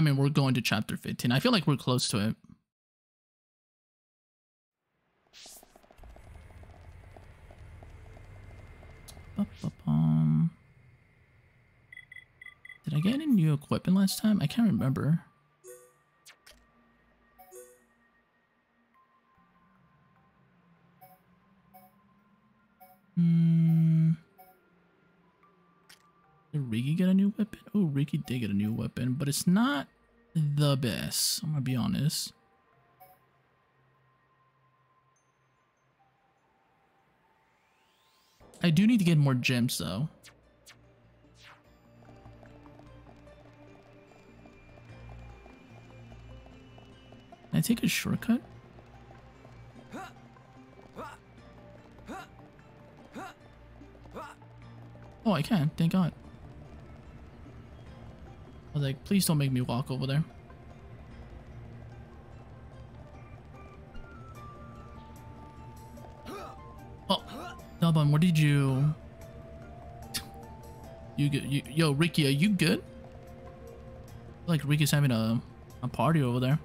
I mean, we're going to chapter 15. I feel like we're close to it. Did I get any new equipment last time? I can't remember. Riki get a new weapon? Oh, Riki did get a new weapon, but it's not the best. I'm gonna be honest. I do need to get more gems though. Can I take a shortcut? Oh, I can. Thank God. I was like, please don't make me walk over there. Oh, Dunban, what did you... You good? You, yo, Riki, are you good? like Riki's having a, a party over there.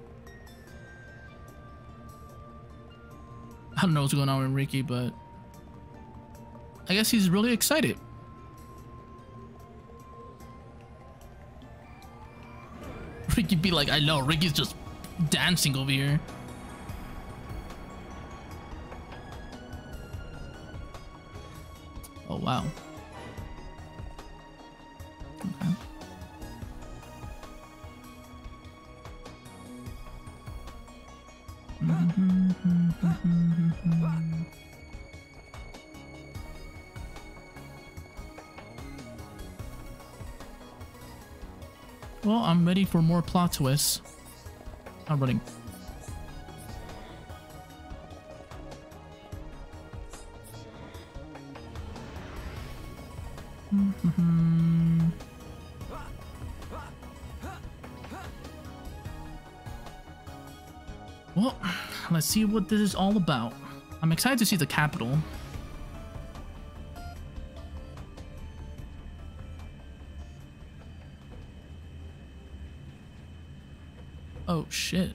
I don't know what's going on with Riki, but I guess he's really excited. Be like, I know, Riki's just dancing over here. Oh, wow. For more plot twists. I'm running. well, let's see what this is all about. I'm excited to see the capital. Shit.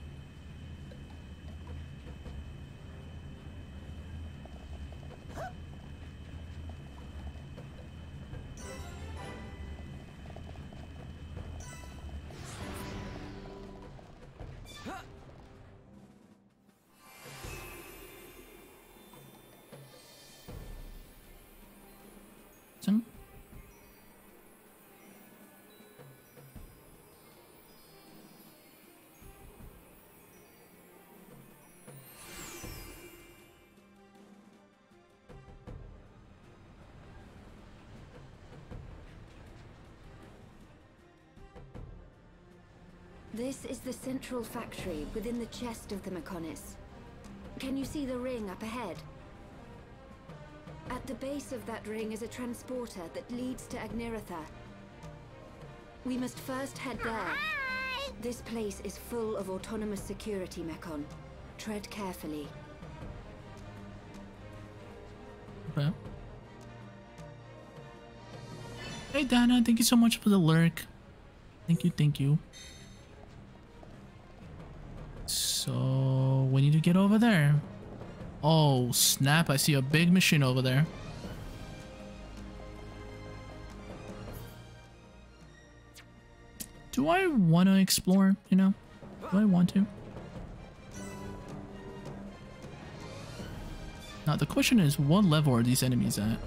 The central factory within the chest of the Mechonis. Can you see the ring up ahead? At the base of that ring is a transporter that leads to Agniratha. We must first head there. This place is full of autonomous security, Mechon. Tread carefully. Okay. Hey Dana, thank you so much for the lurk. Thank you, thank you. Get over there. Oh snap, I see a big machine over there. Do I want to explore, you know? Do I want to? Now the question is, what level are these enemies at?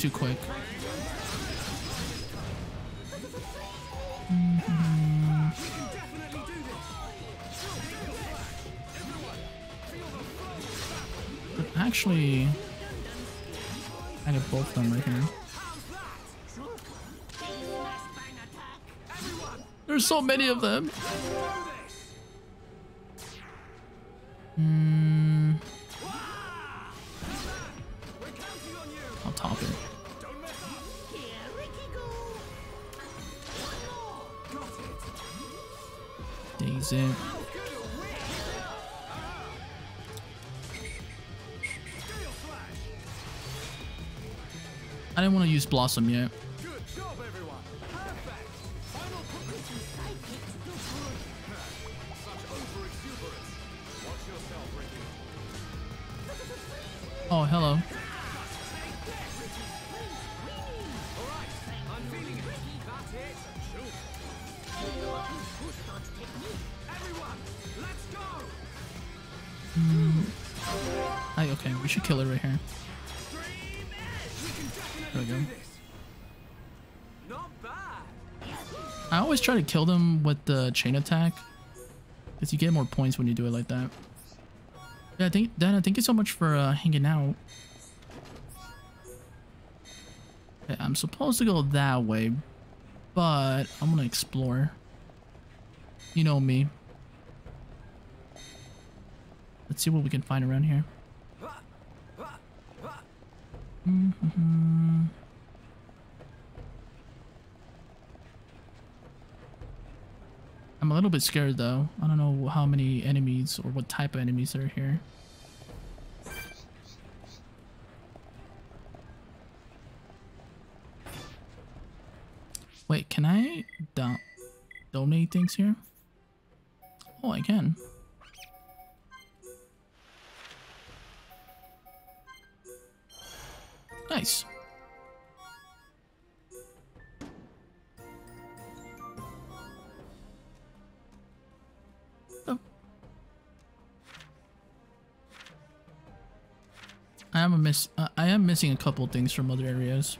Too quick. But Actually, I get both of them right here. There's so many of them. Blossom yet. Always try to kill them with the chain attack. Because you get more points when you do it like that. Yeah, thank, Dana, thank you so much for uh, hanging out. Okay, I'm supposed to go that way, but I'm gonna explore. You know me. Let's see what we can find around here. Mm -hmm. I'm a little bit scared though. I don't know how many enemies or what type of enemies are here. Wait, can I do donate things here? Oh, I can. Nice. Miss. I am missing a couple things from other areas.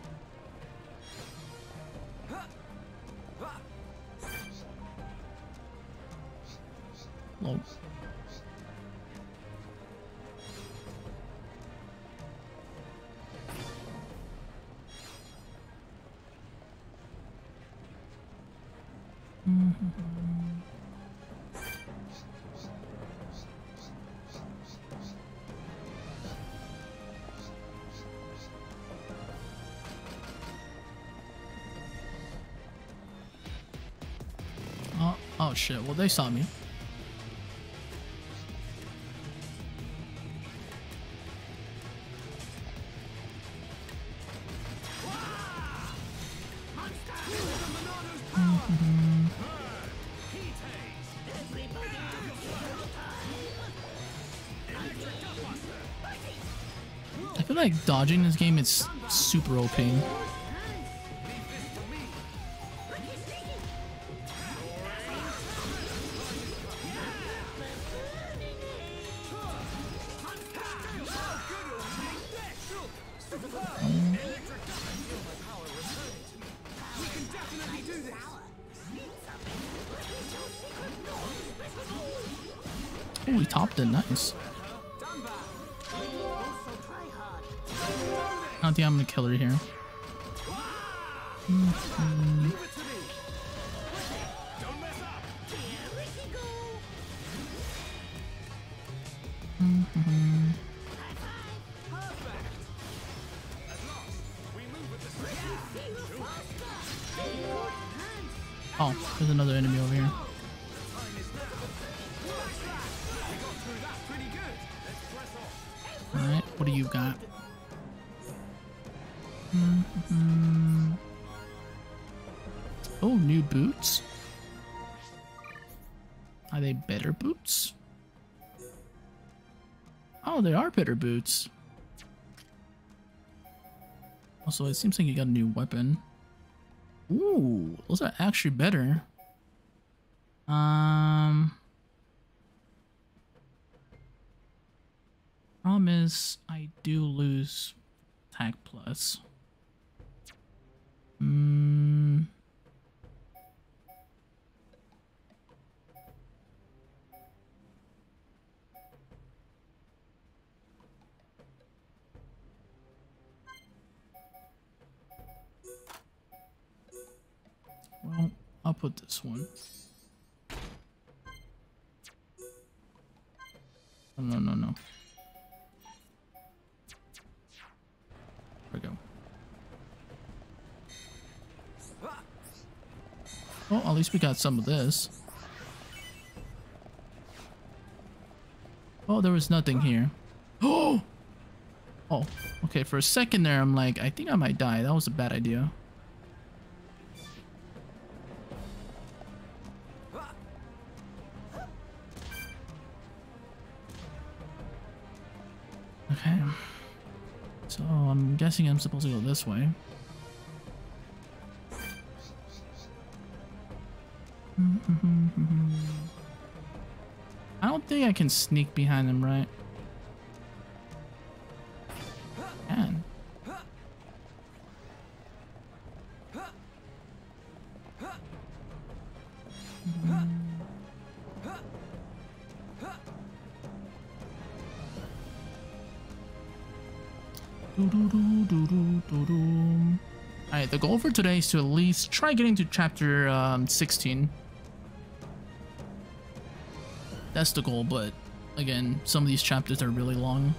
Saw me. I feel like dodging this game is super OP. her here. They are better boots. Also, it seems like you got a new weapon. Ooh, those are actually better. Um... Problem is, I do lose attack plus. Mm. Put this one? Oh, no, no, no. There we go. Well, at least we got some of this. Oh, there was nothing here. Oh! Oh, okay. For a second there, I'm like, I think I might die. That was a bad idea. Guessing I'm supposed to go this way. Mm-hmm, mm-hmm, mm-hmm. I don't think I can sneak behind him, right? To at least try getting to chapter um, 16. That's the goal, but again, some of these chapters are really long.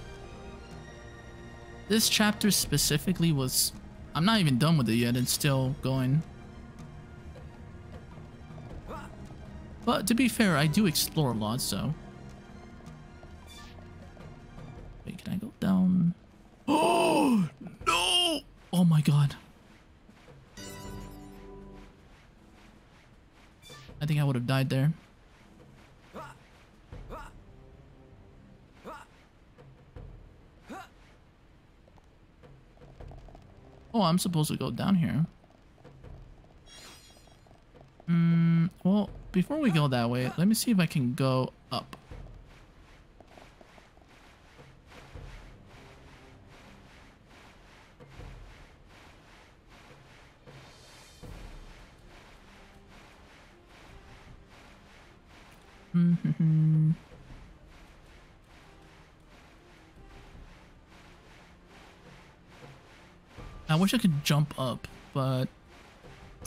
This chapter specifically was... I'm not even done with it yet, it's still going. But to be fair, I do explore a lot, so... I'm supposed to go down here. Hmm, well, before we go that way, let me see if I can go wish I could jump up, but...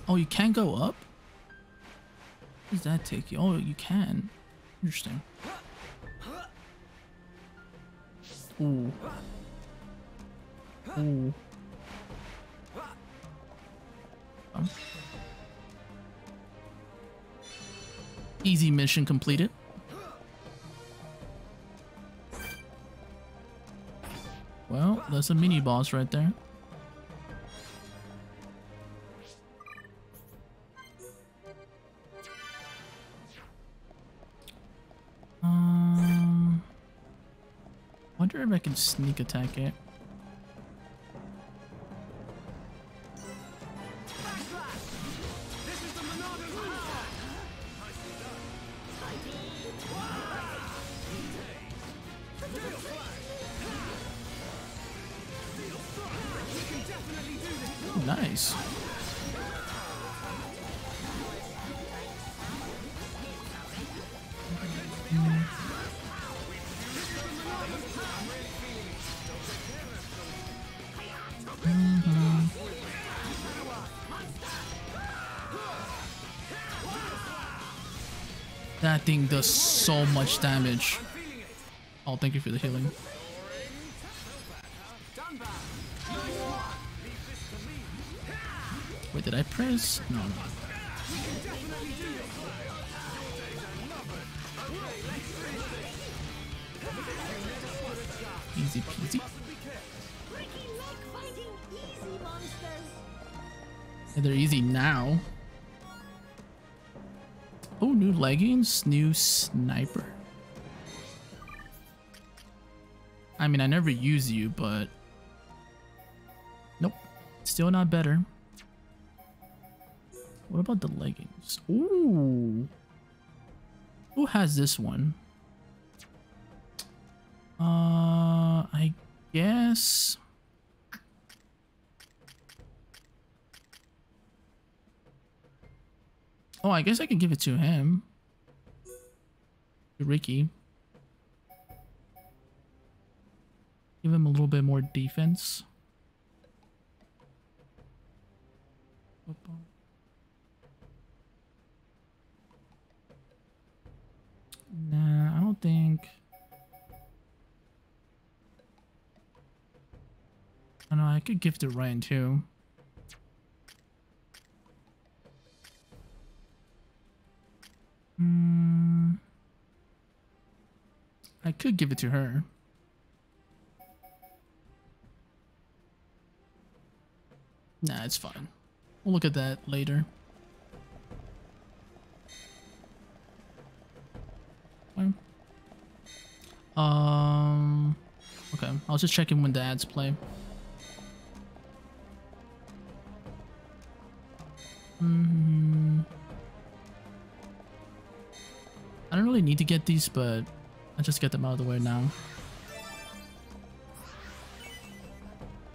Oh, you can go up? Does that take you? Oh, you can. Interesting. Ooh. Ooh. Um. Easy mission completed. Well, that's a mini boss right there. Sneak attack it. Does so much damage. Oh, thank you for the healing. Wait, did I press? No, no. Easy peasy. Yeah, they're easy now. Leggings, new sniper. I mean, I never use you, but... Nope. Still not better. What about the leggings? Ooh. Who has this one? Uh, I guess... Oh, I guess I can give it to him. Riki. Give him a little bit more defense. Nah, I don't think... I know, I could gift it Reyn too. Give it to her. Nah, it's fine. We'll look at that later. Um. Okay, I was just checking when the ads play. Hmm. I don't really need to get these, but I'll just get them out of the way now.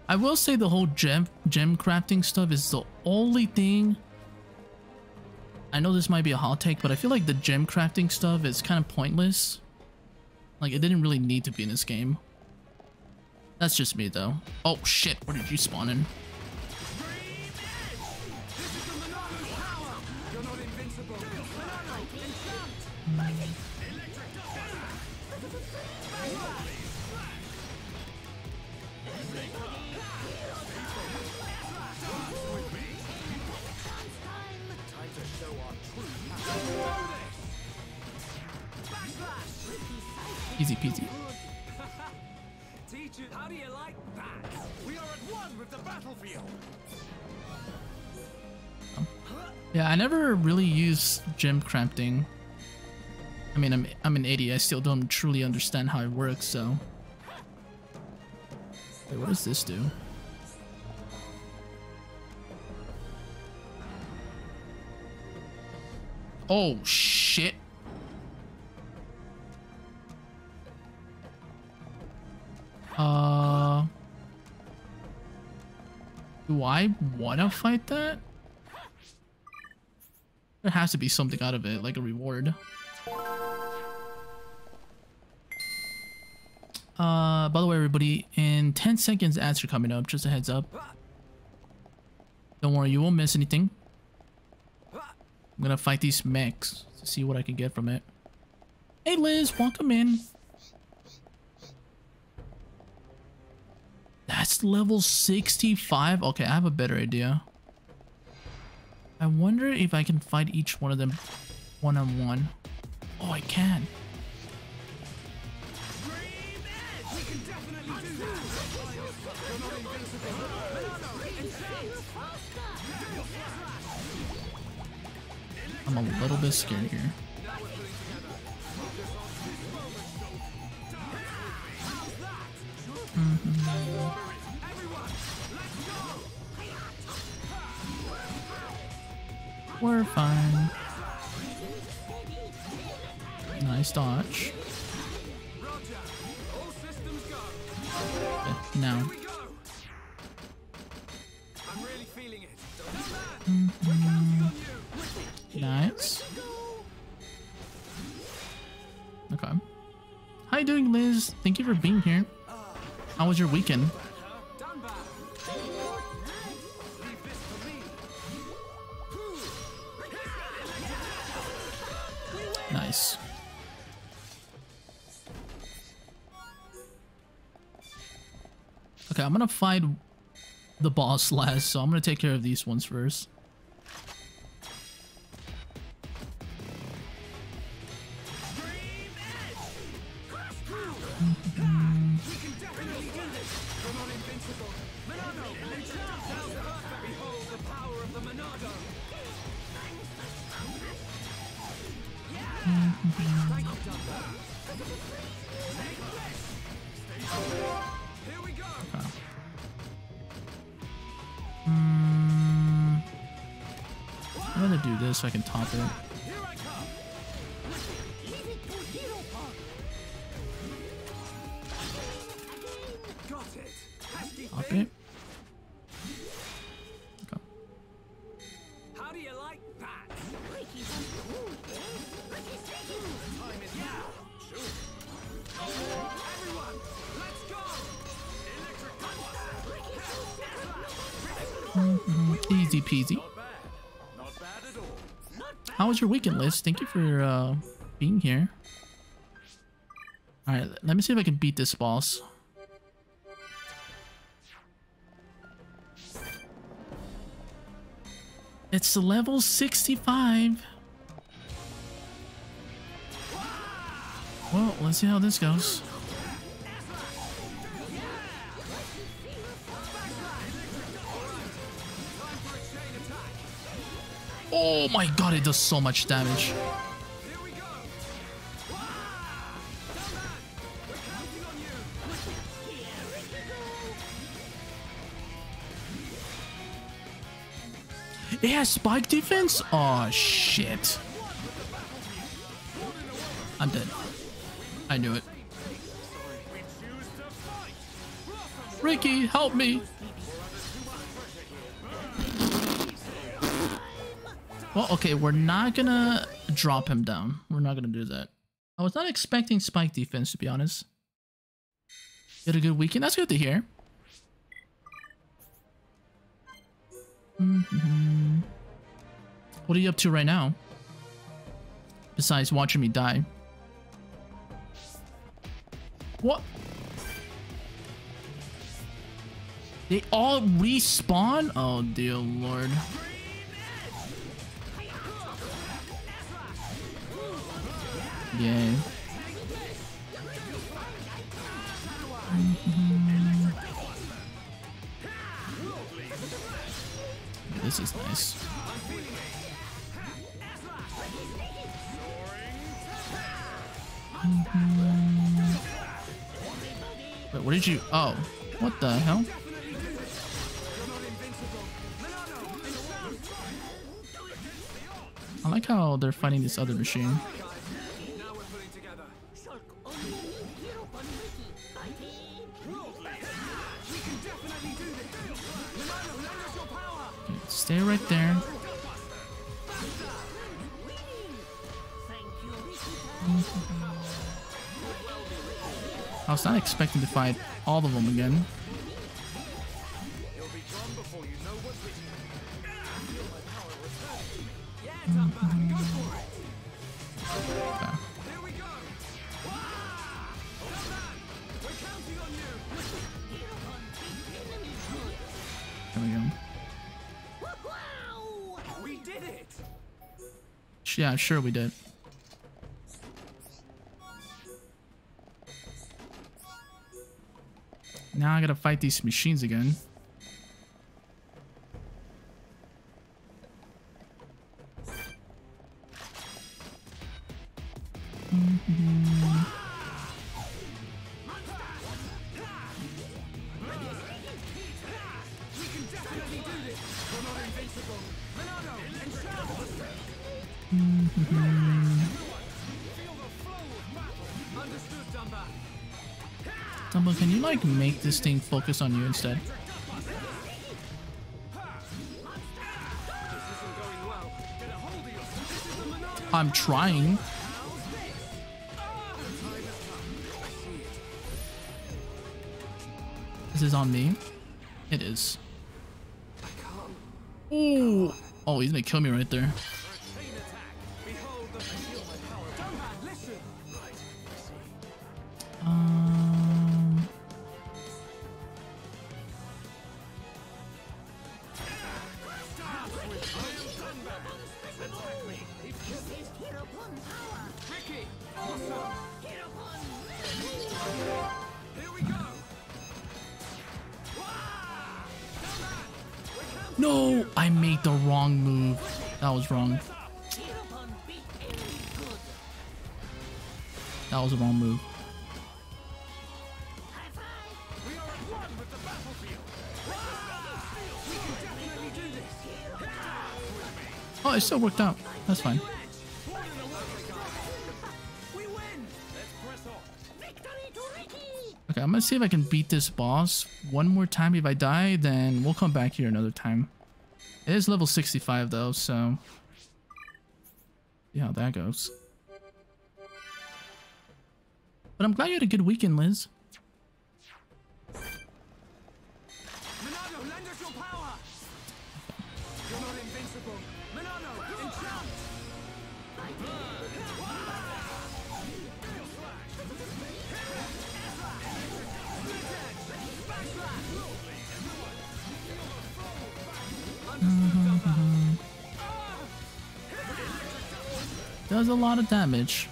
I will say the whole gem gem crafting stuff is the only thing. I know this might be a hot take, but I feel like the gem crafting stuff is kind of pointless. Like it didn't really need to be in this game. That's just me though. Oh shit, where did you spawn in? Used gem crafting. I mean, I'm I'm an idiot. I still don't truly understand how it works. So, wait, what does this do? Oh shit! Uh, do I want to fight that? There has to be something out of it, like a reward. Uh, by the way, everybody, in 10 seconds, ads are coming up. Just a heads up. Don't worry, you won't miss anything. I'm gonna fight these mechs to see what I can get from it. Hey, Liz, welcome in. That's level 65? Okay, I have a better idea. I wonder if I can fight each one of them one-on-one. -on -one. Oh, I can. I'm a little bit scared here. We're fine. Nice dodge. Now. Gonna fight the boss last, so I'm gonna take care of these ones first. Do this so I can top it. Your weekend, Liz? Thank you for uh, being here. Alright, let me see if I can beat this boss. It's level 65. Well, let's see how this goes. Oh my god, it does so much damage. It has spike defense? Oh shit. I'm dead. I knew it. Riki, help me. Well, okay, we're not gonna drop him down. We're not gonna do that. I was not expecting spike defense, to be honest. You had a good weekend? That's good to hear. Mm -hmm. What are you up to right now? Besides watching me die. What? They all respawn? Oh dear lord. Yay. Mm -hmm. This is nice. Mm -hmm. Wait, what did you... Oh, what the hell? I like how they're fighting this other machine. There. I was not expecting to fight all of them again. Sure we did. Now I gotta fight these machines again. Make this thing focus on you instead? I'm trying. This is on me. It is. Ooh. Oh, he's gonna kill me right there. It still worked out. That's fine. Okay, I'm gonna see if I can beat this boss one more time. If I die, then we'll come back here another time. It is level 65 though, so... How that goes. But I'm glad you had a good weekend, Liz. A lot of damage.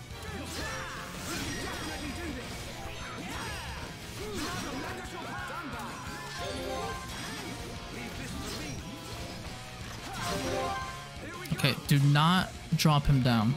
Okay, do not drop him down.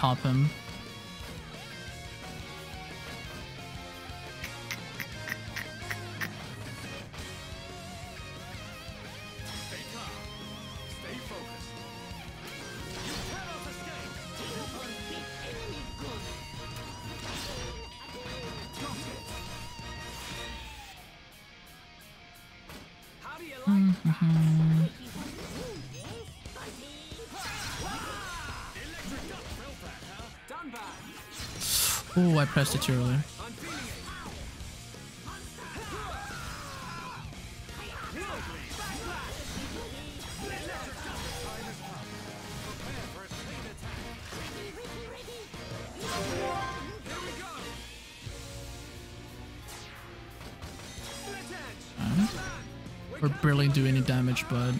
Top him. I pressed it too early. Uh, we're barely doing any damage, but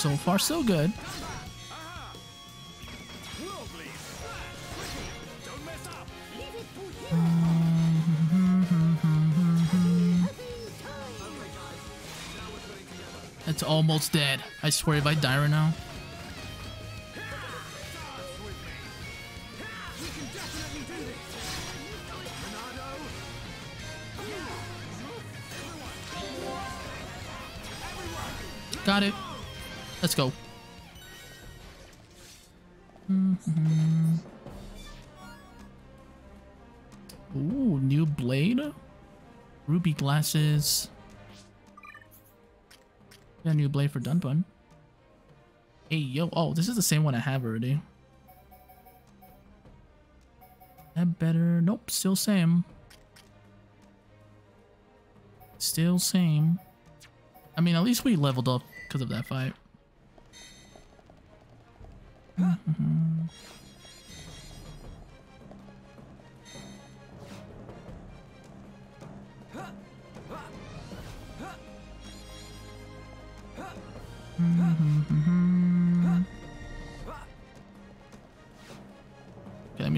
So far, so good. It's almost dead. I swear if I die right now. Glasses. Got a new blade for Dunban. Hey, yo. Oh, this is the same one I have already. That better. Nope, still same. Still same. I mean, at least we leveled up because of that fight.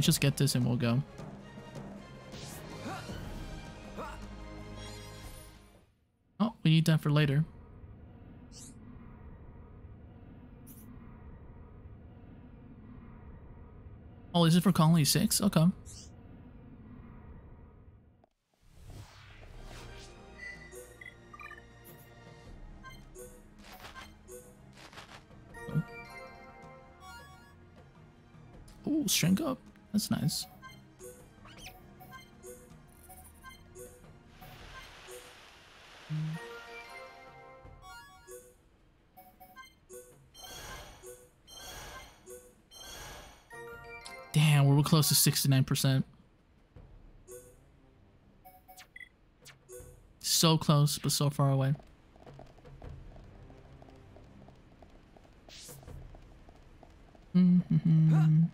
Me just get this and we'll go. Oh, we need that for later. Oh, is it for Colony 6? Okay. Oh, strength up. That's nice. Damn, we're close to 69%. So close, but so far away. Mm-hmm.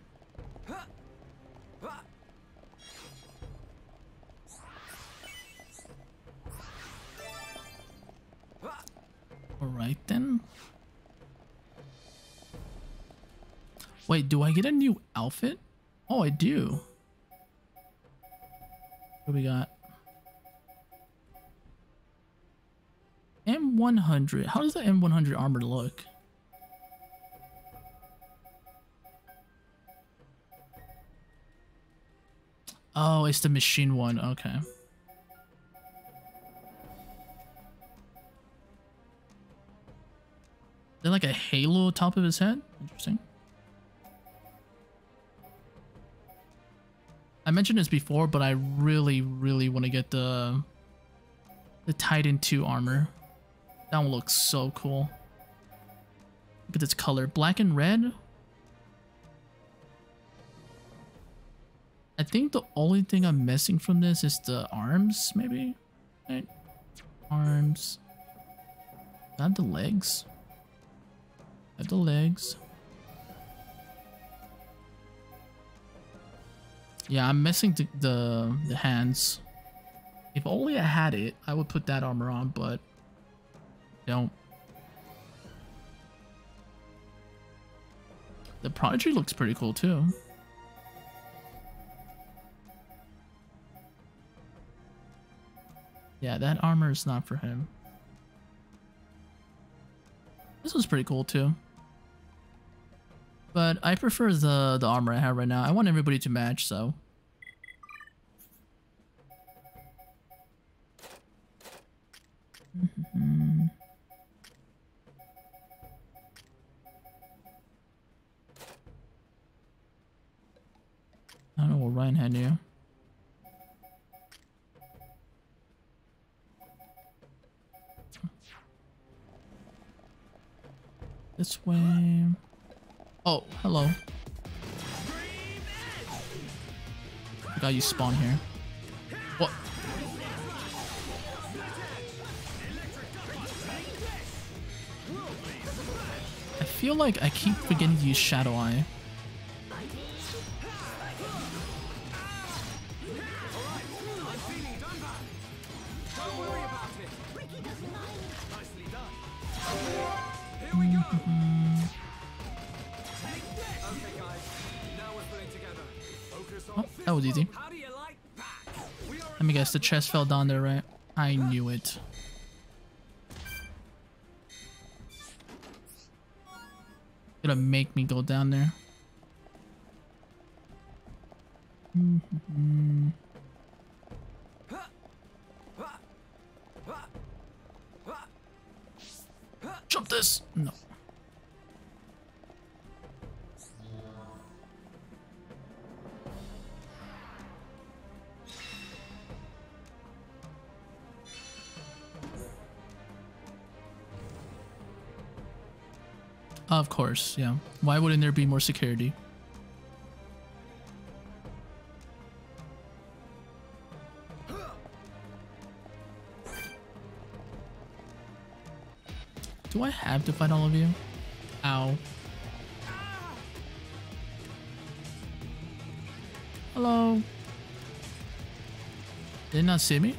Get a new outfit? Oh, I do. What do we got? M100. How does the M100 armor look? Oh, it's the machine one. Okay. Is it like a halo top of his head? Interesting. I mentioned this before, but I really, really want to get the the Titan 2 armor. That one looks so cool. Look at this color. Black and red. I think the only thing I'm missing from this is the arms, maybe? Right? Arms. Have the legs. Have the legs. Yeah, I'm missing the, the, the hands. If only I had it, I would put that armor on, but don't. The Prodigy looks pretty cool too. Yeah, that armor is not for him. This was pretty cool too. But I prefer the, the armor I have right now. I want everybody to match, so. I don't know what Reyn had here. This way. Oh, hello. Forgot you spawn here. What? I feel like I keep forgetting to use Shadow Eye. Was easy. Let me guess, the chest fell down there, right? I knew it. Gonna make me go down there. Jump this! No. Of course, yeah. Why wouldn't there be more security? Do I have to fight all of you? Ow. Hello. Did not see me?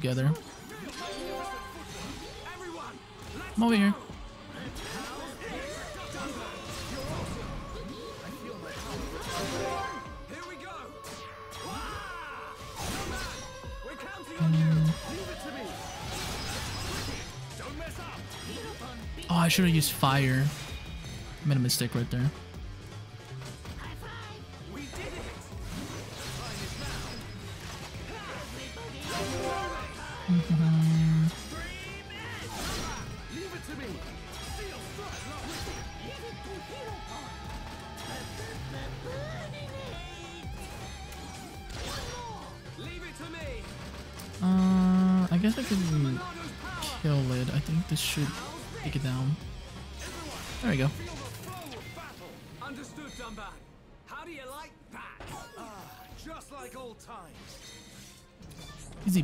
Together. Over here. Oh, I should have used fire. I made a mistake right there.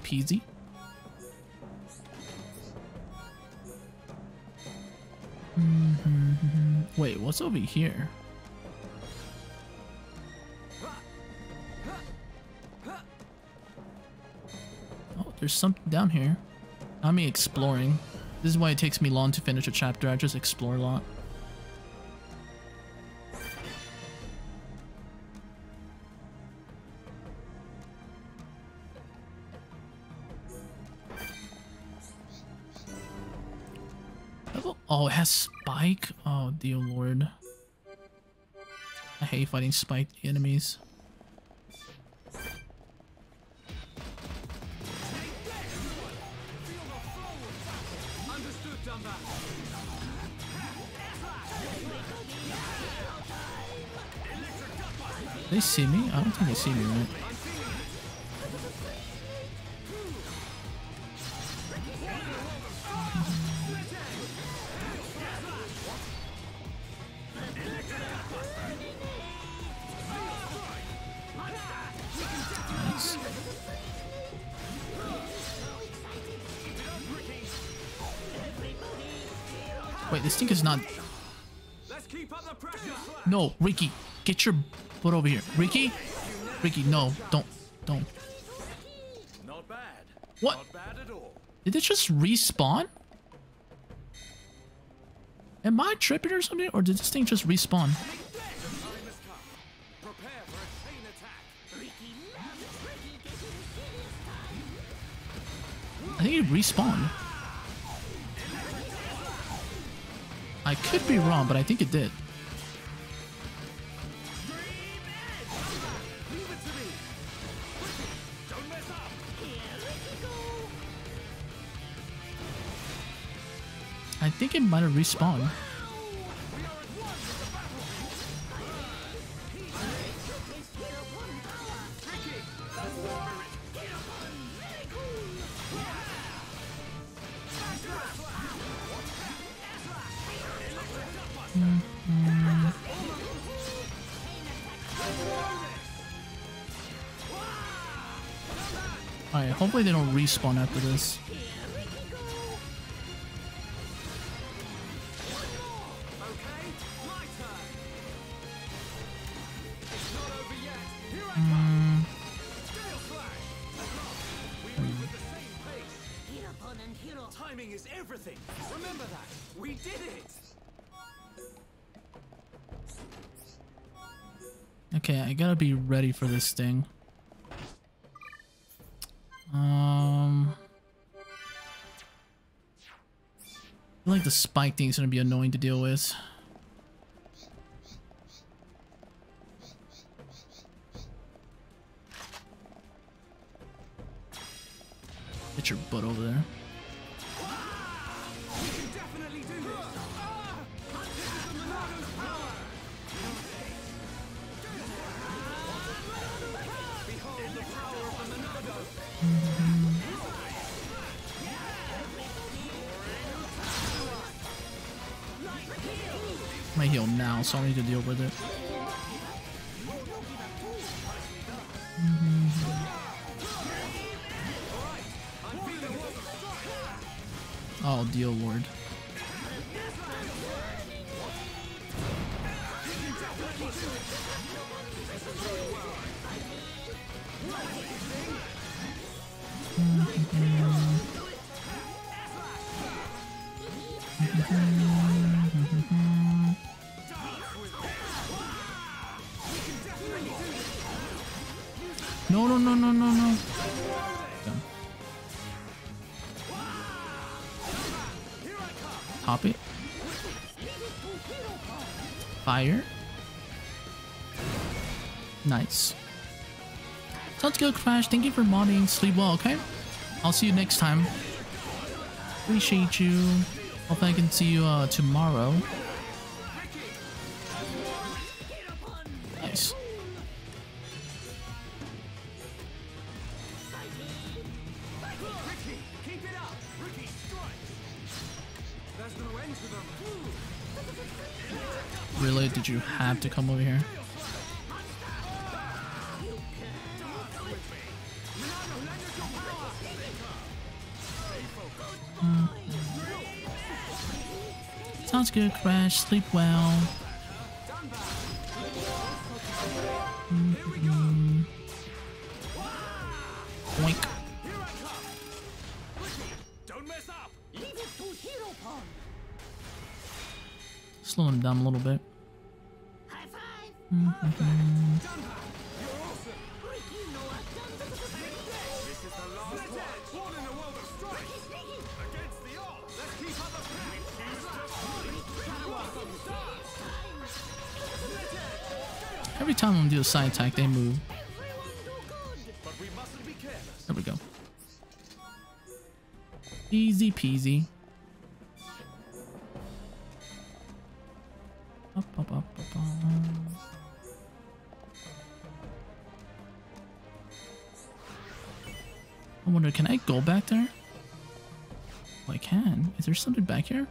Easy peasy. Mhm. Wait, what's over here? Oh, there's something down here. I'm exploring. This is why it takes me long to finish a chapter. I just explore a lot. Oh, it has spike. Oh, dear lord. I hate fighting spiked enemies. They see me? I don't think they see me, right? No, Riki, get your butt over here. Riki, Riki, no, don't, don't. Not bad. What? Not bad at all. Did it just respawn? Am I tripping or something, or did this thing just respawn? Time has come. Prepare for a chain attack. I think it respawned. I could be wrong, but I think it did. I think it might have respawned. Hmm, hmm. Alright, hopefully they don't respawn after this. Ready for this thing. Um, I like the spike thing is gonna be annoying to deal with. Get your butt over there. My heal now, so I need to deal with it. Oh, deal, lord. Sounds Crash. Thank you for modding. Sleep well, okay? I'll see you next time. Appreciate you. Hope I can see you uh, tomorrow. Nice. Really? Did you have to come over here? Crash. Sleep well. Every do a side attack, they move. There we go. Easy peasy. Up, up, up, up, up. I wonder, can I go back there? Oh, I can. Is there something back here?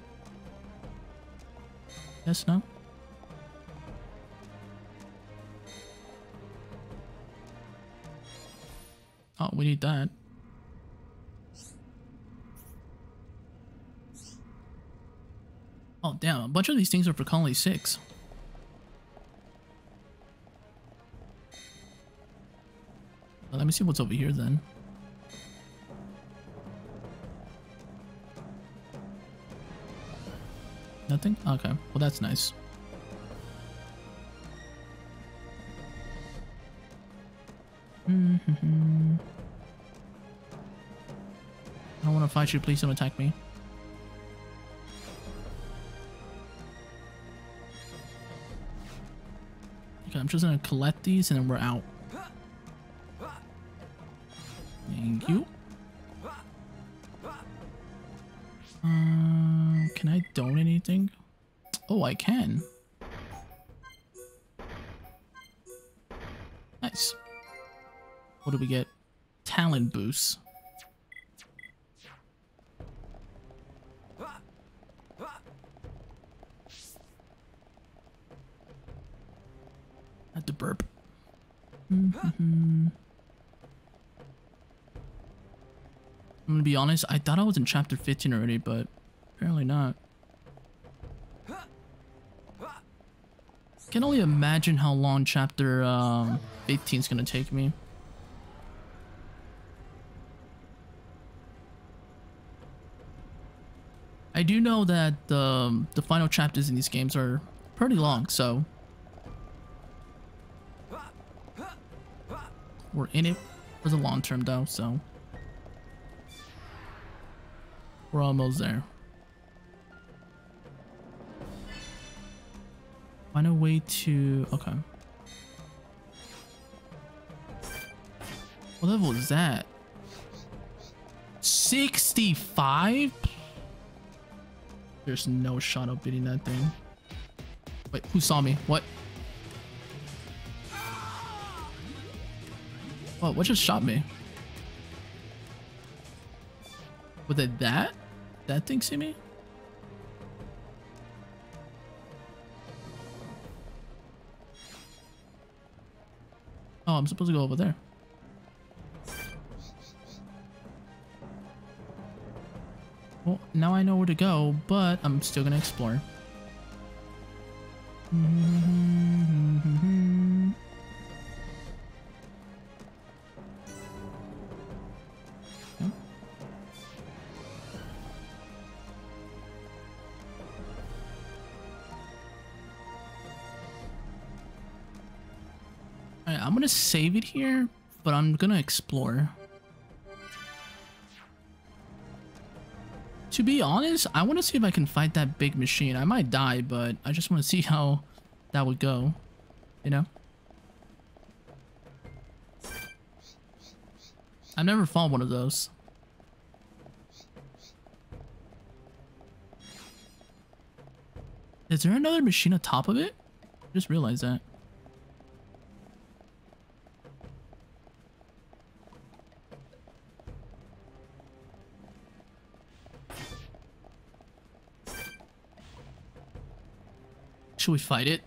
Yes, no? Oh, we need that. Oh, damn. A bunch of these things are for Colony 6. Well, let me see what's over here then. Nothing? Okay. Well, that's nice. I don't want to fight you. Please don't attack me. Okay, I'm just gonna collect these and then we're out. Thank you. Um, can I donate anything? Oh, I can. Nice. What do we get? Talent boost. At the burp. Mhm. I'm gonna be honest, I thought I was in chapter 15 already, but apparently not. Can only imagine how long chapter um, 15 is gonna take me. I do know that um, the final chapters in these games are pretty long, so we're in it for the long term though, so we're almost there. Find a way to okay. What level is that? 65? There's no shot of beating that thing. Wait, who saw me? What? What? What just shot me? Was it that? That thing see me? Oh, I'm supposed to go over there. Well, now I know where to go, but I'm still gonna explore. Alright, I'm gonna save it here, but I'm gonna explore. To be honest, I want to see if I can fight that big machine. I might die, but I just want to see how that would go. You know? I've never fought one of those. Is there another machine on top of it? I just realized that. Should we fight it?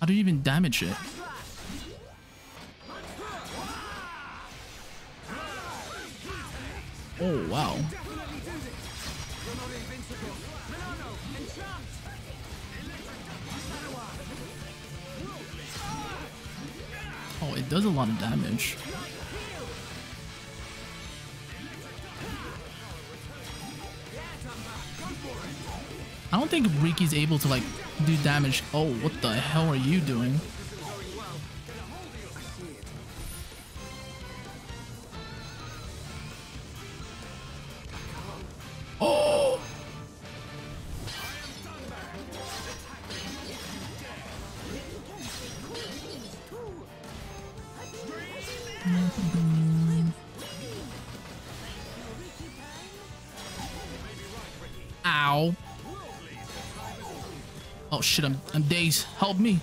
How do you even damage it? Oh, wow. Oh, it does a lot of damage. I don't think Riki's able to like do damage. Oh, what the hell are you doing? Shit, I'm, I'm dazed. Help me.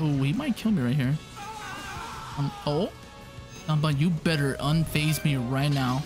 Oh, he might kill me right here. Um, oh. But you better unphase me right now.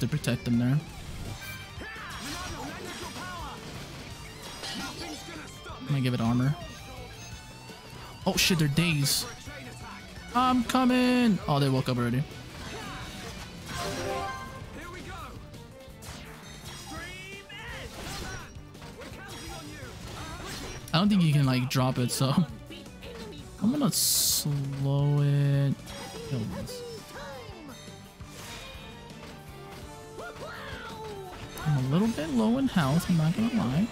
Have to protect them there. I'm gonna give it armor. Oh shit, they're dazed. I'm coming! Oh, they woke up already. I don't think you can like drop it, so I'm gonna slow it. Health, I'm not gonna lie.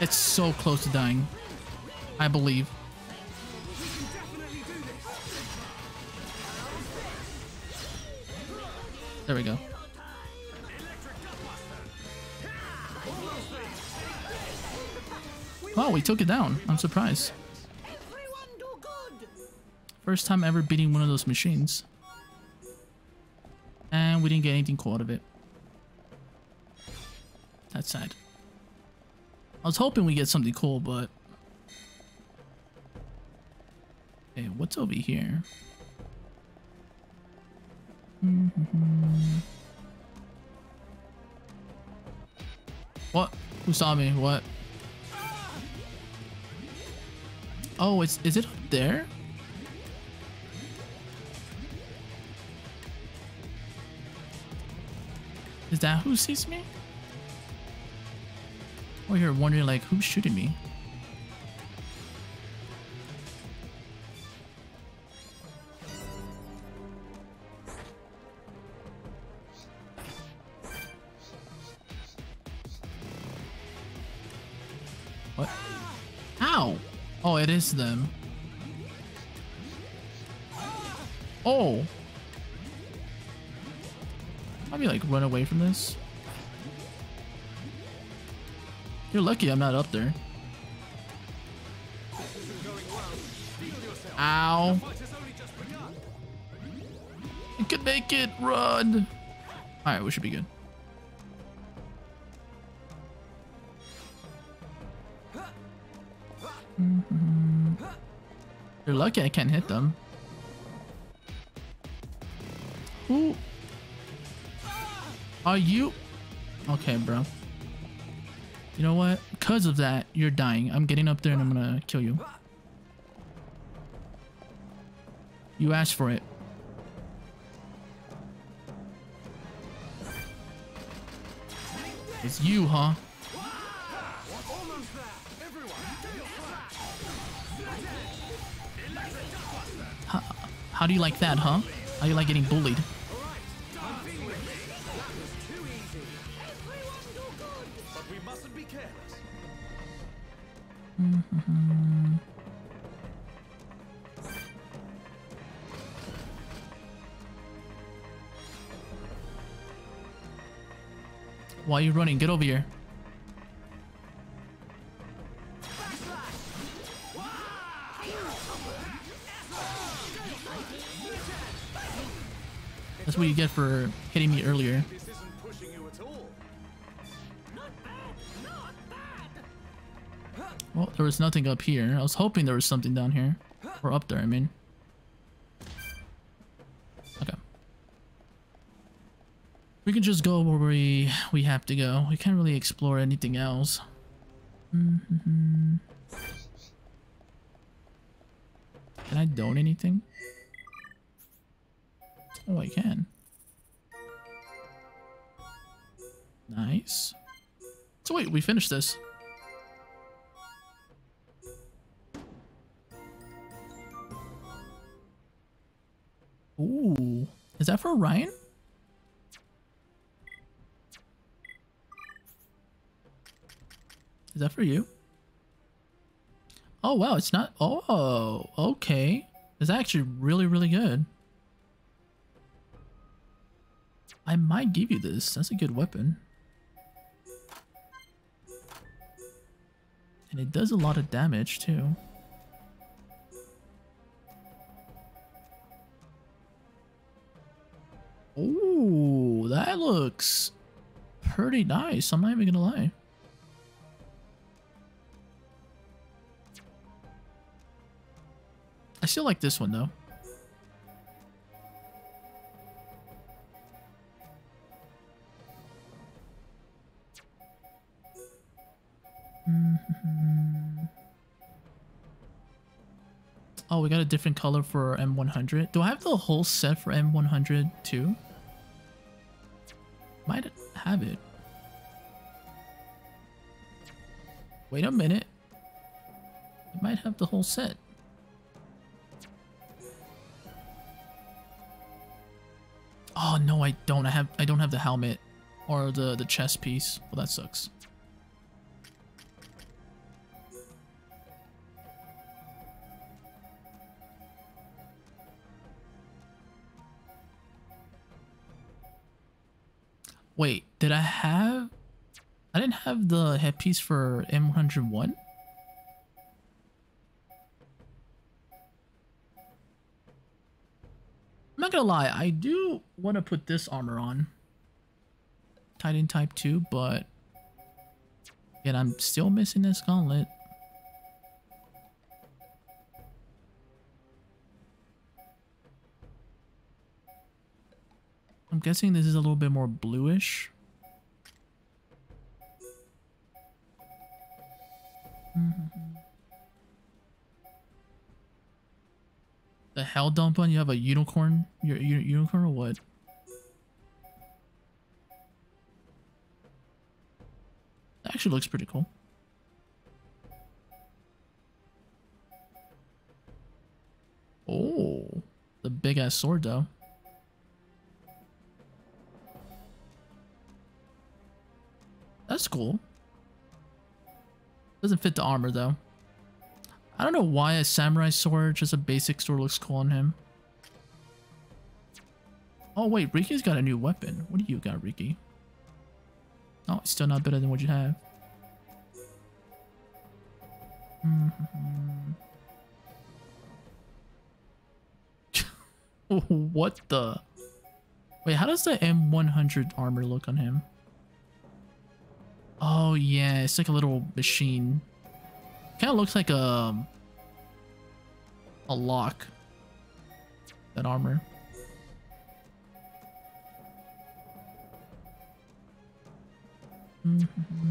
It's so close to dying. I believe. Took it down. I'm surprised. First time ever beating one of those machines. And we didn't get anything cool out of it. That's sad. I was hoping we get something cool, but... Okay, what's over here? What? Who saw me? What? Oh, it's is it up there? Is that who sees me? Or you're wondering like who's shooting me? It is them. Oh! Maybe like run away from this. You're lucky I'm not up there. Ow. Can make it, run! Alright, we should be good. You're lucky I can't hit them. Who? Are you? Okay, bro. You know what? Because of that, you're dying. I'm getting up there and I'm gonna kill you. You asked for it. It's you, huh? How do you like that, huh? How do you like getting bullied? Why are you running? Get over here. What you get for hitting me earlier. Well, there was nothing up here. I was hoping there was something down here. Or up there, I mean. Okay. We can just go where we we have to go. We can't really explore anything else. Mm -hmm. Can I donate anything? Oh, I can. Nice. So wait, we finished this. Ooh. Is that for Reyn? Is that for you? Oh, wow. It's not. Oh, okay. It's actually really, really good. I might give you this. That's a good weapon. And it does a lot of damage, too. Ooh, that looks pretty nice. I'm not even gonna lie. I still like this one though. Mm-hmm. Oh, we got a different color for M100. Do I have the whole set for M100 too? Might have it. Wait a minute. I might have the whole set. Oh no, I don't. I have I don't have the helmet or the the chest piece. Well, that sucks. Wait, did I have... I didn't have the headpiece for M101? I'm not gonna lie, I do want to put this armor on. Titan Type 2, but... Yet I'm still missing this gauntlet. I'm guessing this is a little bit more bluish. Mm-hmm. The hell dump on you have a unicorn? Your unicorn or what? That actually looks pretty cool. Oh, the big ass sword though. That's cool. Doesn't fit the armor though. I don't know why a samurai sword, just a basic sword looks cool on him. Oh wait, Riki's got a new weapon. What do you got, Riki? Oh, it's still not better than what you have. Mm-hmm. what the? Wait, how does the M100 armor look on him? Oh yeah, it's like a little machine. Kind of looks like a a lock. That armor.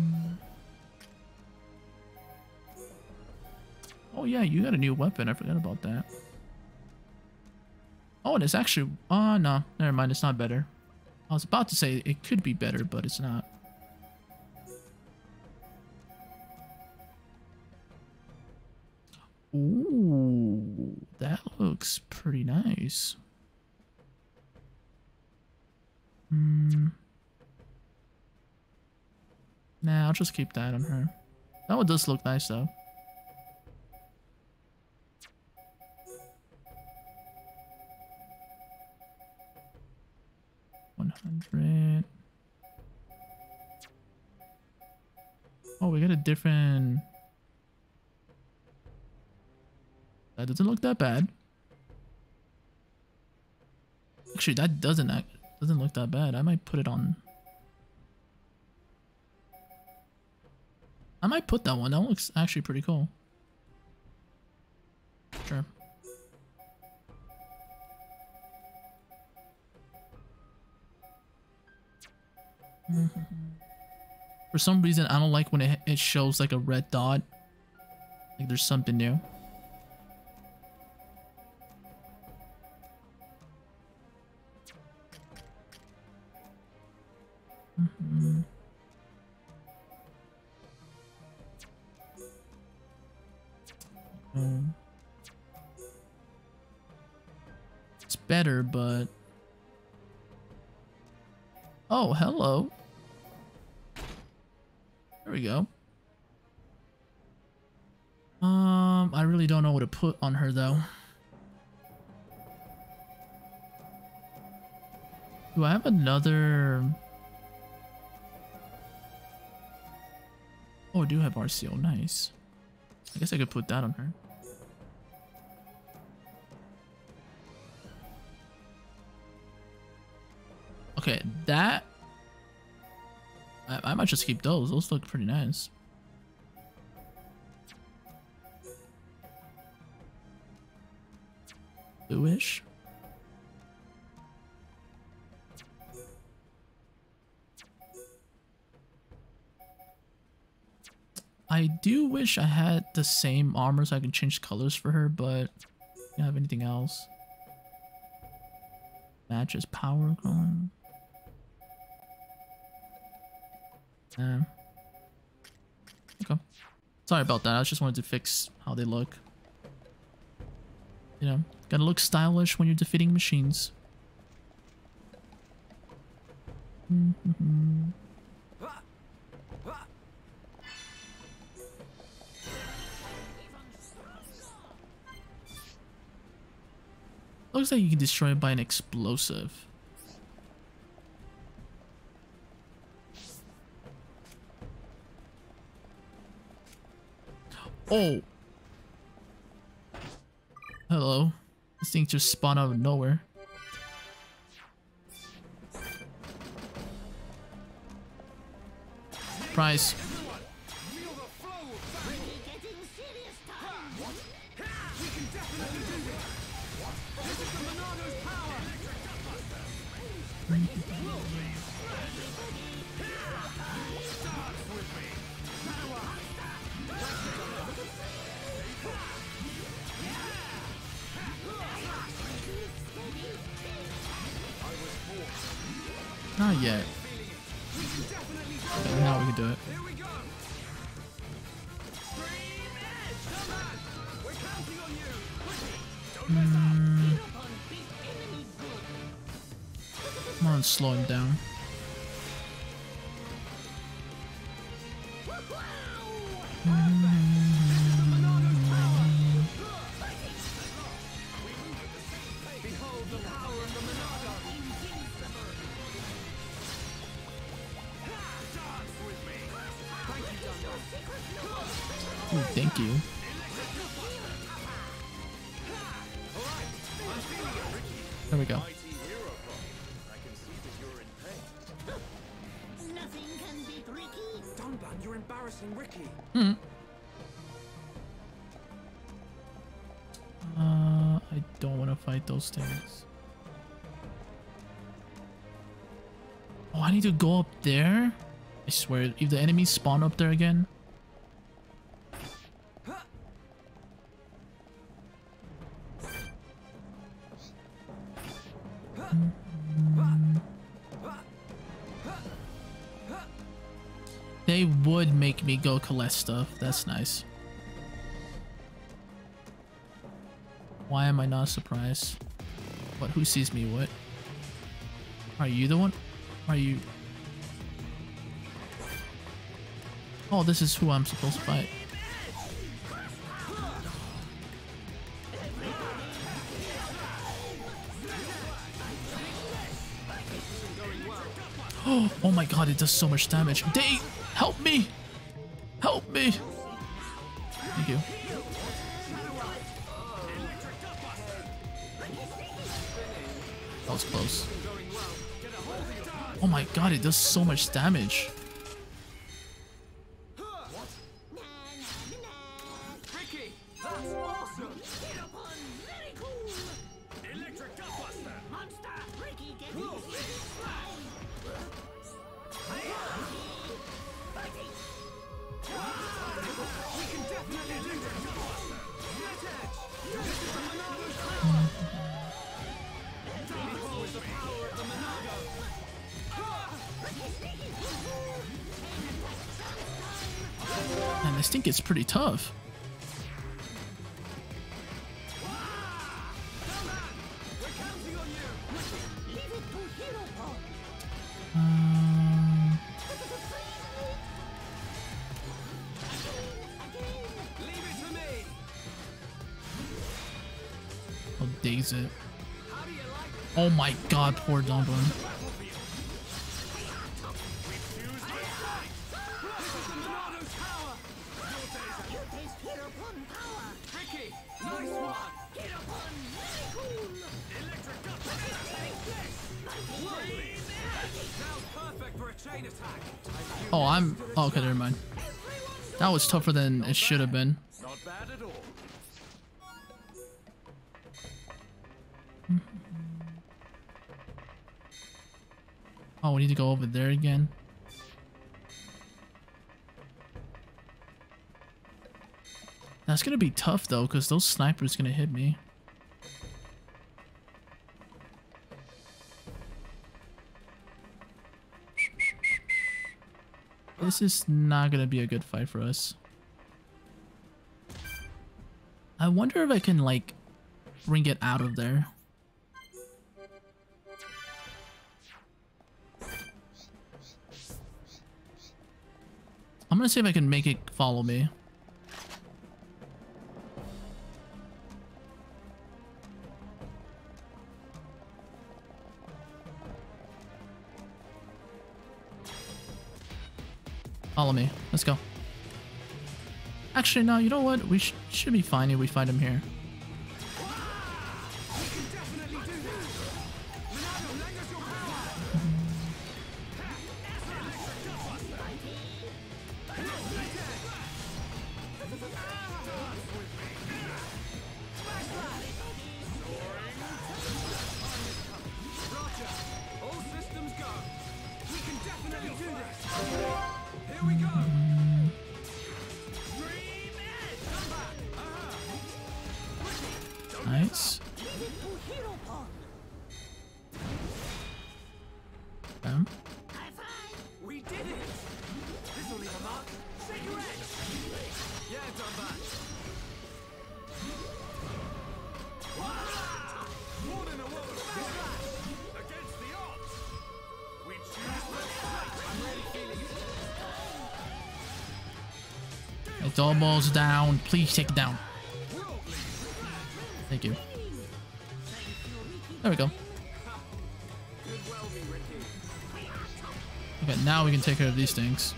Oh yeah, you got a new weapon. I forgot about that. Oh, and it's actually... Oh, no. Never mind. It's not better. I was about to say it could be better, but it's not. Ooh. That looks pretty nice. Hmm. Nah, I'll just keep that on her. That one does look nice though. One hundred. Oh, we got a different. That doesn't look that bad. Actually, that doesn't act, doesn't look that bad. I might put it on. I might put that one. That looks actually pretty cool. Sure. For some reason, I don't like when it, it shows like a red dot. Like there's something new. Um, It's better, but... Oh, hello. There we go. Um, I really don't know what to put on her, though. Do I have another... Oh, I do have RCO. Nice. I guess I could put that on her. Okay, that... I, I might just keep those. Those look pretty nice. Bluish. I do wish I had the same armor so I could change colors for her, but I don't have anything else. Matches power going. Okay. Sorry about that. I just wanted to fix how they look. You know, gotta look stylish when you're defeating machines. Looks like you can destroy it by an explosive. Oh! Hello. This thing just spawned out of nowhere. Price. Yet. Okay, now we can do it. Mm. Come on, slow him down. Oh, I need to go up there? I swear, if the enemies spawn up there again. They would make me go collect stuff. That's nice. Why am I not surprised? What? Who sees me? What? Are you the one? Are you? Oh, this is who I'm supposed to fight. Oh, my god, it does so much damage. They help me! Help me! God, it does so much damage. Gets pretty tough. Tougher than it should have been. Not. Oh, we need to go over there again. That's gonna be tough though, because those snipers gonna hit me. This is not gonna be a good fight for us. I wonder if I can like bring it out of there. I'm gonna see if I can make it follow me. Follow me. Let's go. Actually, no, you know what? We sh should be fine if we fight him here. Almost down. Please take it down. Thank you. There we go. Okay, now we can take care of these things.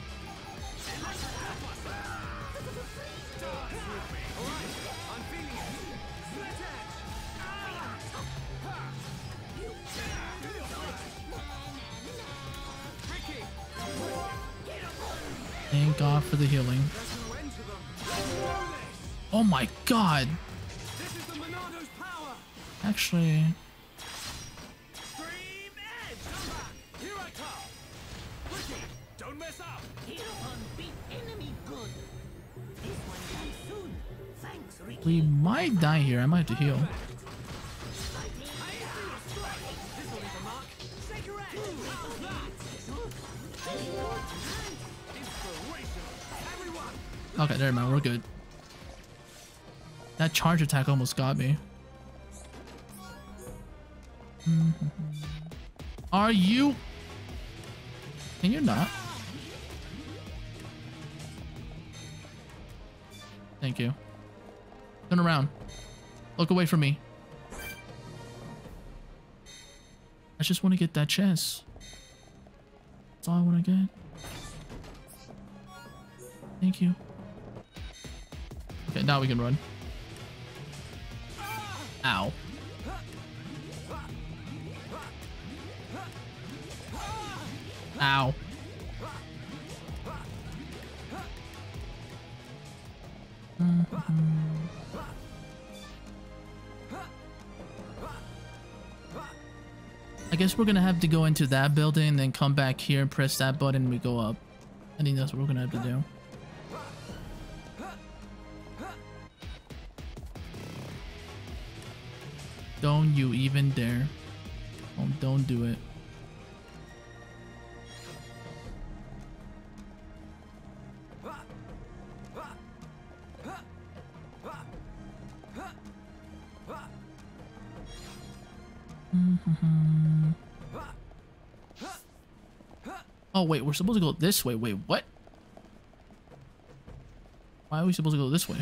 Riki. we might die here. I might have to heal. Okay, never mind. We're good. That charge attack almost got me. Are you? Can you not? Thank you. Turn around. Look away from me. I just want to get that chest. That's all I want to get. Thank you. Okay, now we can run. Ow. Ow. Mm-hmm. I guess we're gonna have to go into that building, then come back here and press that button and we go up. I think that's what we're gonna have to do. Don't you even dare. Don't do it. Wait, we're supposed to go this way. Wait, what? Why are we supposed to go this way?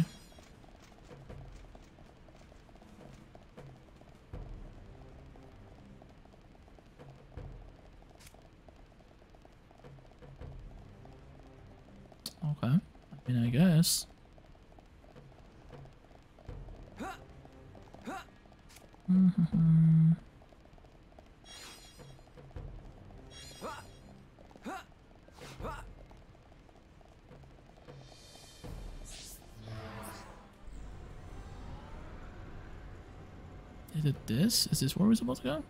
This? Is where we're supposed to go?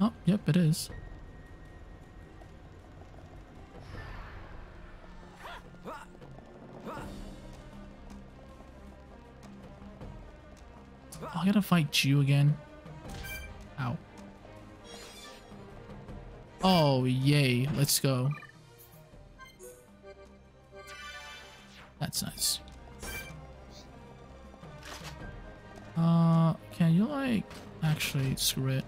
Oh, yep, it is. Oh, I gotta fight you again. Ow. Oh, yay. Let's go. Actually, screw it.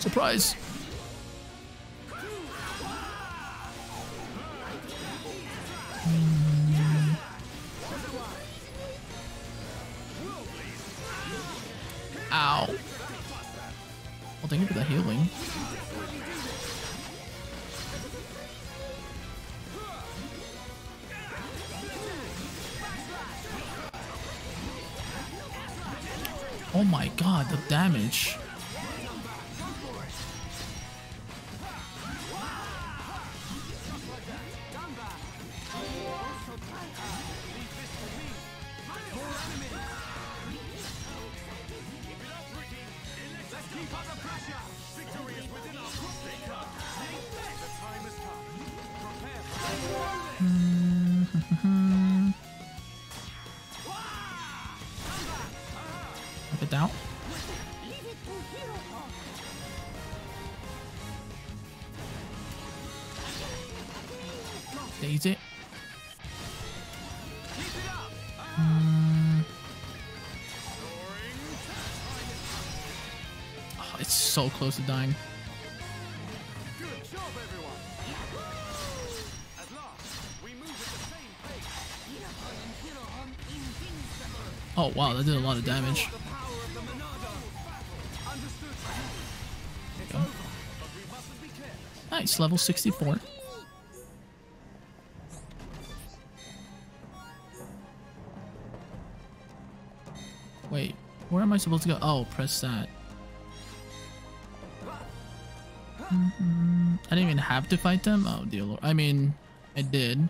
Surprise! Hmm. Ow. Well, thank you for the healing. Oh my god, the damage. So close to dying. Job, everyone. At last, we move at the same pace. Hero Pop and Hero Home invincible. Oh wow, that did a lot of damage. Of the Monado. Understood. It's over, but we mustn't be careless. Nice, level 64. Wait, where am I supposed to go? Oh, press that. Have to fight them? Oh, dear lord. I mean, I did.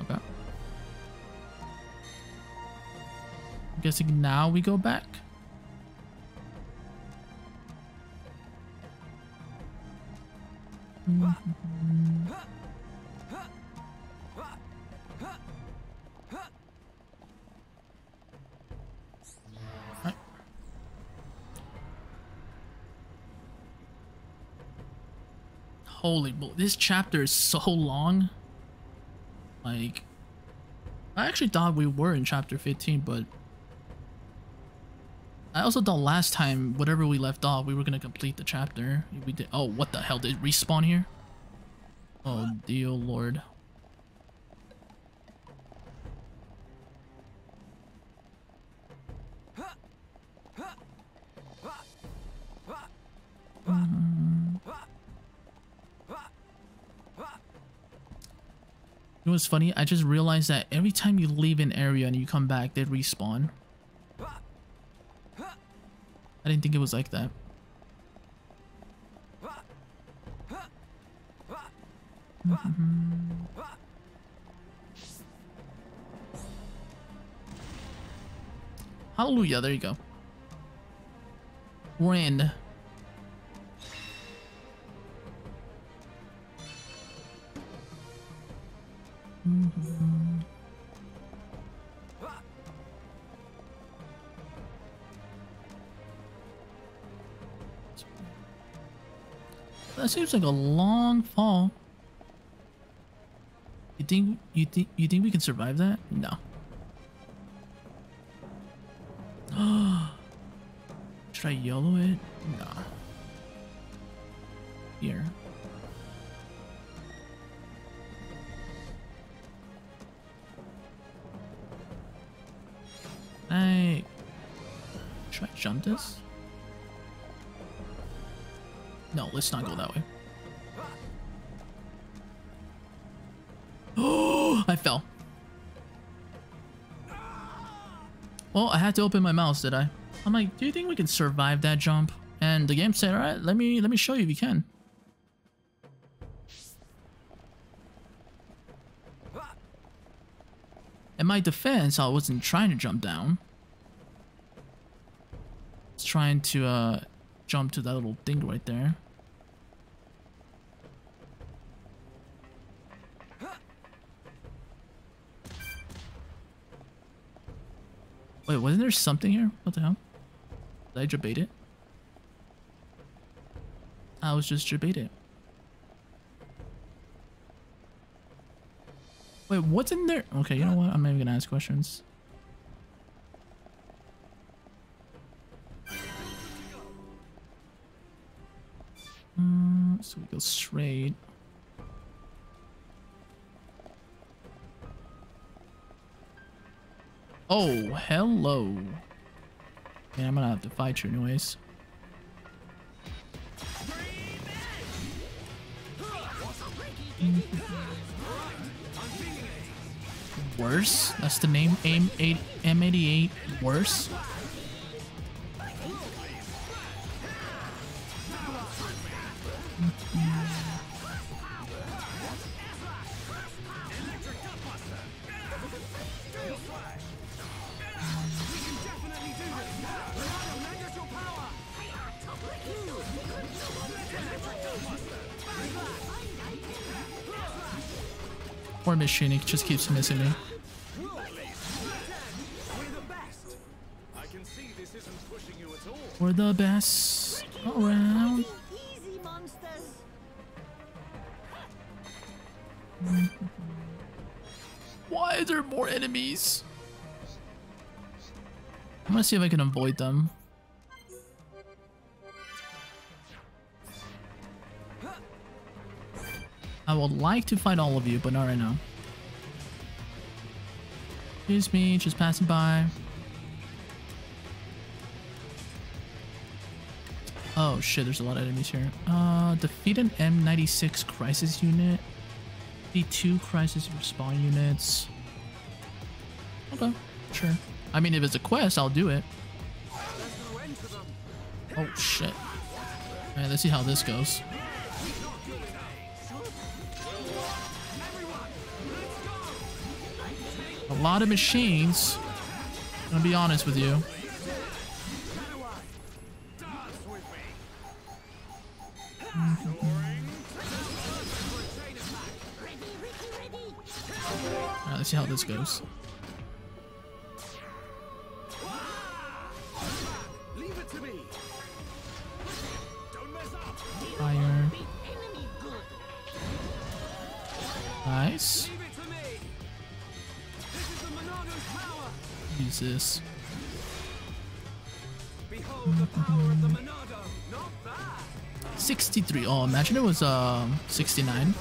Okay. I'm guessing now we go back? Holy this chapter is so long. Like, I actually thought we were in chapter 15, but I also thought last time, whatever we left off, we were gonna complete the chapter. We did. Oh, what the hell? Did respawn here? Oh, dear lord. Know what's funny? I just realized that every time you leave an area and you come back, they respawn. I didn't think it was like that. Mm-hmm. Hallelujah, there you go. We're Seems like a long fall. You think you think you think we can survive that? No. Let's not go that way. Oh, I fell. Well, I had to open my mouth, did I? I'm like, do you think we can survive that jump? And the game said, all right, let me let me show you if you can. In my defense, I wasn't trying to jump down. I was trying to uh, jump to that little thing right there. Wait, wasn't there something here? What the hell? Did I debate it? I was just debated. Wait, what's in there? Okay, you know what? I'm not even gonna ask questions. Mm, so we go straight. Oh, hello. Yeah, I'm gonna have to fight you anyways. Worse? That's the name? M88 Worse? Machine, it just keeps missing me. We're the best. Around. Why are there more enemies? I'm gonna see if I can avoid them. I would like to fight all of you, but not right now. Excuse me, just passing by. Oh shit, there's a lot of enemies here. Uh, defeat an M96 crisis unit. The two crisis respawn units. Okay, sure. I mean, if it's a quest, I'll do it. Oh shit. Alright, let's see how this goes. Lot of machines. I'm gonna be honest with you. Let's see how this goes. Bad. 63. Oh, imagine it was um 69.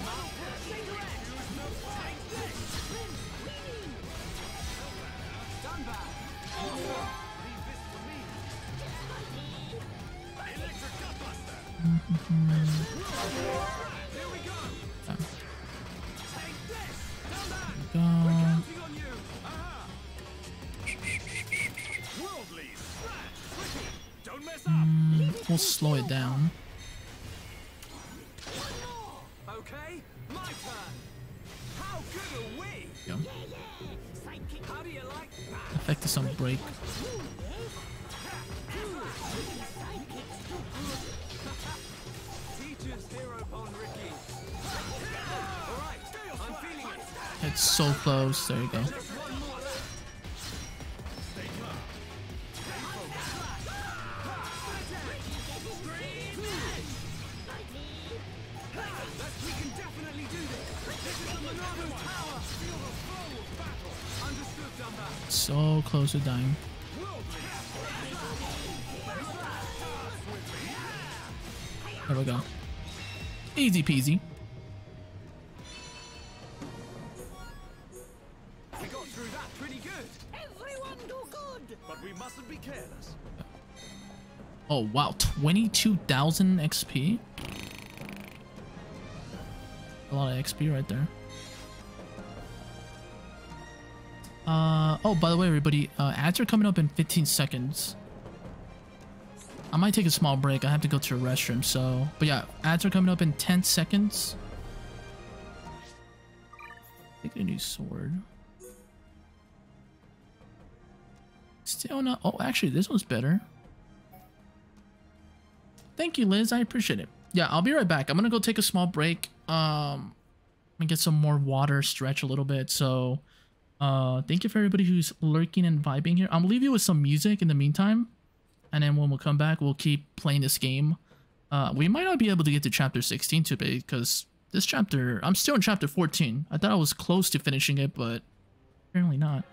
Peasy. We got through that pretty good. Everyone do good. But we mustn't be careless. Oh wow, 22,000 XP. A lot of XP right there. Uh oh, by the way, everybody, uh, ads are coming up in 15 seconds. I might take a small break. I have to go to a restroom, so but yeah, ads are coming up in 10 seconds. Take a new sword. Still not. Oh, actually, this one's better. Thank you, Liz. I appreciate it. Yeah, I'll be right back. I'm gonna go take a small break. Um, and get some more water, stretch a little bit. So, uh, thank you for everybody who's lurking and vibing here. I'm leave you with some music in the meantime, and then when we'll come back, we'll keep playing this game. Uh, we might not be able to get to chapter 16 today because this chapter, I'm still in chapter 14. I thought I was close to finishing it, but apparently not.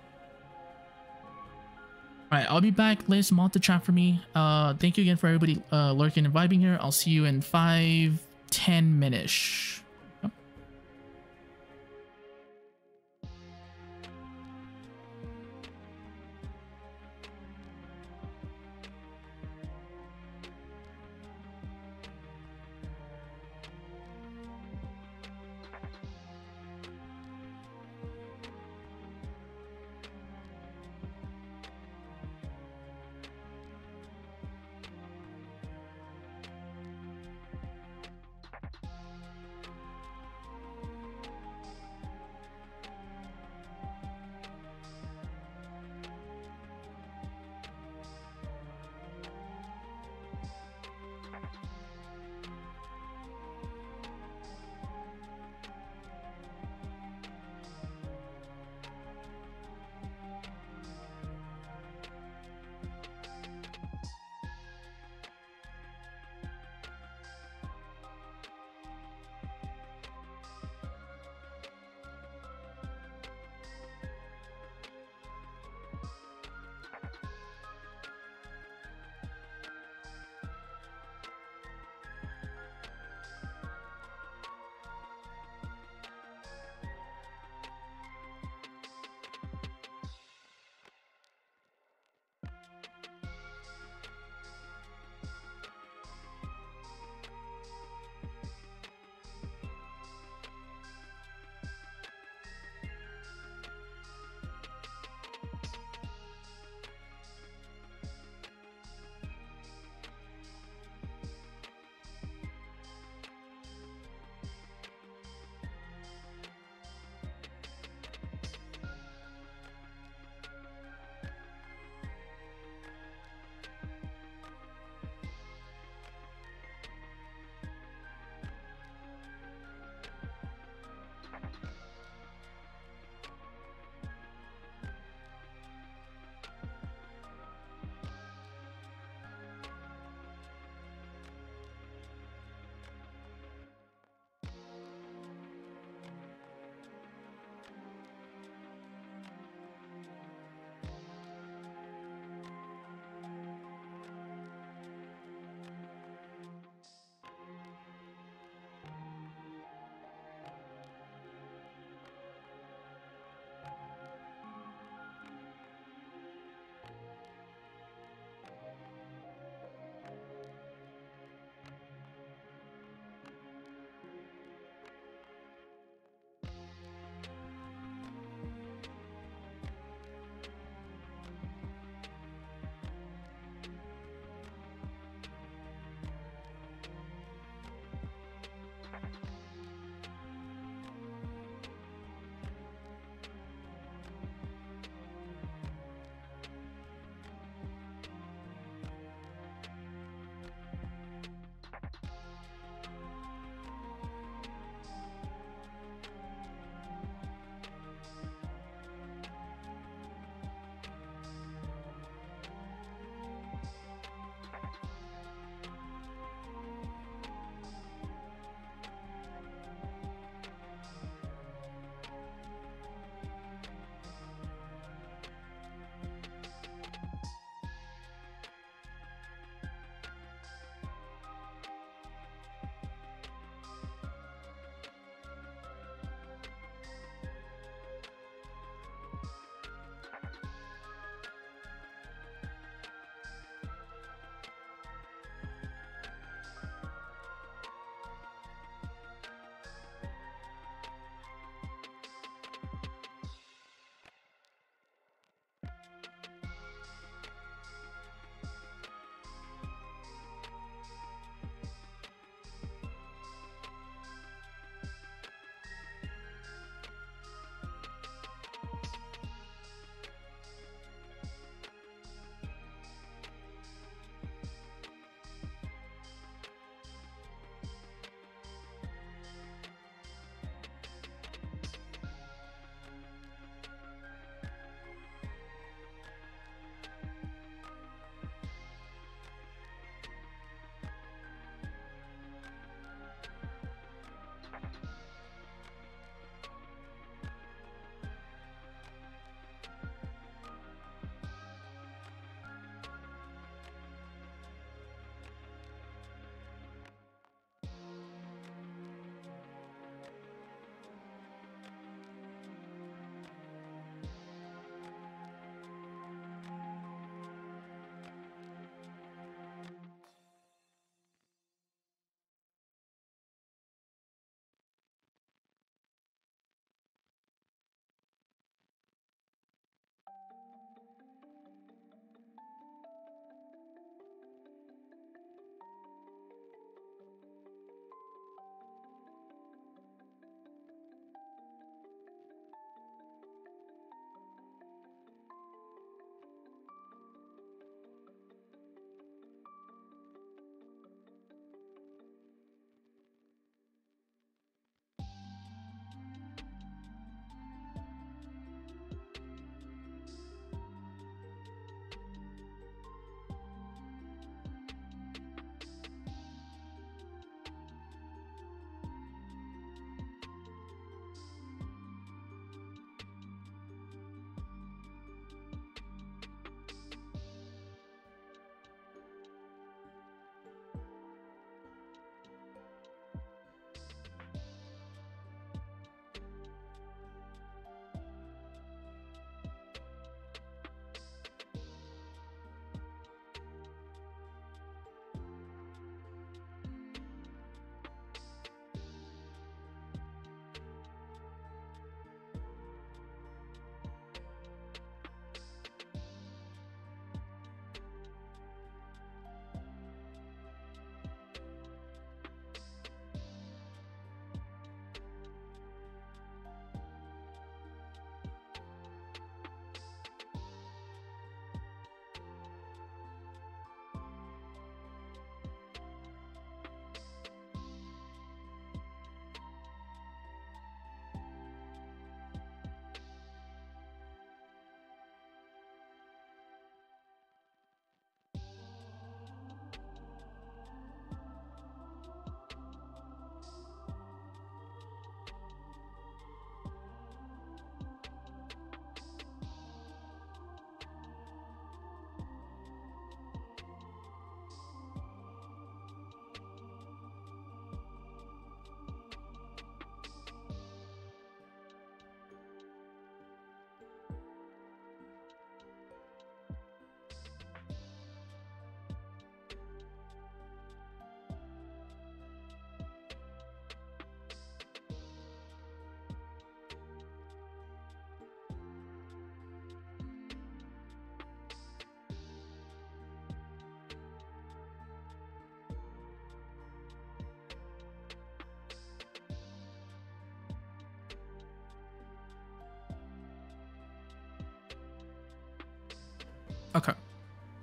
Alright, I'll be back. Liz, mod the chat for me. Uh, thank you again for everybody uh, lurking and vibing here. I'll see you in five, ten minutes.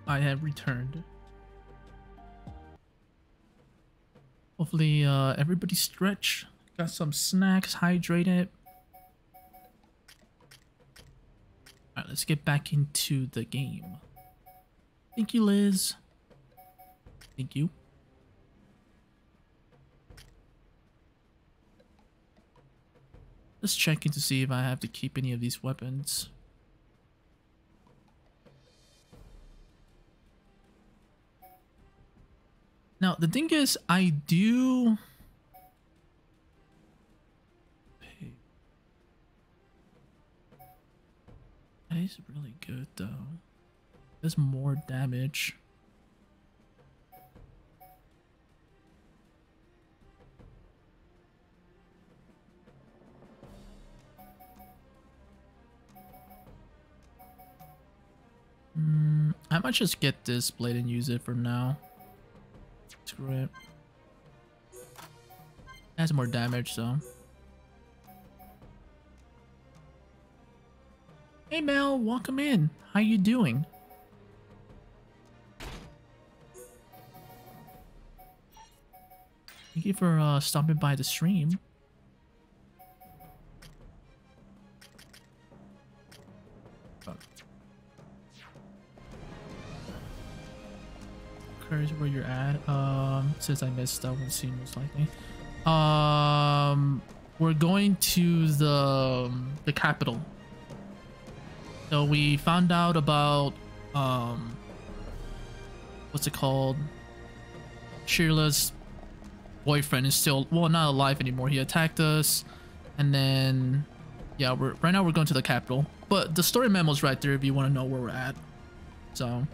I have returned. Hopefully, uh, everybody stretch. Got some snacks, hydrated. Alright, let's get back into the game. Thank you, Liz. Thank you. Let's check in to see if I have to keep any of these weapons. The thing is, I do... That is really good, though. There's more damage. Mm, I might just get this blade and use it for now. It. Has more damage, so. Hey Mel, welcome in. How you doing? Thank you for uh, stopping by the stream. Where you're at. Um, since I missed that one scene most likely. Um, we're going to the um, the capital. So we found out about um, what's it called? Sharla's boyfriend is still well not alive anymore. He attacked us, and then yeah, we're right now we're going to the capital. But the story memo's right there if you want to know where we're at. So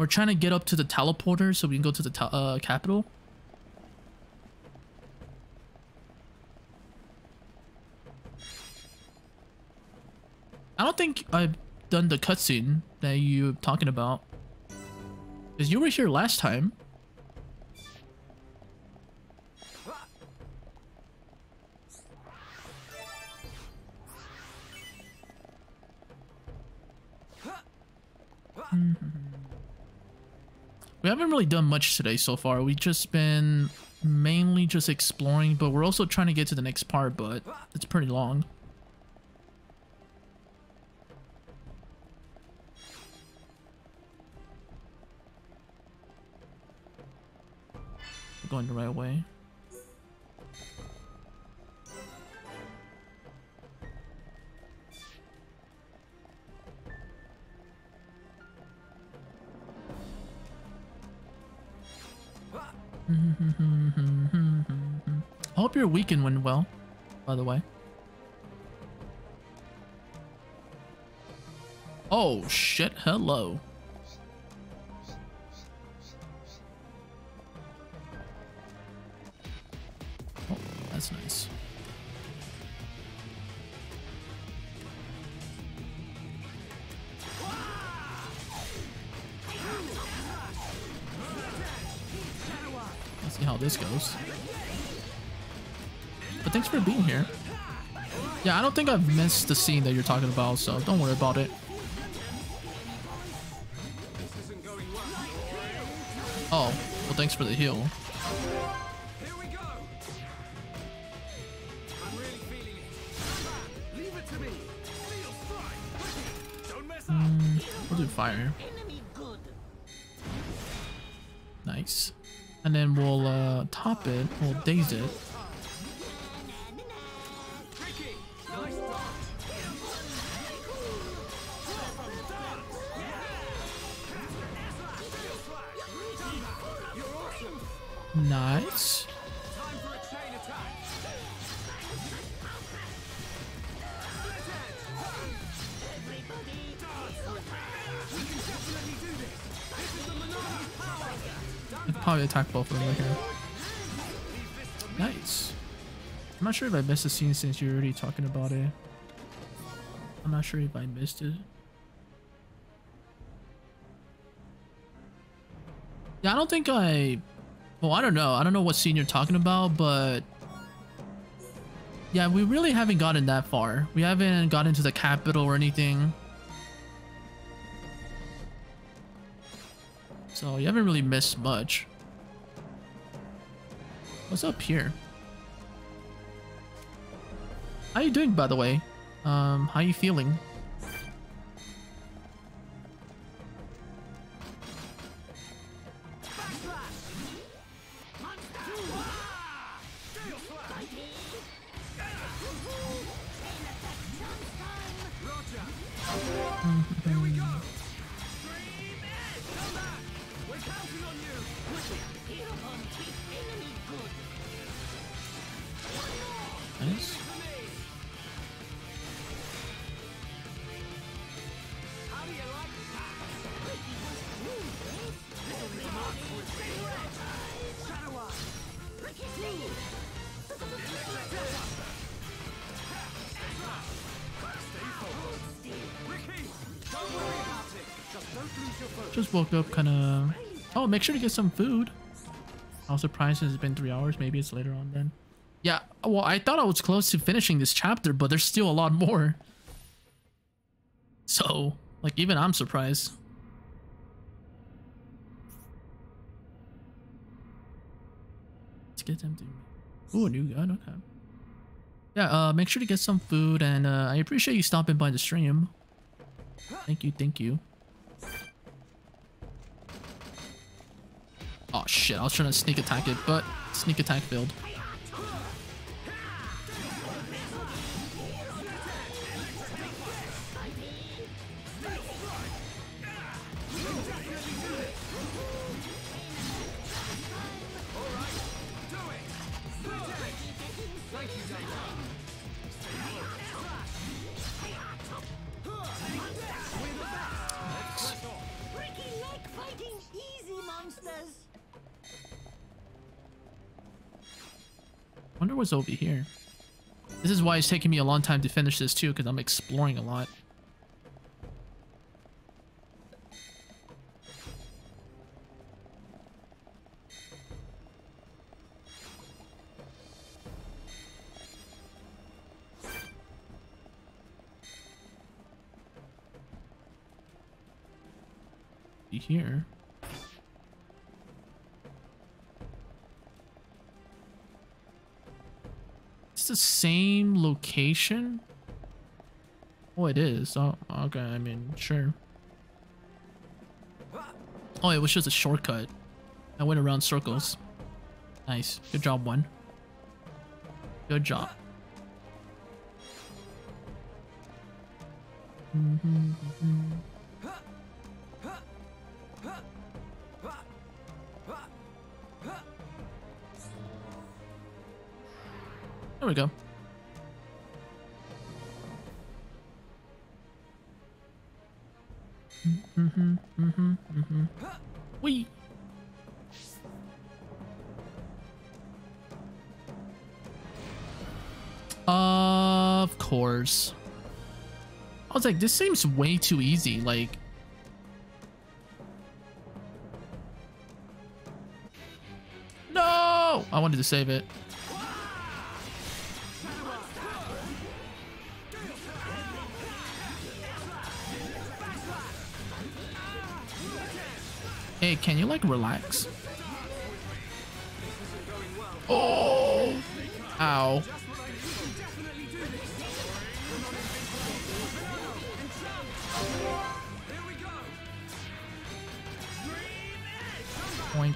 we're trying to get up to the teleporter so we can go to the uh, capital. I don't think I've done the cutscene that you're talking about. Because you were here last time. We haven't really done much today so far. We've just been mainly just exploring, but we're also trying to get to the next part, but it's pretty long. We're going the right way. I hope your weekend went well, by the way. Oh shit, hello. Yeah, I don't think I've missed the scene that you're talking about, so don't worry about it. Oh, well thanks for the heal. Up. We'll do fire. Nice. And then we'll uh, top it, we'll daze it. If I missed a scene since you're already talking about it. I'm not sure if I missed it. Yeah, I don't think I... Well, I don't know. I don't know what scene you're talking about, but... Yeah, we really haven't gotten that far. We haven't gotten to the capital or anything. So you haven't really missed much. What's up here? How you doing, by the way? Um, how you feeling? Woke up kind of... Oh, make sure to get some food. I was surprised it's been three hours. Maybe it's later on then. Yeah, well, I thought I was close to finishing this chapter, but there's still a lot more. So, like, even I'm surprised. Let's get them to... Ooh, new gun, okay. Yeah, uh, make sure to get some food, and uh, I appreciate you stopping by the stream. Thank you, thank you. Oh shit, I was trying to sneak attack it, but sneak attack failed. What's over here. This is why it's taking me a long time to finish this too, because I'm exploring a lot. Here. The same location? Oh, it is. Oh, okay. I mean, sure. Oh, it was just a shortcut. I went around circles. Nice. Good job, one. Good job. Mhm, mhm. There we go. Mm-hmm, mm-hmm, mm-hmm. Wee. Of course. I was like, this seems way too easy. Like, no! I wanted to save it. Hey, can you like relax? Oh! Ow. Oink.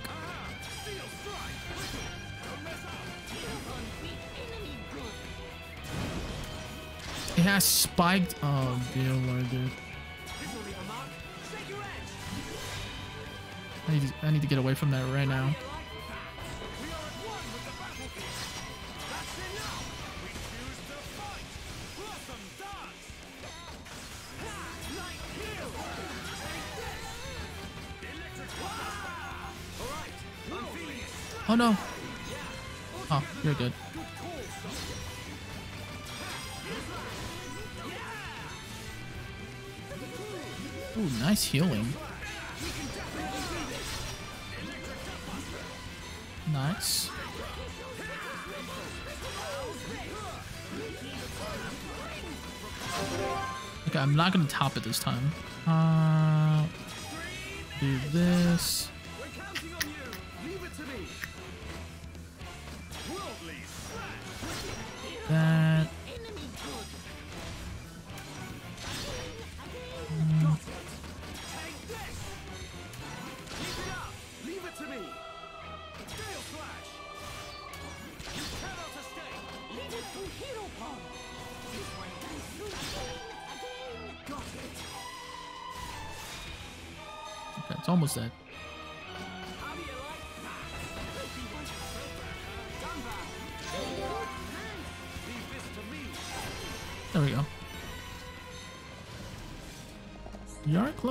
It has spiked. Oh dear lord, dude. Need, to, I need to get away from that right now. Oh no. Oh, you're good. Ooh, nice healing. Okay, I'm not gonna top it this time. Uh, do this.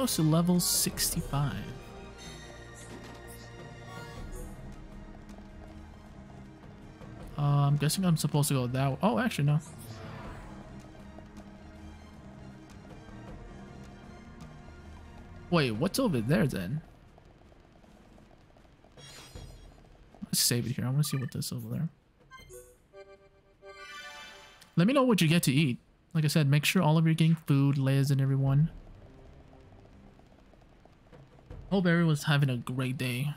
Close to level 65. Uh, I'm guessing I'm supposed to go that way. Oh, actually, no. Wait, what's over there then? Let's save it here. I want to see what this over there. Let me know what you get to eat. Like I said, make sure all of you are getting food, Liz and everyone. Hope everyone's having a great day.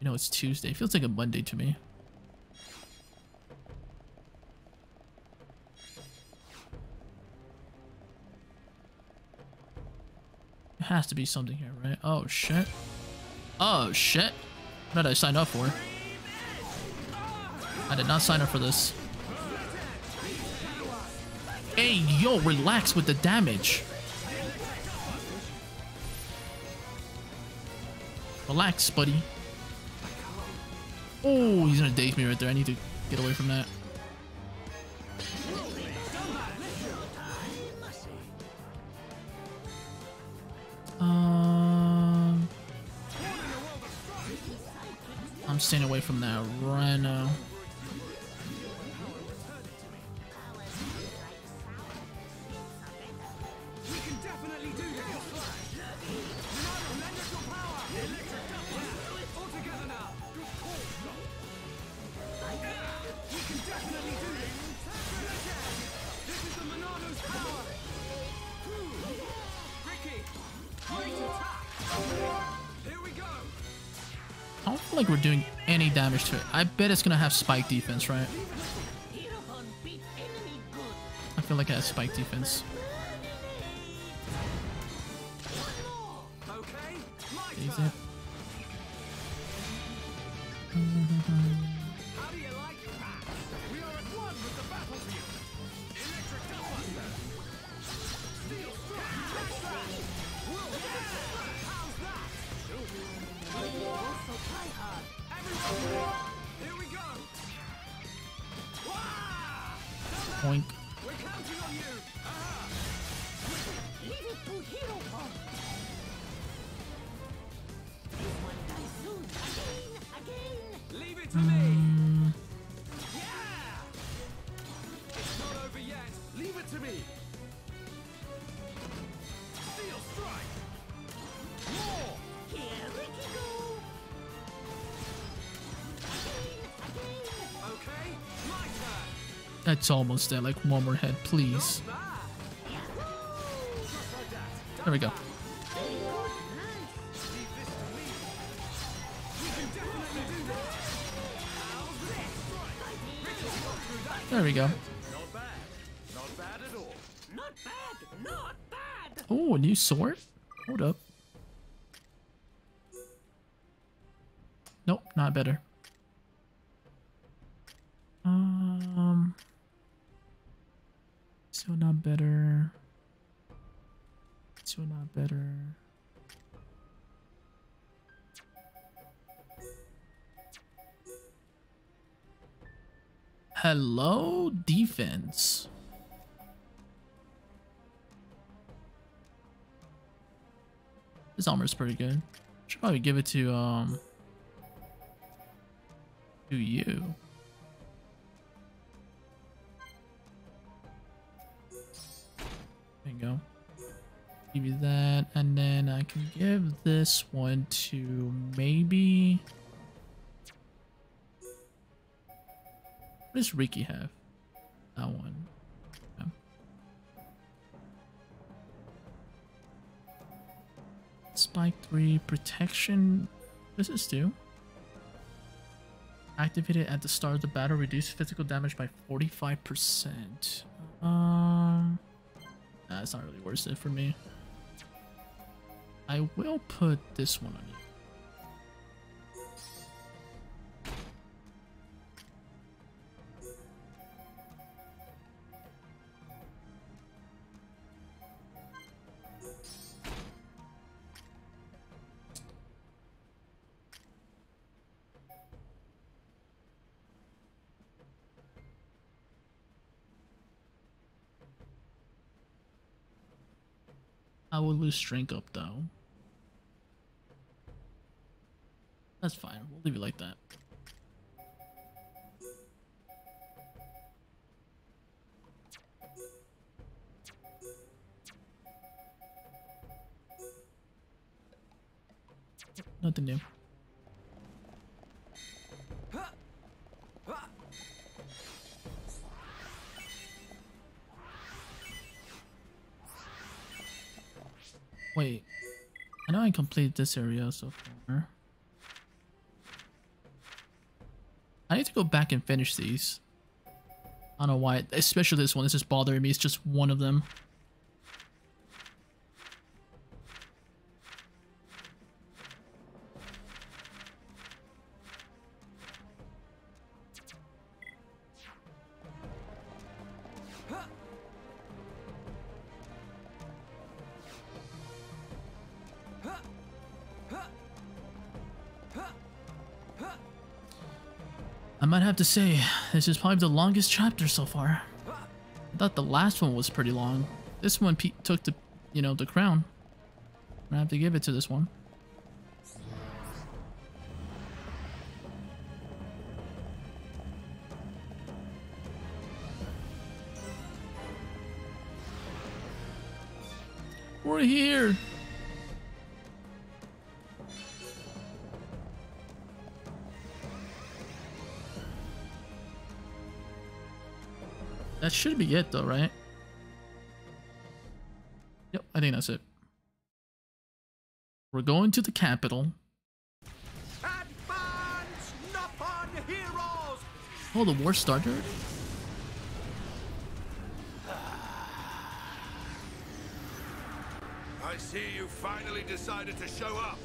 You know, it's Tuesday. It feels like a Monday to me. It has to be something here, right? Oh, shit. Oh, shit. What did I sign up for? I did not sign up for this. Hey, yo, relax with the damage. Relax, buddy. Oh, he's gonna daze me right there. I need to get away from that. Um, I'm staying away from that right I bet it's gonna have spike defense, right? I feel like it has spike defense. Turn. That's almost there. Like one more head, please. Bad. Just like that. There we go. Leave this to me. We can definitely do this. How's this? Richard's got through that. There we go. Not bad. Not bad at all. Not bad, not bad. Oh, a new sword? Pretty good. Should probably give it to um to you. There you go. Give you that, and then I can give this one to maybe. What does Riki have? Protection. What does this do? Activated at the start of the battle, reduce physical damage by 45%. Um, nah, not really worth it for me. I will put this one on you. Lose strength up though. That's fine. We'll leave it like that. Nothing new. This area so far. I need to go back and finish these. I don't know why, especially this one. This is bothering me. It's just one of them. Have to say, this is probably the longest chapter so far. I thought the last one was pretty long. This one Pete took the, you know, the crown. I'm have to give it to this one. Should be it though, right? Yep, I think that's it. We're going to the capital. Advance, Nopon heroes! Oh, the war started? I see you finally decided to show up.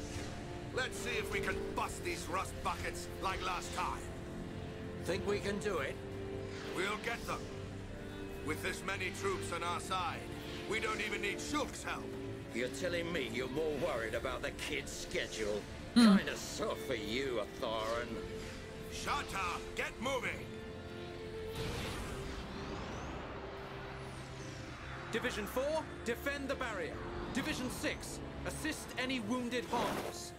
Let's see if we can bust these rust buckets like last time. Think we can do it? We'll get them. With this many troops on our side, we don't even need Shulk's help. You're telling me you're more worried about the kid's schedule? Hmm. Kinda soft for you, Otharon. Shata, get moving! Division 4, defend the barrier. Division 6, assist any wounded Homs.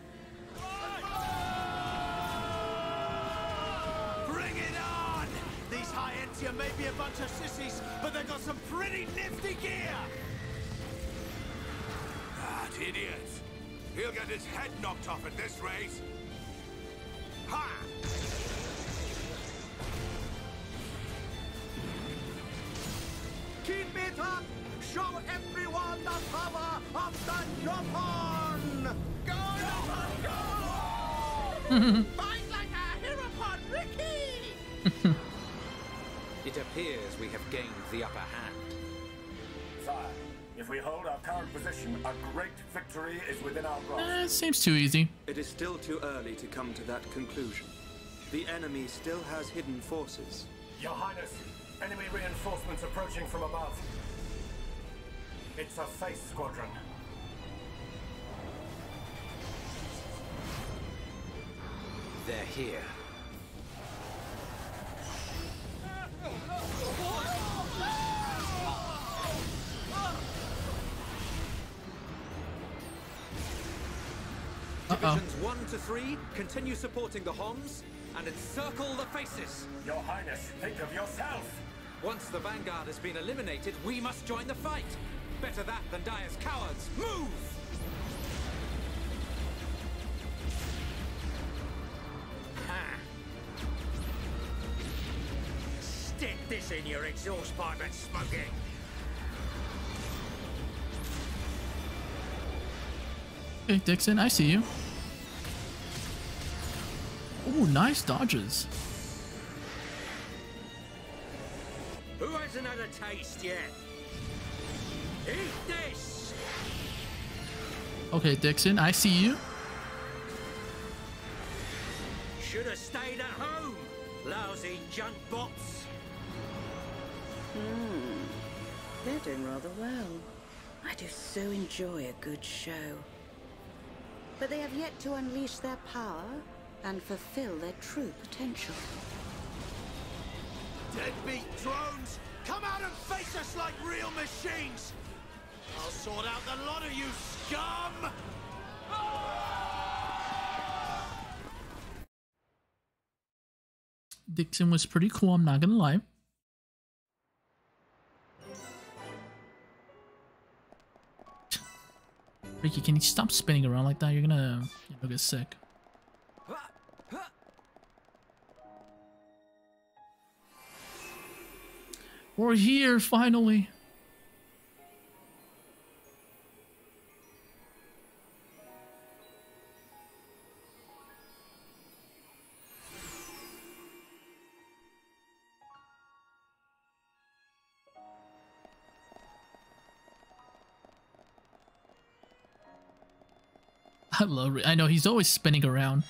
These High Entia may be a bunch of sissies, but they've got some pretty nifty gear! That idiot! He'll get his head knocked off at this rate! Ha! Keep it up! Show everyone the power of the Nopon! Go, Nopon, go! It appears we have gained the upper hand. Sire, if we hold our current position, a great victory is within our grasp. Eh, seems too easy. It is still too early to come to that conclusion. The enemy still has hidden forces. Your Highness, enemy reinforcements approaching from above. It's a face squadron. They're here. Uh-oh. Divisions 1 to 3, continue supporting the Homs and encircle the faces. Your Highness, think of yourself! Once the Vanguard has been eliminated, we must join the fight. Better that than die as cowards. Move! Ha! Stick this in your exhaust pipe and smoke it. Okay, Dickson, I see you. Ooh, nice dodges. Who hasn't had a taste yet? Eat this! Okay, Dickson, I see you. Should have stayed at home, lousy junk bots. Hmm. They're doing rather well. I do so enjoy a good show. But they have yet to unleash their power and fulfill their true potential. Deadbeat drones! Come out and face us like real machines! I'll sort out the lot of you scum! Dickson was pretty cool, I'm not gonna lie. Riki, can you stop spinning around like that? You're gonna you know, get sick. We're here, finally. I love. I know he's always spinning around.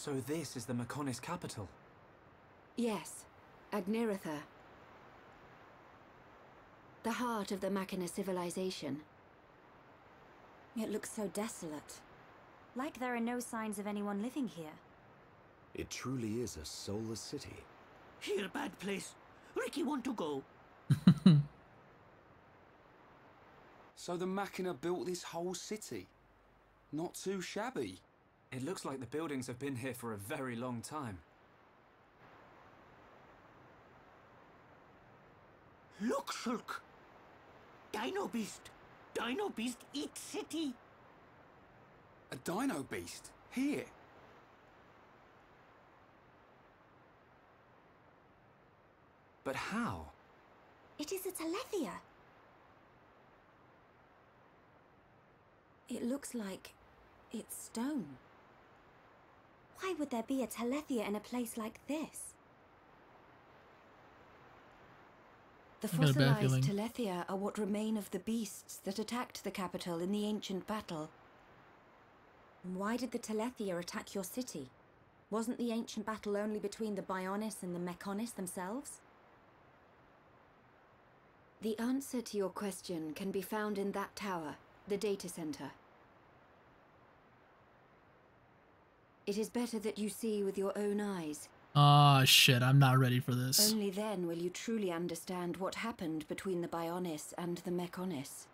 So this is the Mechonis capital. Yes, Agniratha. The heart of the Machina civilization. It looks so desolate. Like there are no signs of anyone living here. It truly is a soulless city. Here, bad place. Riki want to go. So the Machina built this whole city? Not too shabby. It looks like the buildings have been here for a very long time. Look, Shulk. Dino Beast. Dino Beast eat city. A dino beast? Here? But how? It is a Telethia. It looks like it's stone. Why would there be a Telethia in a place like this? The I got a bad fossilized. Telethia are what remain of the beasts that attacked the capital in the ancient battle. Why did the Telethia attack your city? Wasn't the ancient battle only between the Bionis and the Mechonis themselves? The answer to your question can be found in that tower, the data center. It is better that you see with your own eyes. Ah, shit, I'm not ready for this. Only then will you truly understand what happened between the Bionis and the Mechonis.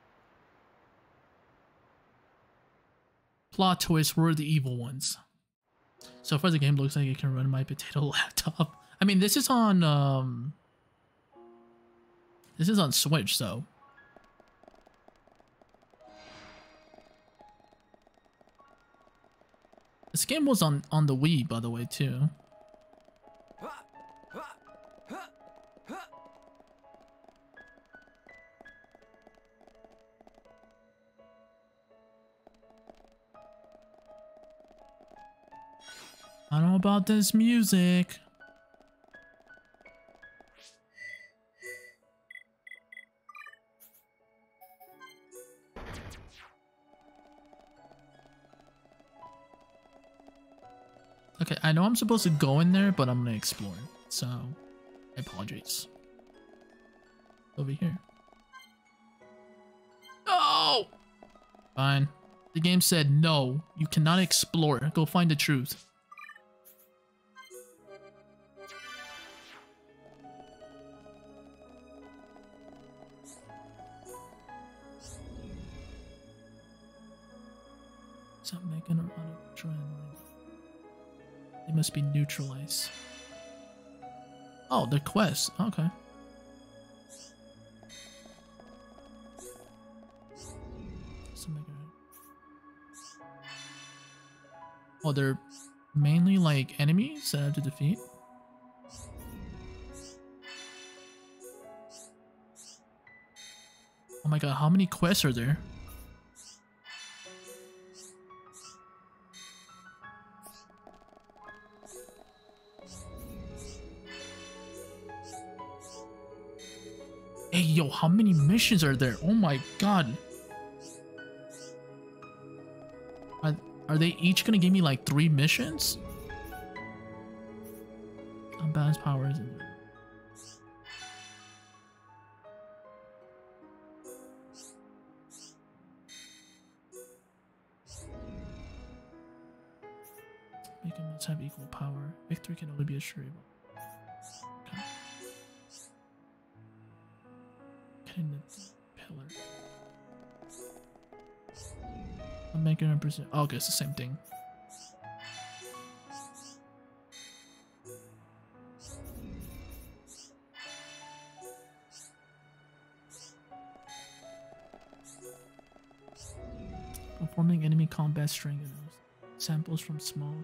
Plot twist, we're the evil ones. So far the game looks like it can run my potato laptop. I mean, this is on, um... This is on Switch, so... This game was on, on the Wii, by the way, too. I know about this music. I know I'm supposed to go in there, but I'm gonna explore. So, I apologize. Over here. No! Fine. The game said no, you cannot explore. Go find the truth. Stop making a run of They must be neutralized. Oh, the quest. Okay. Oh, they're mainly like enemies that I have to defeat. Oh my god, how many quests are there? Yo, how many missions are there? Oh my god. Are, are they each gonna give me like three missions? Unbalanced powers. Make them must have equal power. Victory can only be assured. Making a percent. Oh, okay, it's the same thing. Performing enemy combat string samples from small.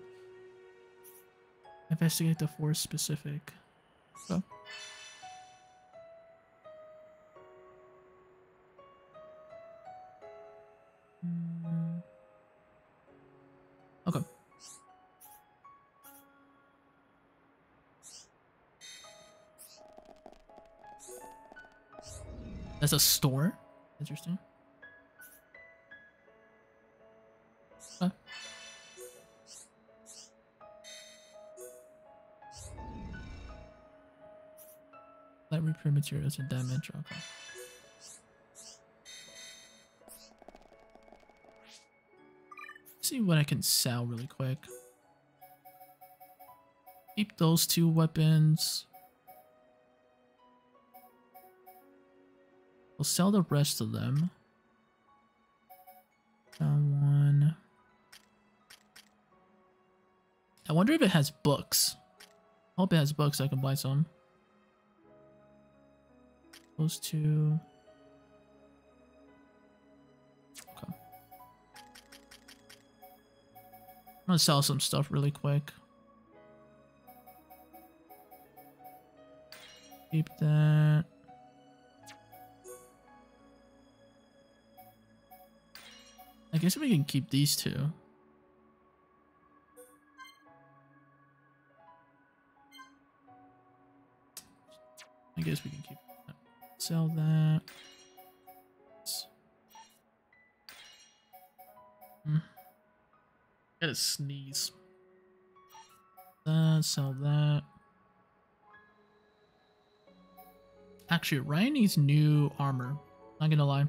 Investigate the force specific. That's a store? Interesting. Huh. Light repair materials and damage. Okay. See what I can sell really quick. Keep those two weapons. We'll sell the rest of them. One. I wonder if it has books. I hope it has books so I can buy some. Those two. Okay. I'm gonna sell some stuff really quick. Keep that. I guess we can keep these two. I guess we can keep that. Sell that. Hmm. Gotta sneeze. That, sell that. Actually, Reyn needs new armor. Not gonna lie.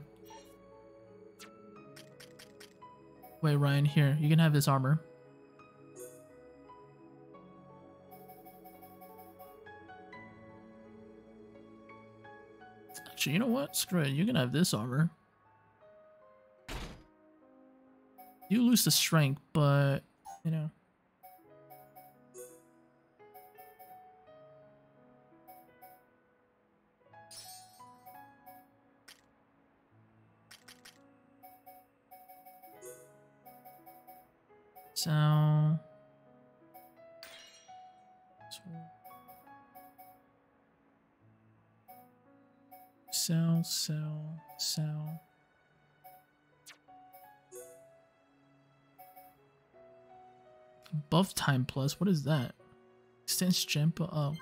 Wait, Reyn, here. You can have this armor. Actually, you know what? Screw it. You can have this armor. You lose the strength, but, you know. So... Sell, sell, sell. Buff time plus, what is that? Extends jump, uh, oh.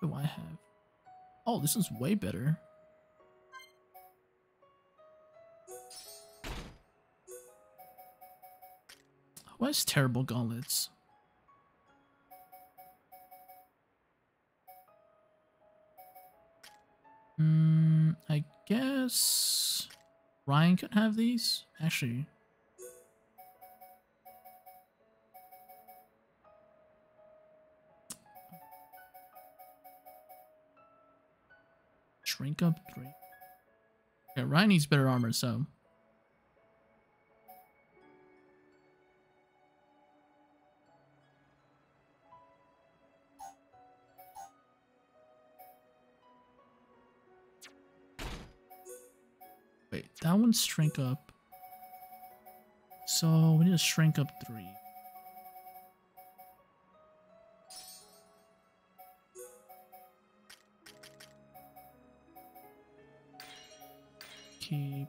What do I have? Oh, this is way better. Why is terrible gauntlets? Hmm, I guess Reyn could have these. Actually, shrink up three. Yeah, Ryan needs better armor, so that one's shrink up. So we need to shrink up three. Keep.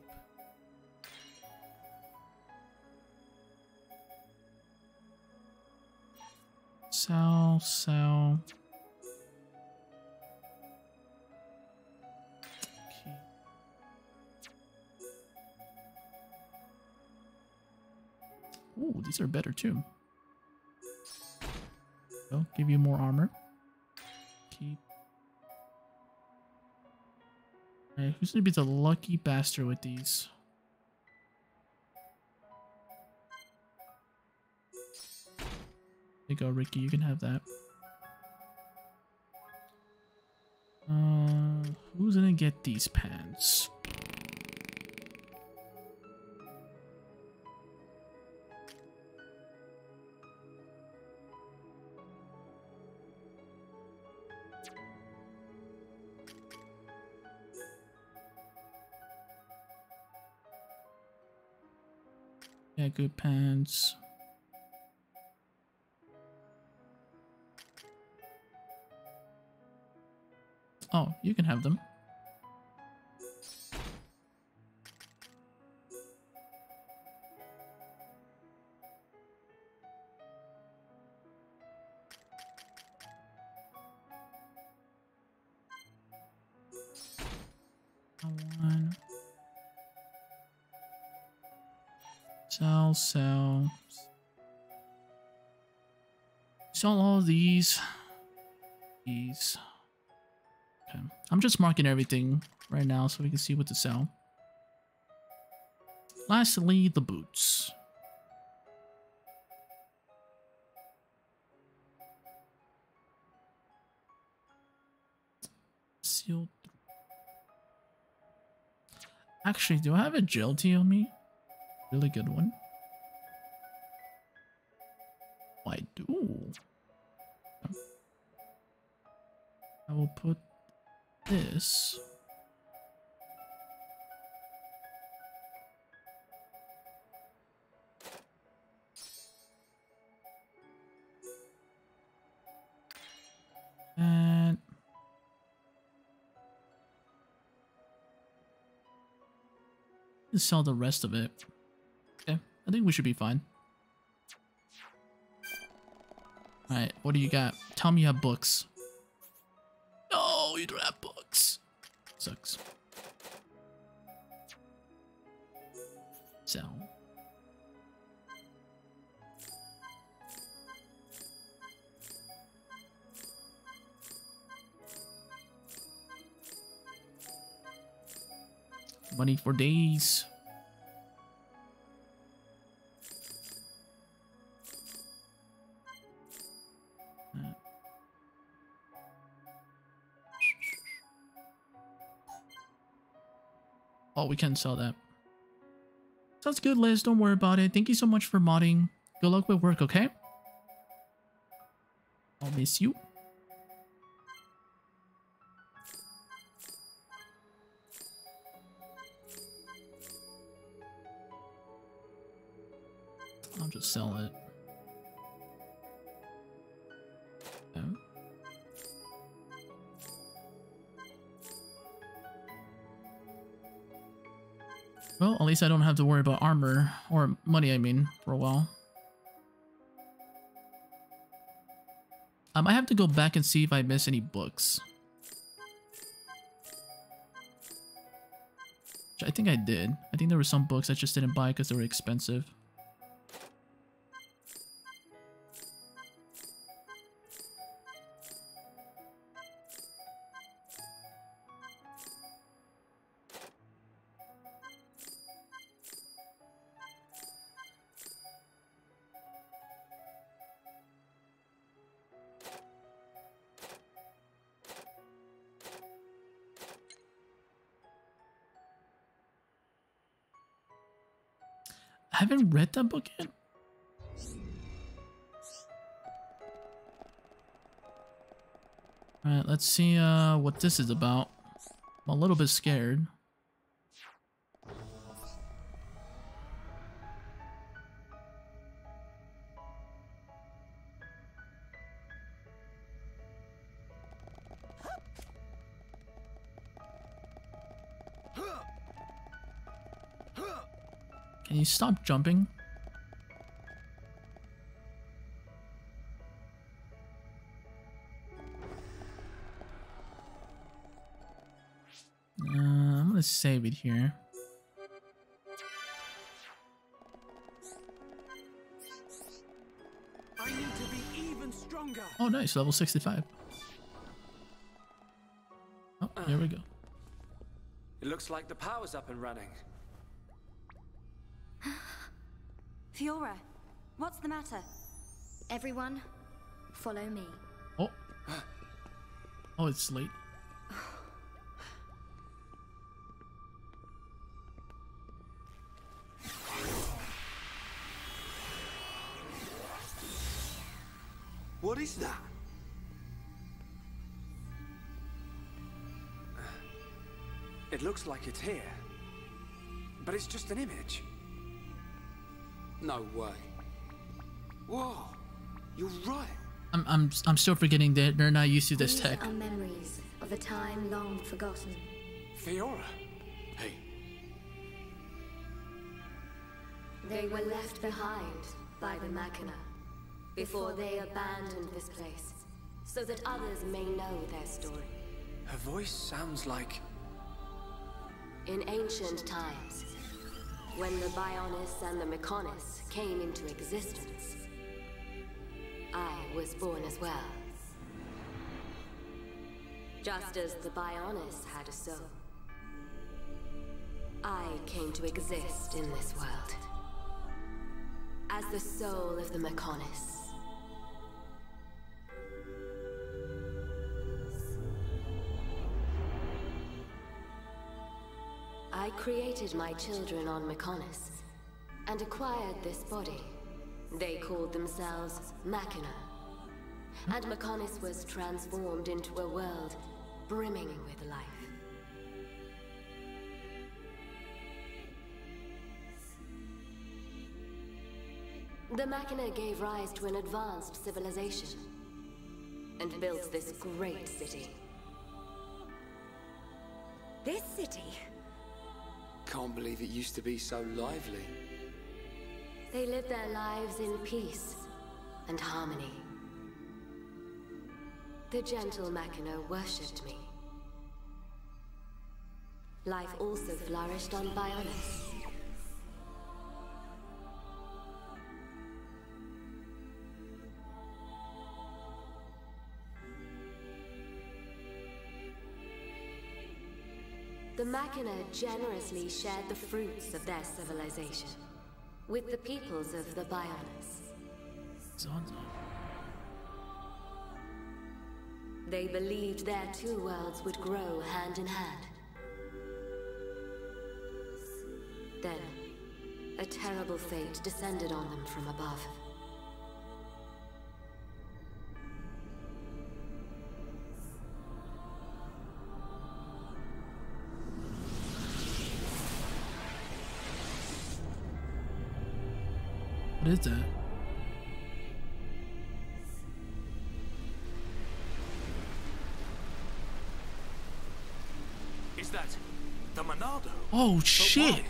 Sell, sell. Ooh, these are better too. So, give you more armor. Keep. Alright, who's gonna be the lucky bastard with these? There you go, Riki. You can have that. Uh, who's gonna get these pants? Yeah, good pants. Oh, you can have them. These. These. Okay. I'm just marking everything right now so we can see what to sell. Lastly, the boots. Sealed. Actually, do I have agility on me? Really good one. I do. I will put this. And sell the rest of it. Okay, I think we should be fine. Alright, what do you got? Tell me you have books. You books. Sucks. So. Money for days. Oh, we can sell that. Sounds good, Liz. Don't worry about it. Thank you so much for modding. Good luck with work, okay? I'll miss you. I'll just sell it. Least I don't have to worry about armor, or money, I mean, for a while. Um, I might have to go back and see if I miss any books. Which I think I did. I think there were some books I just didn't buy because they were expensive. That book yet. Alright, let's see uh, what this is about. I'm a little bit scared. Can you stop jumping? I'm gonna save it here. I need to be even stronger. Oh, nice, level 65. Oh, ah. here we go. It looks like the power's up and running. Fiora, what's the matter? Everyone, follow me. Oh. Oh, it's late. Is that? Uh, it looks like it's here. But it's just an image. No way. Whoa, you're right. I'm I'm I'm still forgetting that they're not used to this These tech. are memories of a time long forgotten. Fiora. Hey, They were left behind by the Machina before they abandoned this place, so that others may know their story. her voice sounds like. In ancient times, when the Bionis and the Mechonis came into existence, I was born as well. Just as the Bionis had a soul, I came to exist in this world as the soul of the Mechonis. Created my children on Mechonis and acquired this body. They called themselves Machina. And Mechonis was transformed into a world brimming with life. The Machina gave rise to an advanced civilization and built this great city. This city? Can't believe it used to be so lively. They lived their lives in peace and harmony. The gentle Machina worshipped me. Life also flourished on Bionis. The Machina generously shared the fruits of their civilization with the peoples of the Bionis. They believed their two worlds would grow hand in hand. Then, a terrible fate descended on them from above. What is that? Is that the Monado? Oh shit!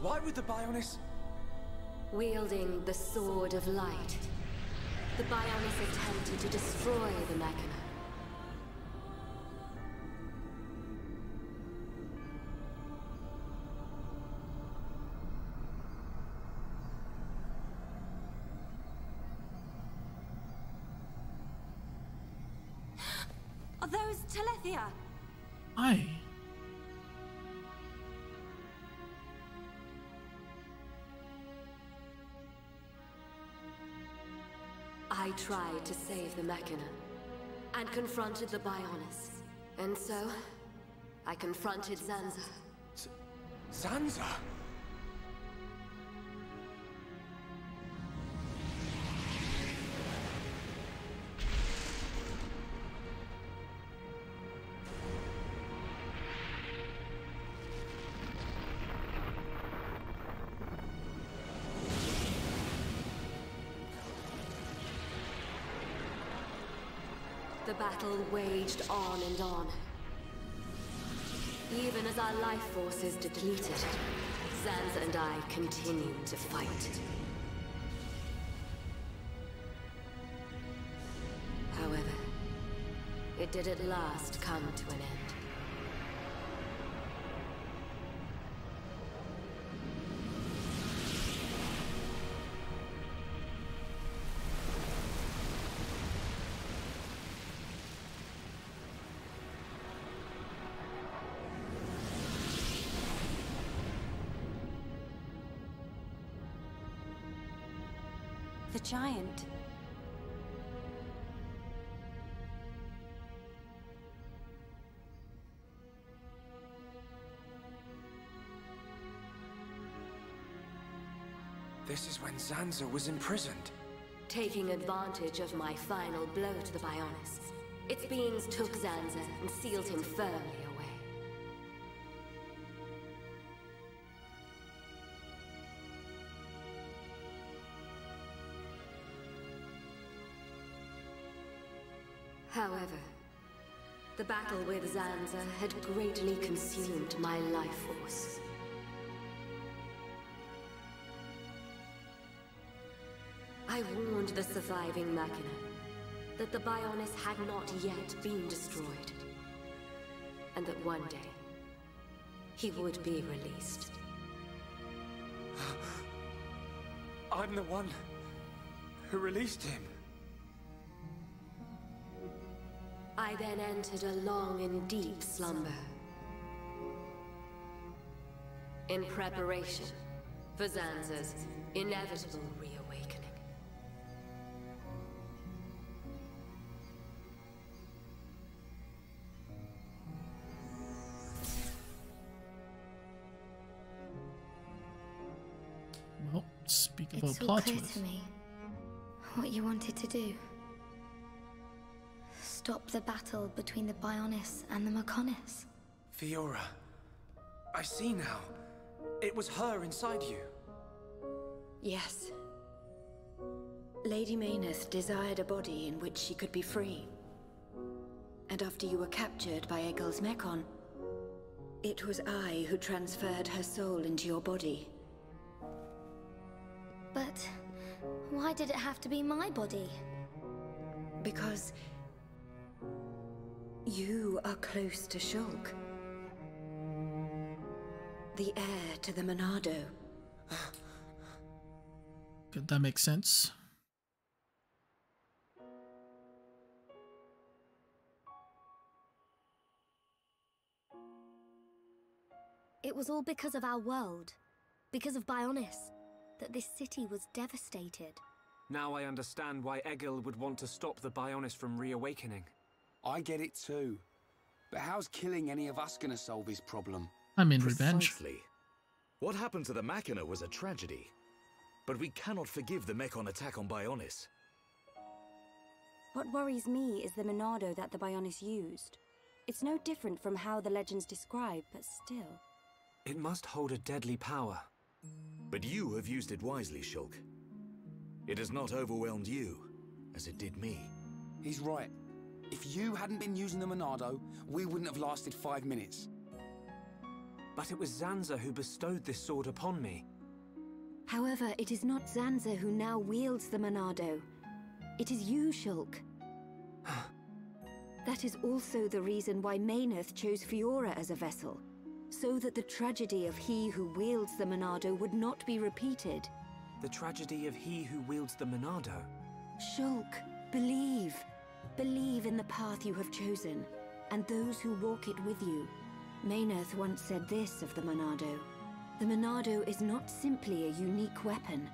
Why would the Bionis? Wielding the Sword of Light, the Bionis attempted to destroy the Machina. Tried to save the Machina and confronted the Bionis. And so, I confronted Zanza. Zanza? Battle waged on and on. Even as our life forces depleted, Zanza and I continued to fight. However, it did at last come to an end. This is when Zanza was imprisoned. Taking advantage of my final blow to the Bionists. Its beings took Zanza and sealed him firmly away. However, the battle with Zanza had greatly consumed my life force. Warned the surviving Machina that the Bionis had not yet been destroyed, and that one day he would be released. I'm the one who released him. I then entered a long and deep slumber. In preparation for Zanza's inevitable speak It's about all plot clear twist. to me what you wanted to do. Stop the battle between the Bionis and the Mechonis. Fiora. I see now. It was her inside you. Yes. Lady Meyneth desired a body in which she could be free. And after you were captured by Egil's Mechon, it was I who transferred her soul into your body. But why did it have to be my body? Because you are close to Shulk. The heir to the Monado. Good, that makes sense. It was all because of our world, because of Bionis, that this city was devastated. Now I understand why Egil would want to stop the Bionis from reawakening. I get it too. But how's killing any of us gonna solve his problem? I mean, revenge. Precisely. What happened to the Machina was a tragedy. But we cannot forgive the Mechon attack on Bionis. What worries me is the Monado that the Bionis used. It's no different from how the legends describe, but still. It must hold a deadly power. But you have used it wisely, Shulk. It has not overwhelmed you, as it did me. He's right. If you hadn't been using the Monado, we wouldn't have lasted five minutes. But it was Zanza who bestowed this sword upon me. However, it is not Zanza who now wields the Monado. It is you, Shulk. that is also the reason why Meyneth chose Fiora as a vessel. So that the tragedy of he who wields the Monado would not be repeated. The tragedy of he who wields the Monado. Shulk, believe. Believe in the path you have chosen, and those who walk it with you. Meyneth once said this of the Monado. The Monado is not simply a unique weapon.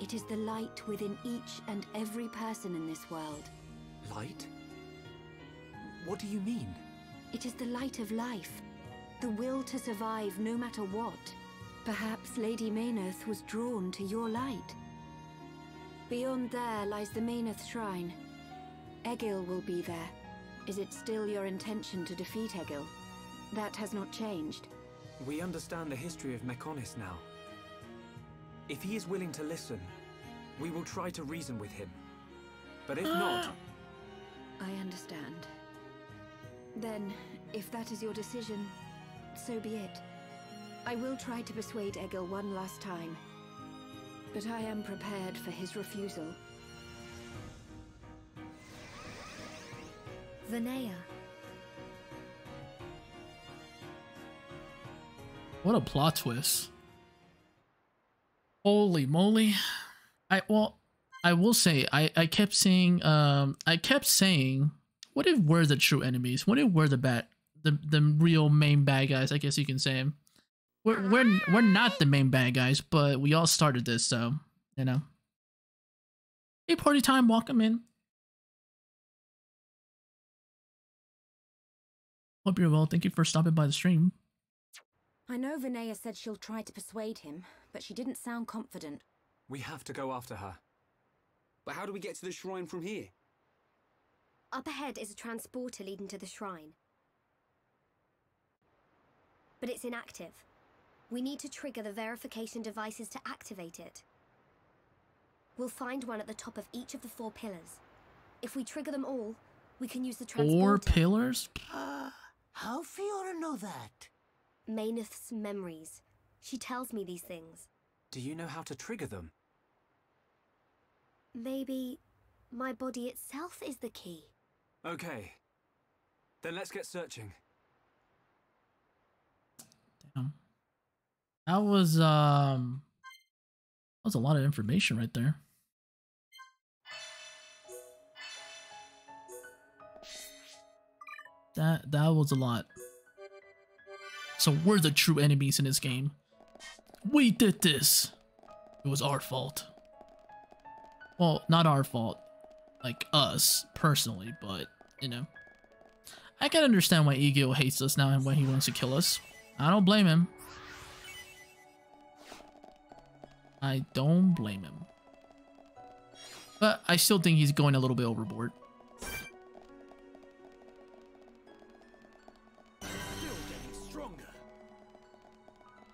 It is the light within each and every person in this world. Light? What do you mean? It is the light of life. The will to survive no matter what. Perhaps Lady Meyneth was drawn to your light. Beyond there lies the Meyneth Shrine. Egil will be there. Is it still your intention to defeat Egil? That has not changed. We understand the history of Mechonis now. If he is willing to listen, we will try to reason with him. But if not, I understand. Then, if that is your decision, so be it. I will try to persuade Egil one last time. But I am prepared for his refusal. Vanea. What a plot twist. Holy moly. I well I will say I I kept saying um I kept saying what if we're the true enemies? What if we're the bad the the real main bad guys, I guess you can say. We're we're we're not the main bad guys, but we all started this, so you know. Hey party time, welcome in. Hope you're well. Thank you for stopping by the stream. I know Vanea said she'll try to persuade him, but she didn't sound confident. we have to go after her. But how do we get to the shrine from here? Up ahead is a transporter leading to the shrine. But it's inactive. We need to trigger the verification devices to activate it. We'll find one at the top of each of the four pillars. If we trigger them all, We can use the Four pillars? Uh, How Fiora know that? Meyneth's memories. She tells me these things. Do you know how to trigger them? Maybe my body itself is the key. Okay. Then let's get searching. That was um that was a lot of information right there. That that was a lot. So we're the true enemies in this game. We did this. It was our fault. Well, not our fault. Like us, personally, but you know. I can understand why Egil hates us now and why he wants to kill us. I don't blame him. I don't blame him. But I still think he's going a little bit overboard.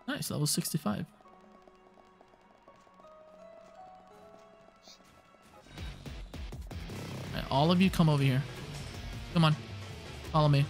Nice, level 65. Alright, all of you come over here. Come on. Follow me.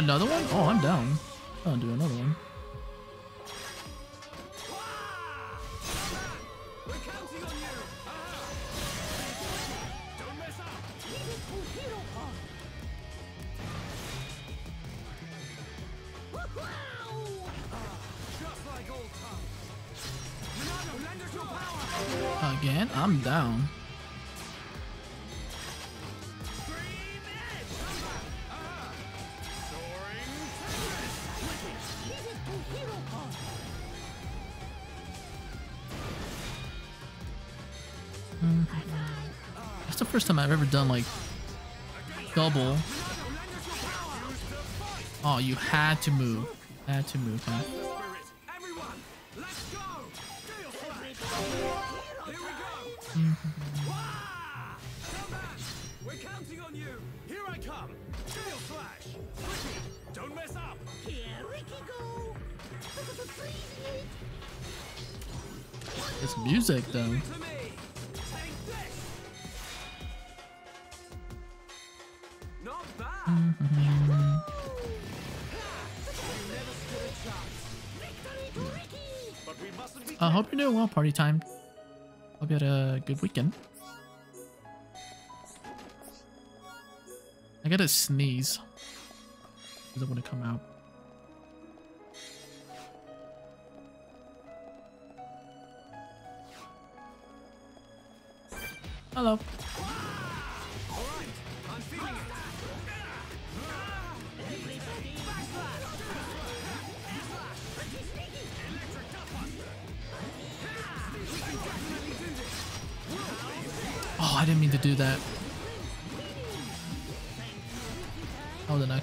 Another one? Oh, I'm down. Time I've ever done like double. Oh, you had to move. Had to move, huh? Party time. Hope you had a good weekend. I gotta sneeze. Doesn't want to come out. Hello.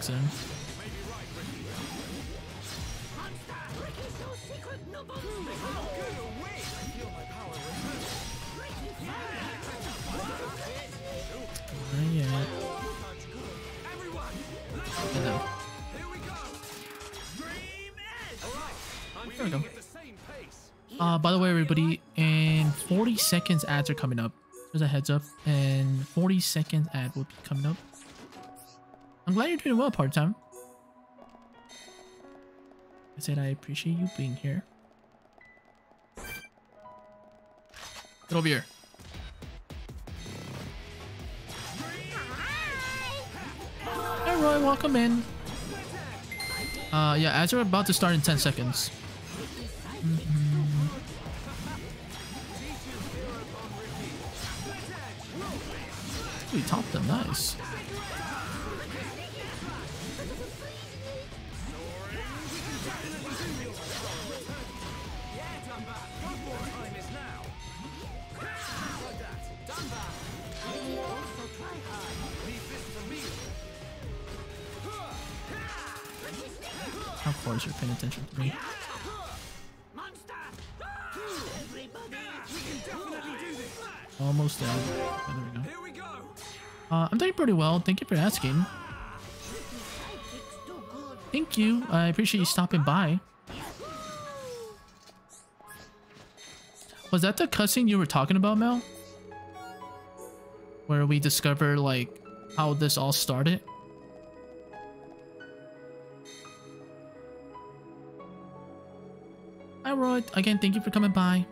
Was. Not yet. Know. There we go. Uh, by the way, everybody, in 40 seconds, ads are coming up. There's a heads up, and 40 seconds ad will be coming up. I'm glad you're doing well, part time. I said I appreciate you being here. Get over here. Hey Roy, welcome in. Uh, yeah, ads are about to start in 10 seconds. we topped them. Nice. How far is you paying attention to me? Almost dead. Oh, there we go. Uh, I'm doing pretty well. Thank you for asking. Thank you. I appreciate you stopping by. Was that the cussing you were talking about, Mel? Where we discover, like, how this all started? Roy. Again, thank you for coming by.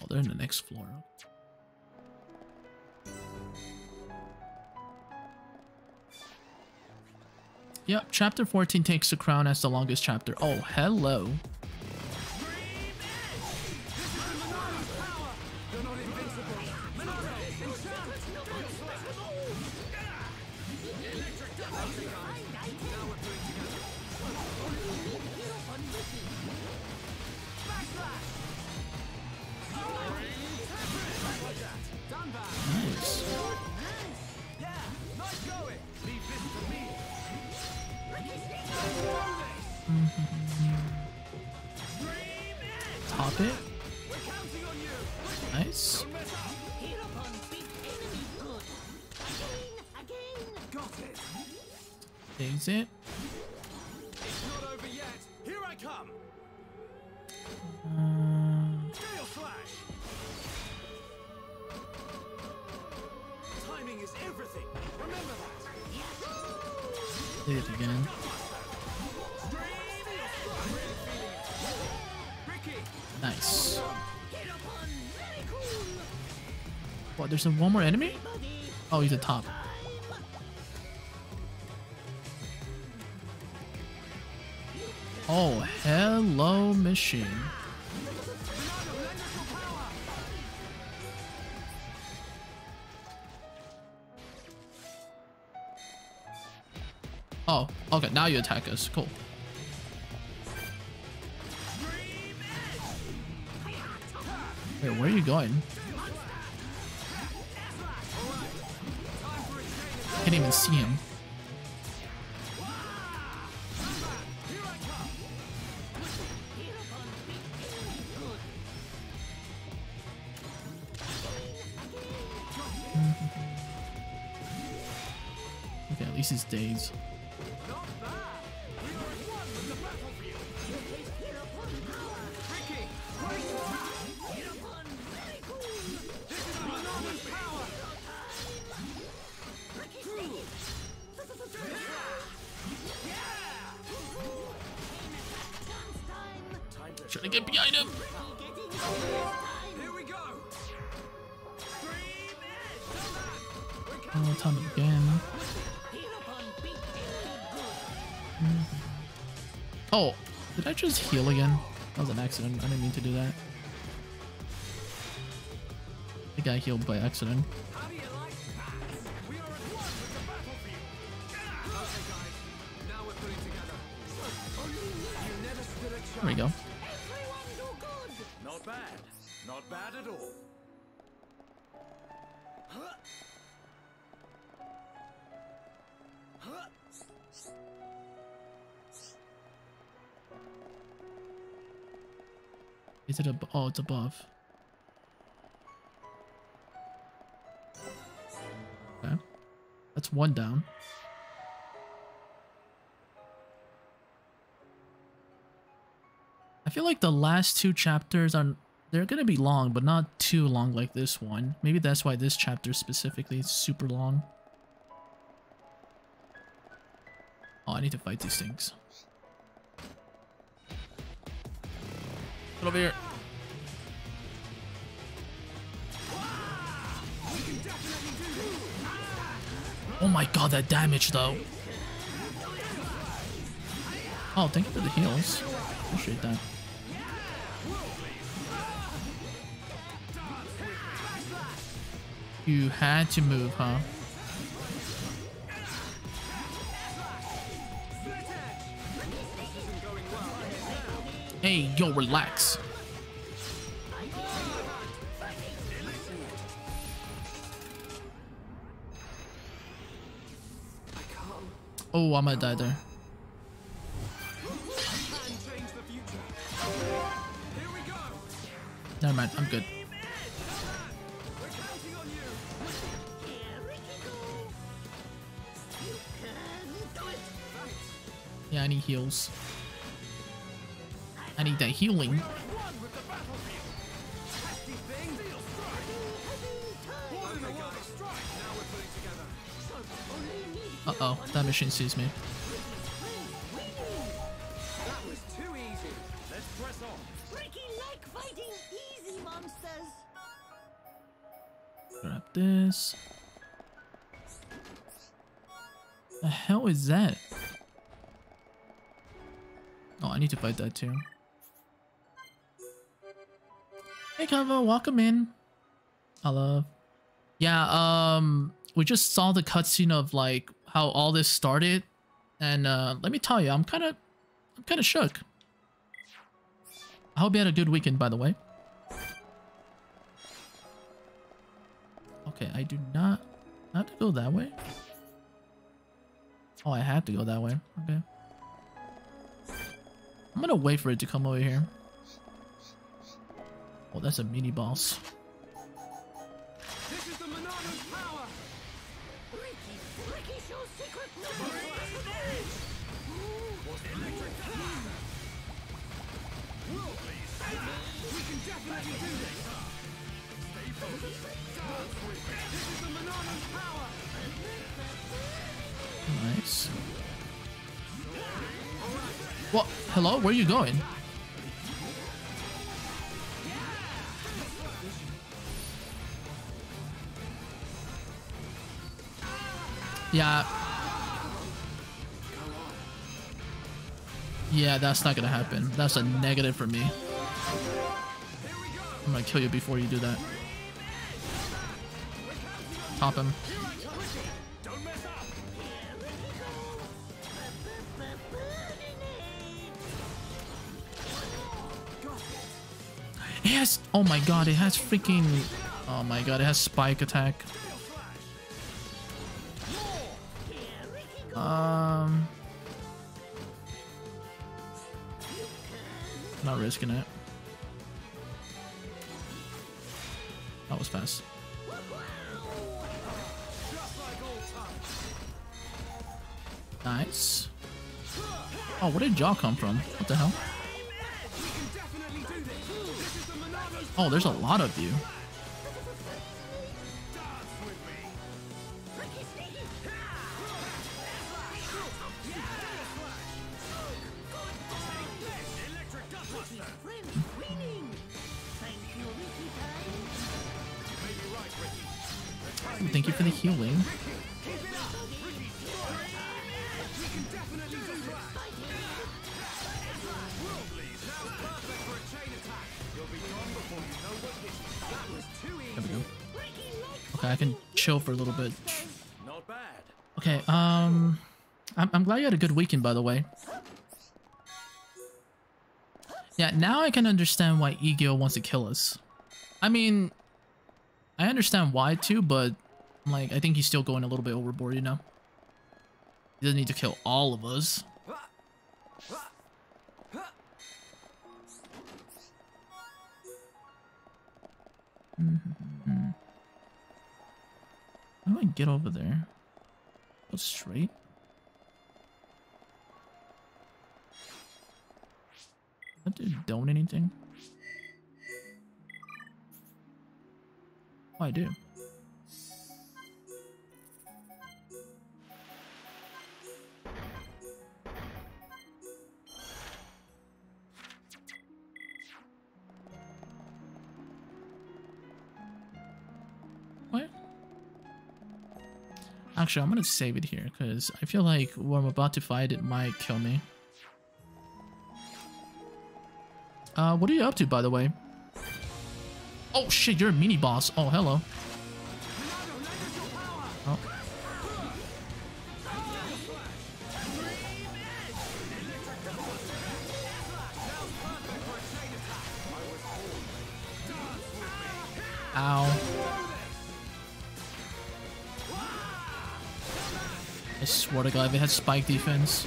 Oh, they're in the next floor. Yep, chapter 14 takes the crown as the longest chapter. Oh, hello. Takes it. It's not over yet. Here I come. Uh, Gale Slash. Timing is everything. Remember that. did it again. Nice. What, there's one more enemy? Oh, he's at top. Oh, hello, machine. Oh, okay, now you attack us. Cool. Wait, where are you going? Can't even see him. Days. Just heal again? That was an accident. I didn't mean to do that. I think I healed by accident. There we go. Is it Oh, it's above. Okay. That's one down. I feel like the last two chapters are they're gonna be long, but not too long like this one. Maybe that's why this chapter specifically is super long. Oh, I need to fight these things. Get over here. Oh my god, that damage though. Oh, thank you for the heals. Appreciate that. You had to move, huh? Hey, yo, relax. Oh, I might die there. Never mind, I'm good. Yeah, I need heals. I need that healing. Uh-oh, that machine sees me. That was too easy. Let's press on. Riki like fighting easy monsters. Grab this. The hell is that? Oh, I need to fight that too. Hey, Kava, welcome in. Hello. Yeah, um, we just saw the cutscene of like how all this started, and uh, let me tell you, I'm kind of, I'm kind of shook. I hope you had a good weekend, by the way. Okay, I do not have to go that way. Oh, I had to go that way. Okay. I'm gonna wait for it to come over here. Oh, that's a mini boss. Can definitely do this. Stay focused. This is the power. Nice. What? Hello? Where are you going? Yeah. Yeah, that's not gonna happen. That's a negative for me. I'm gonna kill you before you do that. Top him. It has. Oh my god! It has freaking. Oh my god! It has spike attack. Um. Not risking it. That was fast. Nice. Oh, where did Jaw come from? What the hell? Oh, there's a lot of you. Had a good weekend, by the way. Yeah, now I can understand why Egil wants to kill us. I mean, I understand why too, but like, I think he's still going a little bit overboard, you know? He doesn't need to kill all of us. How do I get over there? Go straight? That dude don't anything? Oh, I do. Actually, I'm gonna save it here because I feel like what I'm about to fight it might kill me. Uh, what are you up to, by the way? Oh shit, you're a mini boss. Oh, hello. Oh. Ow. I swear to god, if it had spike defense.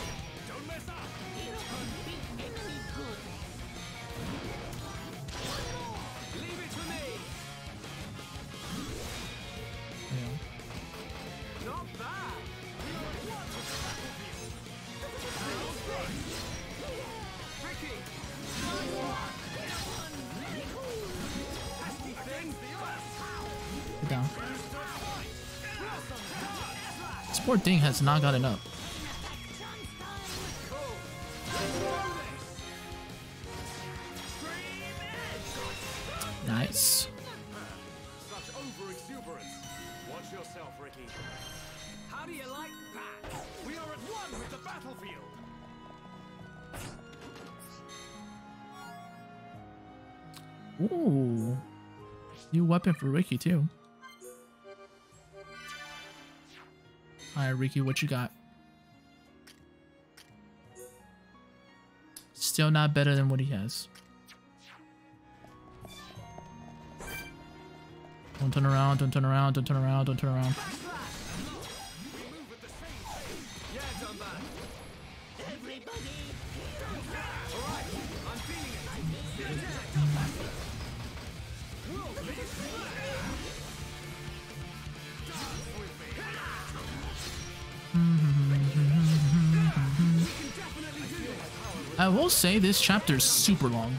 Thing has not gotten up. Nice. Watch yourself, Riki. How do you like that? We are at one with the battlefield. Ooh. New weapon for Riki, too. Alright, Riki, what you got? Still not better than what he has. Don't turn around, don't turn around, don't turn around, don't turn around. Say this chapter is super long.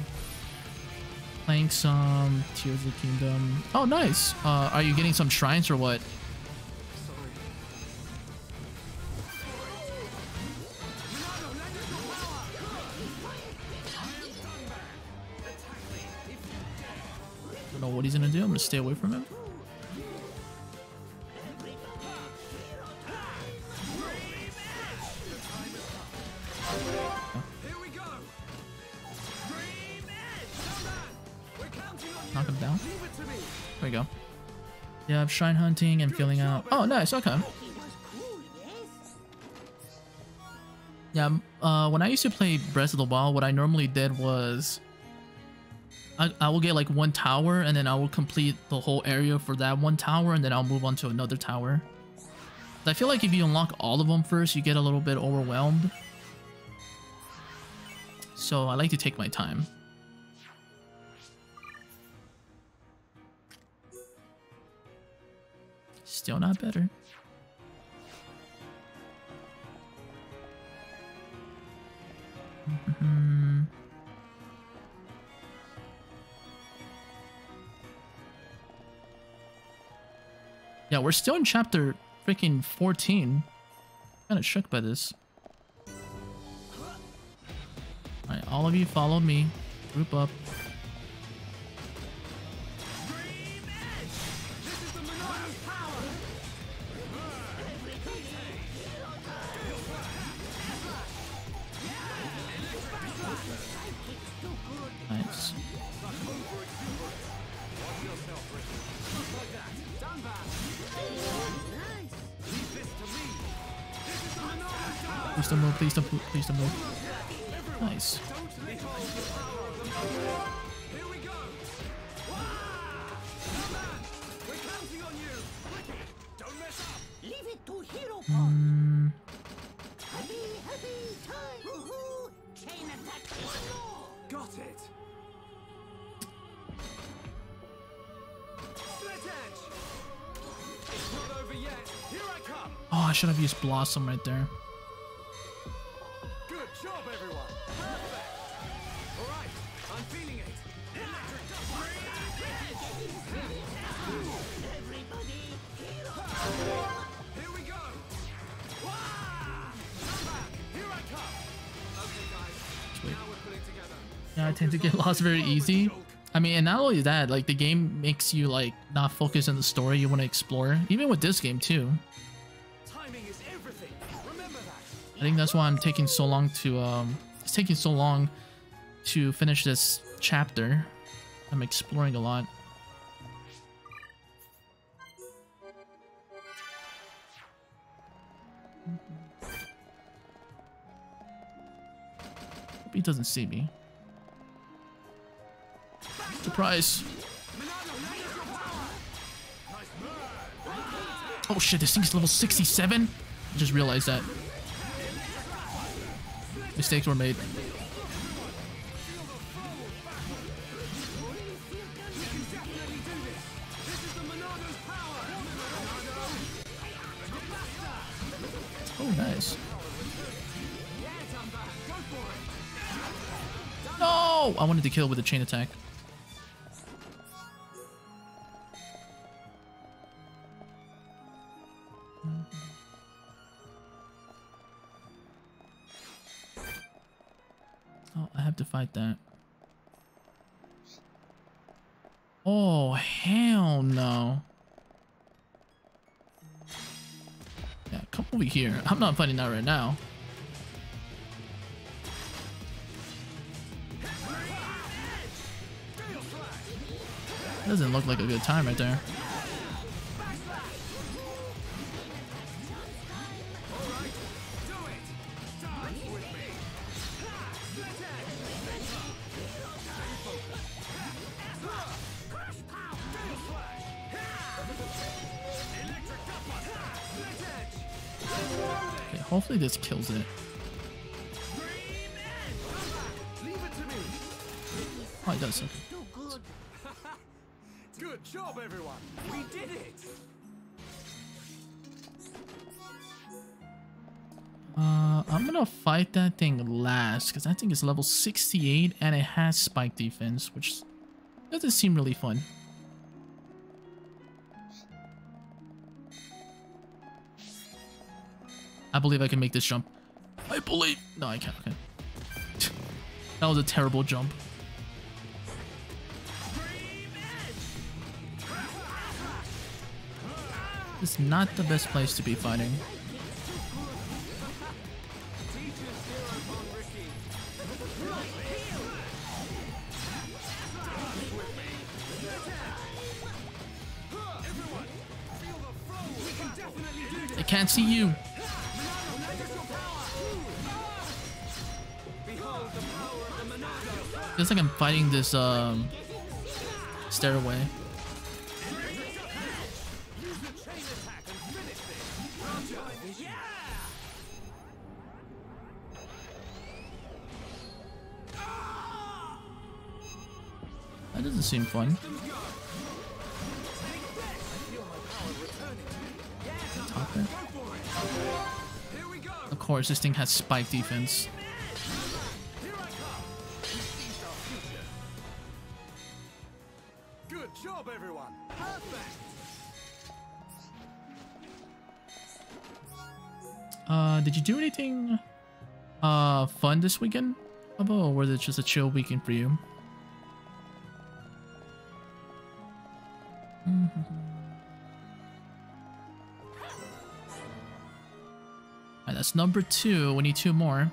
Playing some Tears of the Kingdom. Oh, nice. Uh, are you getting some shrines or what? don't know what he's gonna do. I'm gonna stay away from him. Shrine hunting and filling out. Oh, nice. Okay. Yeah, uh, when I used to play Breath of the Wild, what I normally did was I, I will get like one tower and then I will complete the whole area for that one tower and then I'll move on to another tower. I feel like if you unlock all of them first, you get a little bit overwhelmed. So I like to take my time. Still not better. Mhm. Yeah, we're still in chapter freaking 14. Kind of shook by this. Alright, all of you follow me. Group up. It's not over yet. Here I come. Oh, I should have used Blossom right there. Lost very easy. I mean, and not only that, like the game makes you like not focus on the story you want to explore. Even with this game too. Timing is everything. Remember that. I think that's why I'm taking so long to um it's taking so long to finish this chapter. I'm exploring a lot. Hope he doesn't see me. Surprise! Oh shit, this thing's level 67? I just realized that. Mistakes were made. Oh, nice. No! I wanted to kill with a chain attack. Here. I'm not fighting that right now. Doesn't look like a good time right there. This kills it. Oh, it does. Okay. Good job, everyone. We did it. Uh, I'm gonna fight that thing last because that thing is level 68 and it has spike defense, which doesn't seem really fun. I believe I can make this jump. I believe. No, I can't. Okay. that was a terrible jump. It's not the best place to be fighting. I can't see you. Feels like I'm fighting this um stairway. That doesn't seem fun. Of course, this thing has spike defense. Did you do anything uh fun this weekend, Bubba, or was it just a chill weekend for you? Alright, that's number two. We need two more.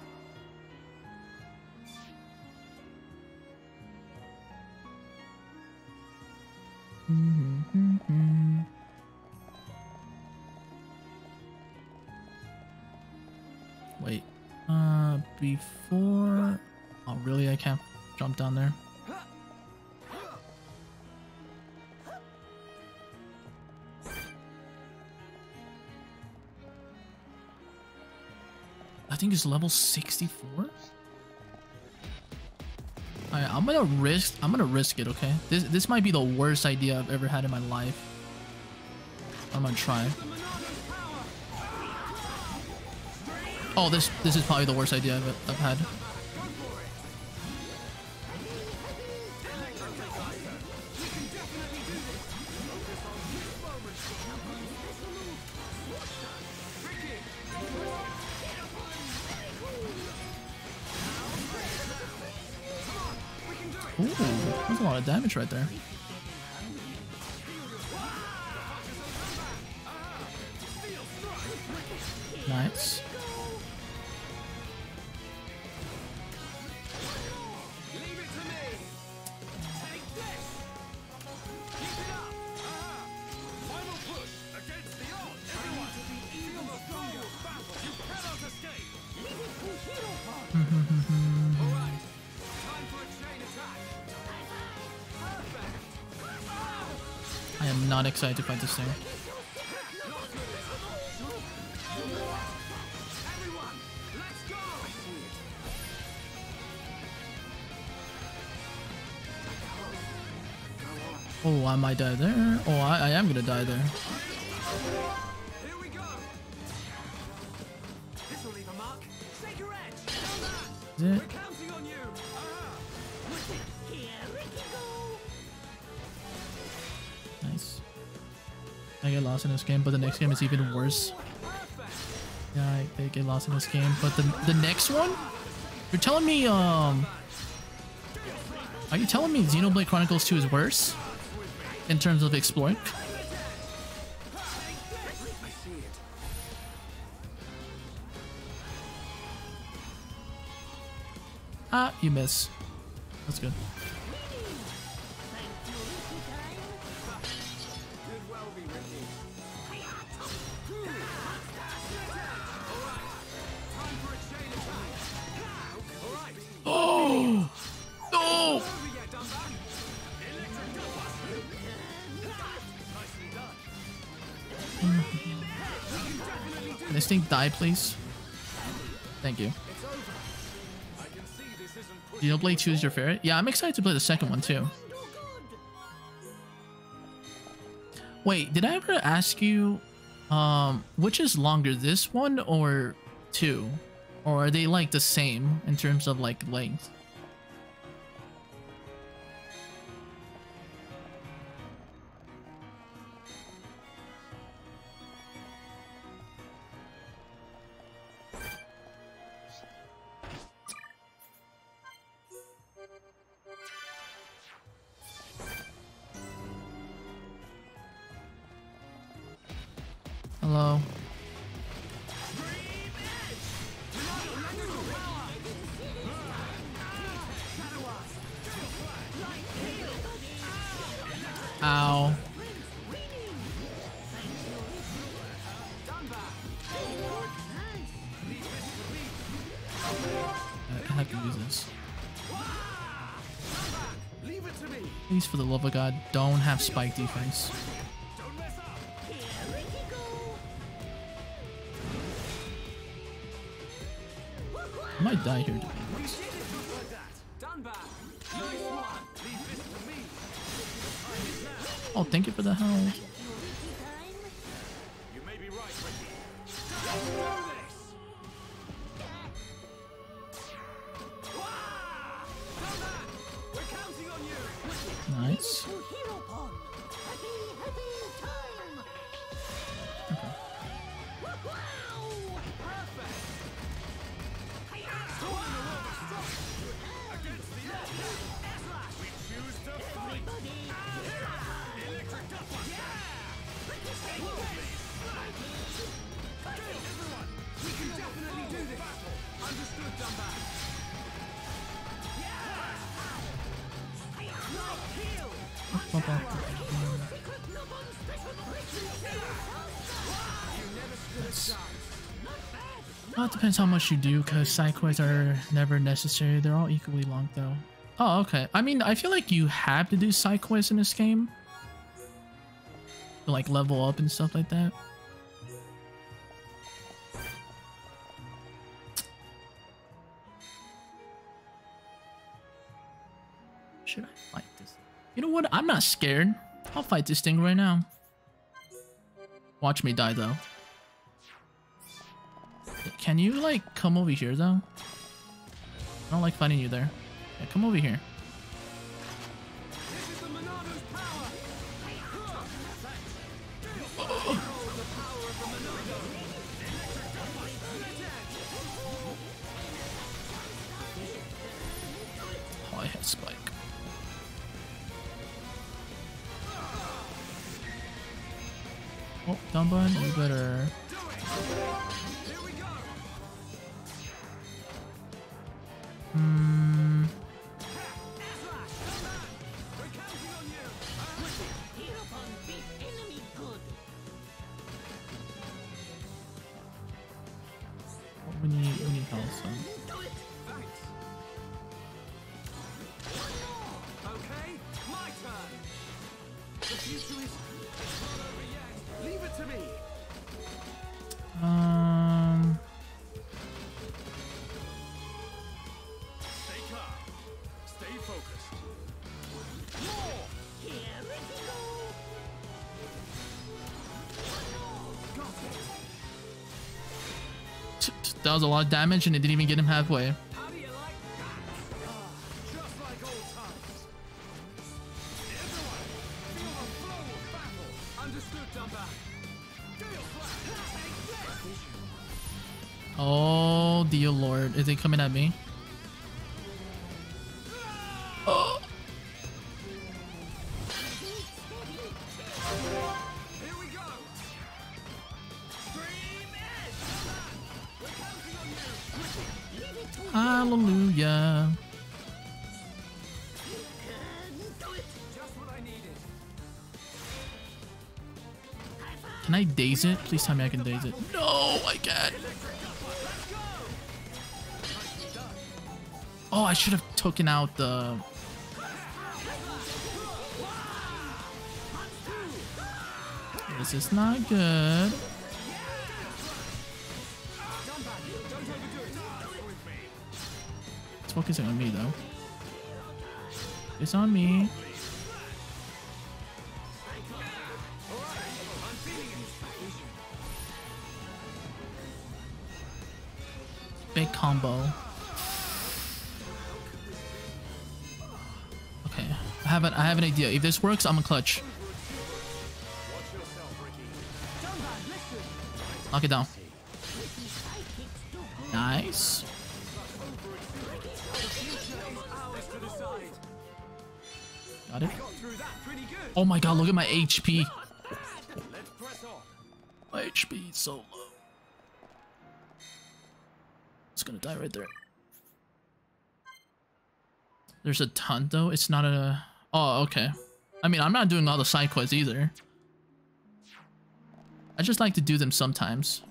Jump down there? I think it's level 64? Alright, I'm gonna risk I'm gonna risk it, okay? This this might be the worst idea I've ever had in my life. I'm gonna try. Oh, this this is probably the worst idea I've, I've had. Damage right there. Excited to fight this thing. Oh, I might die there. Oh, I, I am gonna die there. This game, but the next game is even worse. Yeah, they get lost in this game, but the the next one, you're telling me um, are you telling me Xenoblade Chronicles 2 is worse in terms of exploring? Ah, you miss. That's good. Die, please? Thank you. Xenoblade 2 is your favorite? Yeah, I'm excited to play the second one too. Wait, did I ever ask you um which is longer, this one or 2? Or are they like the same in terms of like length? Please, for the love of God, don't have spike defense. I might die here. Oh, thank you for the help. Depends how much you do, because side quests are never necessary. They're all equally long, though. Oh, okay. I mean, I feel like you have to do side quests in this game. To, like, level up and stuff like that. Should I fight this? You know what? I'm not scared. I'll fight this thing right now. Watch me die, though. Can you, like, come over here, though? I don't like finding you there. Yeah, come over here. A lot of damage and it didn't even get him halfway. Oh dear lord, is it coming at me? Daze it? Please tell me I can daze it. No, I can't. Oh, I should have taken out the... This is not good. It's focusing on me though. It's on me. Idea. If this works, I'm a clutch. Knock it down. Nice. Got it. Oh my god, look at my HP. My HP is so low. It's gonna die right there. There's a ton though. It's not a... Oh, okay. I mean, I'm not doing all the side quests either. I just like to do them sometimes.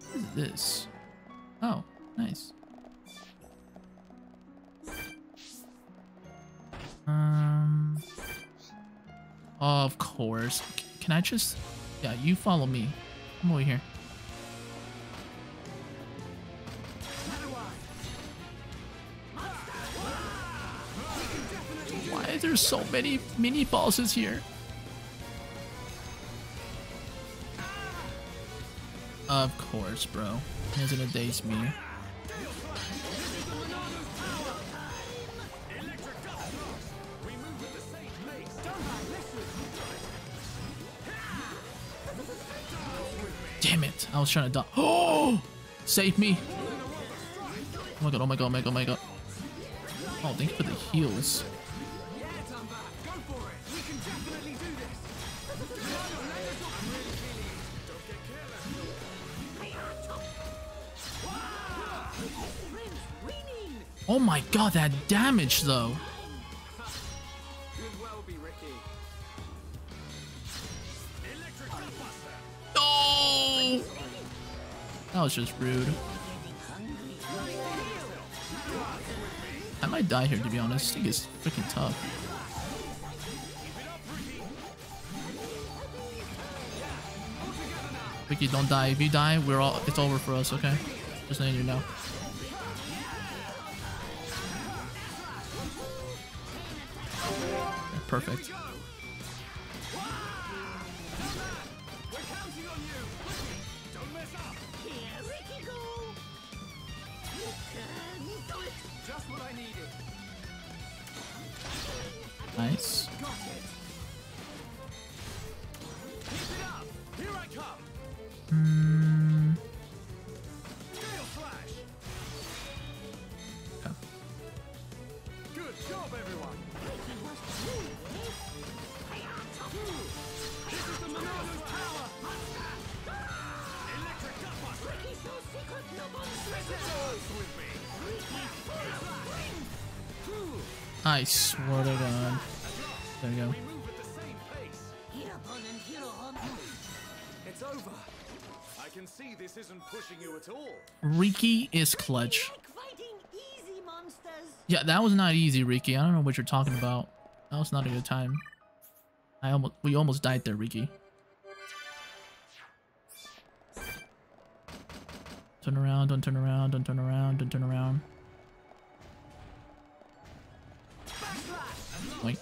What is this? Oh, nice. Um. Of course. Can I just? Yeah, you follow me. Come over here. So many mini bosses here? Of course, bro. He's gonna daze me. Damn it! I was trying to die. Oh! Save me! Oh my god! Oh my god! Oh my god! Oh my god! Oh, thank you for the heals. Oh my god, that damage though. No! That was just rude. I might die here to be honest. This thing is freaking tough. Riki, don't die. If you die, we're all it's over for us, okay? Just letting you know. Perfect. I swear to God. There you go. It's over. I can see this isn't pushing you at all. Riki is clutch. Yeah, that was not easy, Riki. I don't know what you're talking about. That was not a good time. I almost we almost died there, Riki. Turn around, don't turn around, don't turn around, don't turn around. Like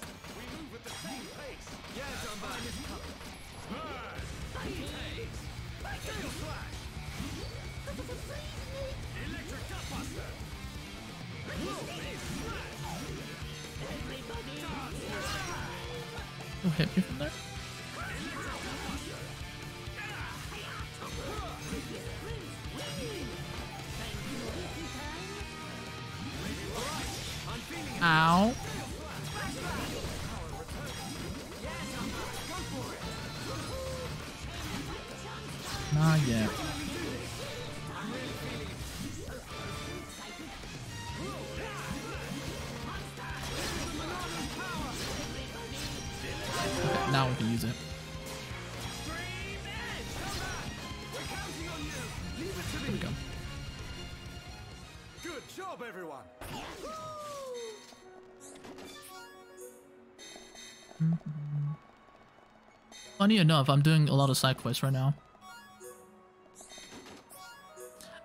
Funny enough, I'm doing a lot of side quests right now.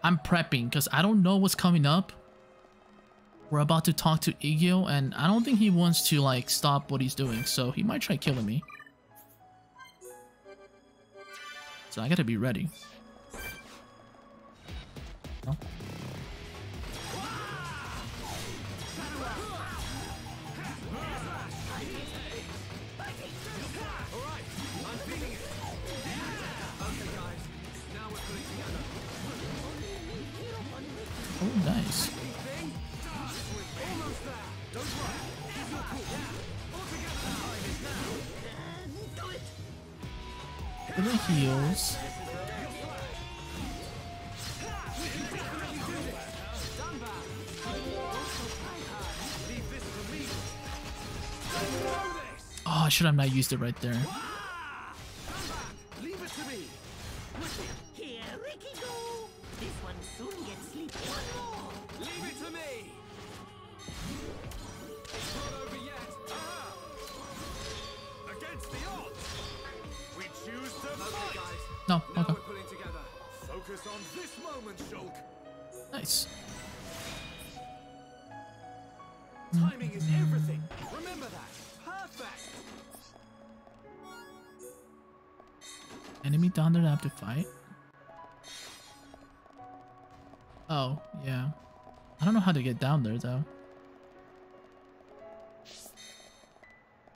I'm prepping because I don't know what's coming up. We're about to talk to Egil and I don't think he wants to like stop what he's doing, so he might try killing me. So I gotta be ready. No? Heals. Oh, ah, I should have not used it right there. Nice. Timing is everything. Remember that. Perfect. Enemy down there that I have to fight? Oh, yeah. I don't know how to get down there though.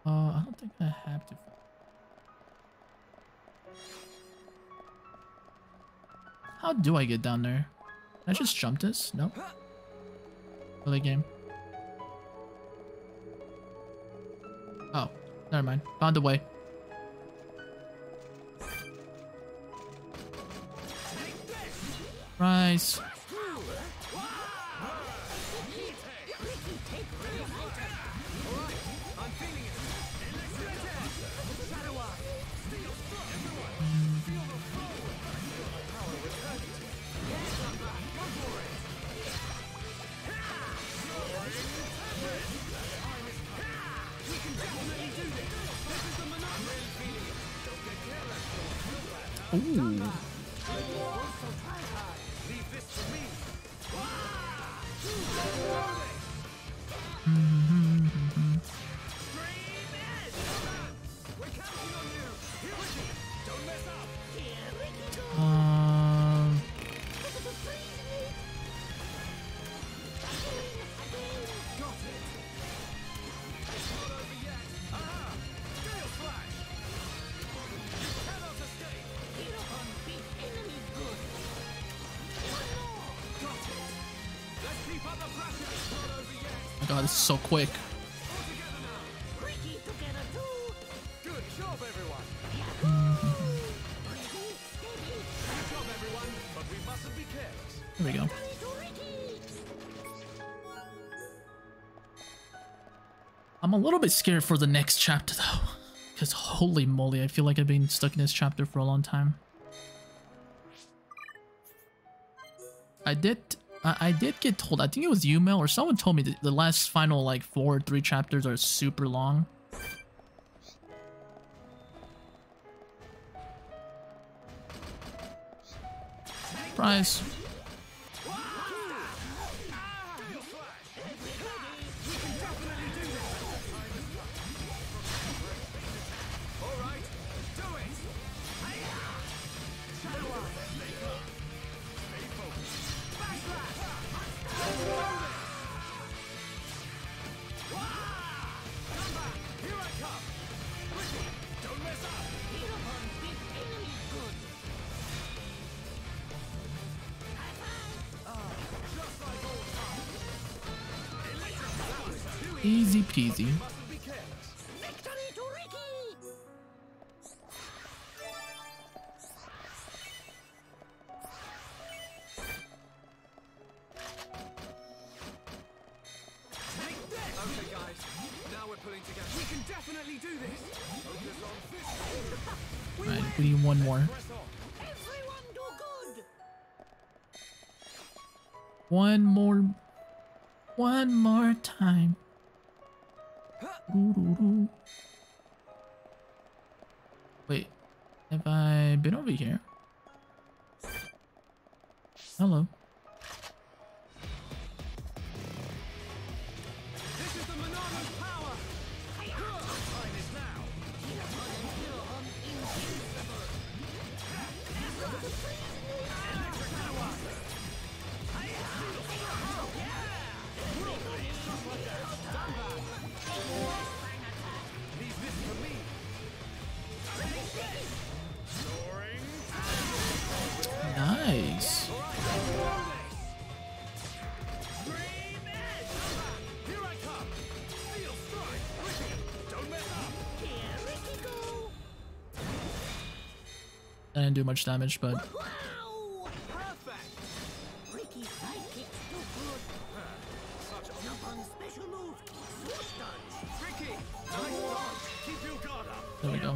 Uh, I don't think I have to. How do I get down there? Can I just jump this? No. Really game. Oh, never mind. Found a way. Rise. Ooh. Be careless. There we go. I'm a little bit scared for the next chapter though. Because holy moly, I feel like I've been stuck in this chapter for a long time. I did I, I did get told, I think it was Yumel or someone told me the last final like four or three chapters are super long. Surprise. One didn't do much damage, but there we go.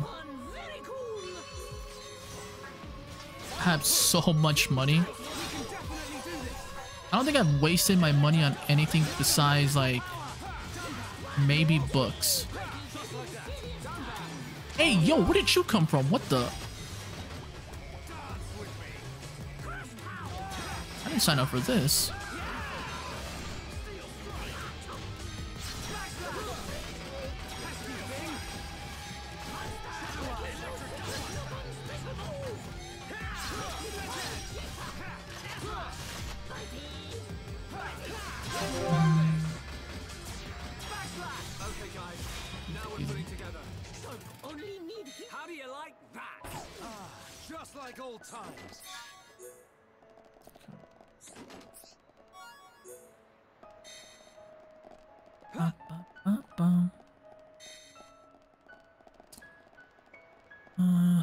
I have so much money. I don't think I've wasted my money on anything besides like maybe books. Hey, yo, where did you come from? What the? Sign up for this.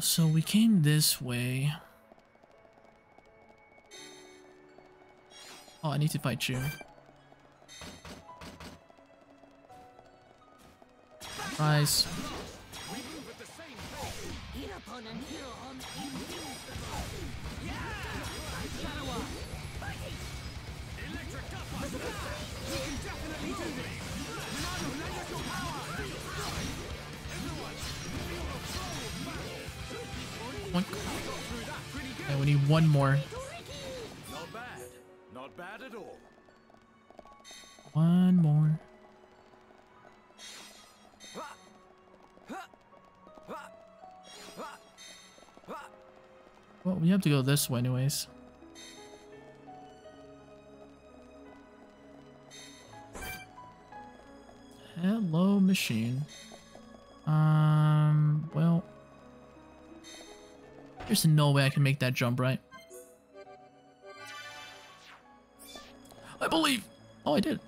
So we came this way. Oh, I need to fight you. Rise. We need one more. Not bad. Not bad at all. One more. Well, we have to go this way anyways. Hello, machine. There's no way I can make that jump, right? I believe! Oh, I did.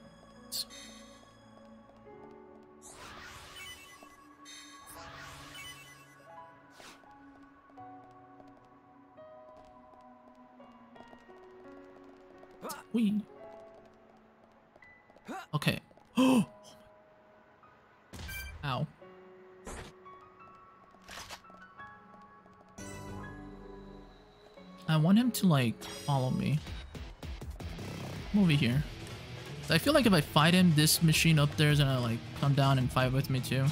Like follow me. Come over here. I feel like if I fight him, this machine up there is gonna like come down and fight with me too.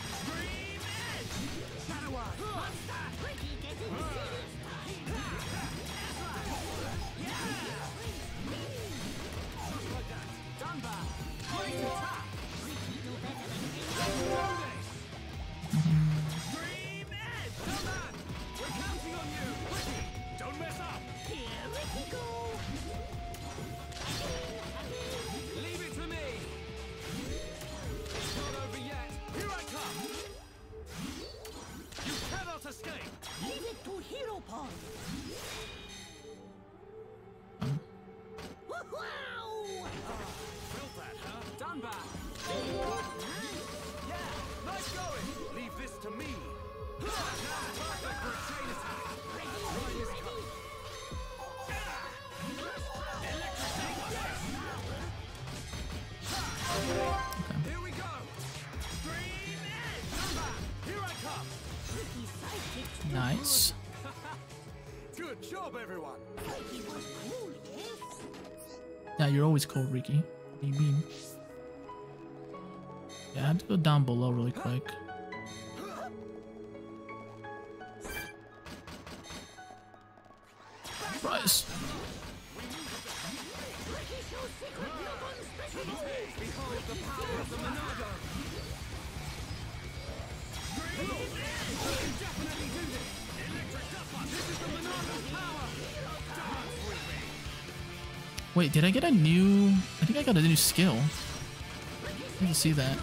Wait, did I get a new... I think I got a new skill. I to see that. I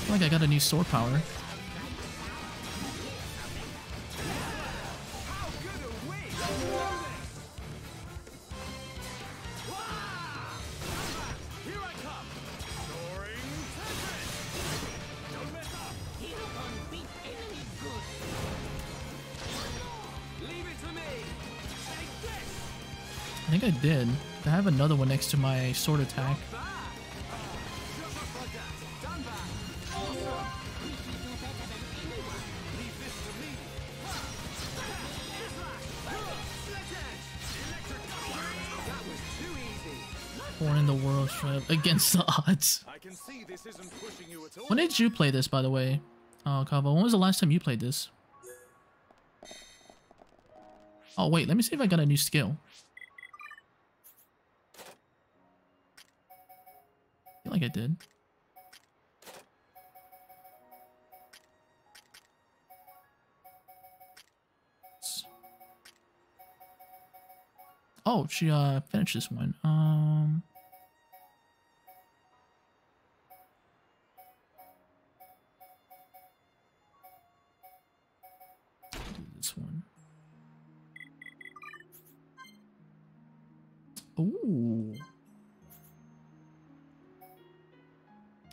feel like I got a new sword power. Did. I have another one next to my sword attack. Born in the world trip against the odds. When did you play this, by the way? Oh, Kava, when was the last time you played this? Oh, wait, let me see if I got a new skill. Like I did. Oh, she uh finished this one. Um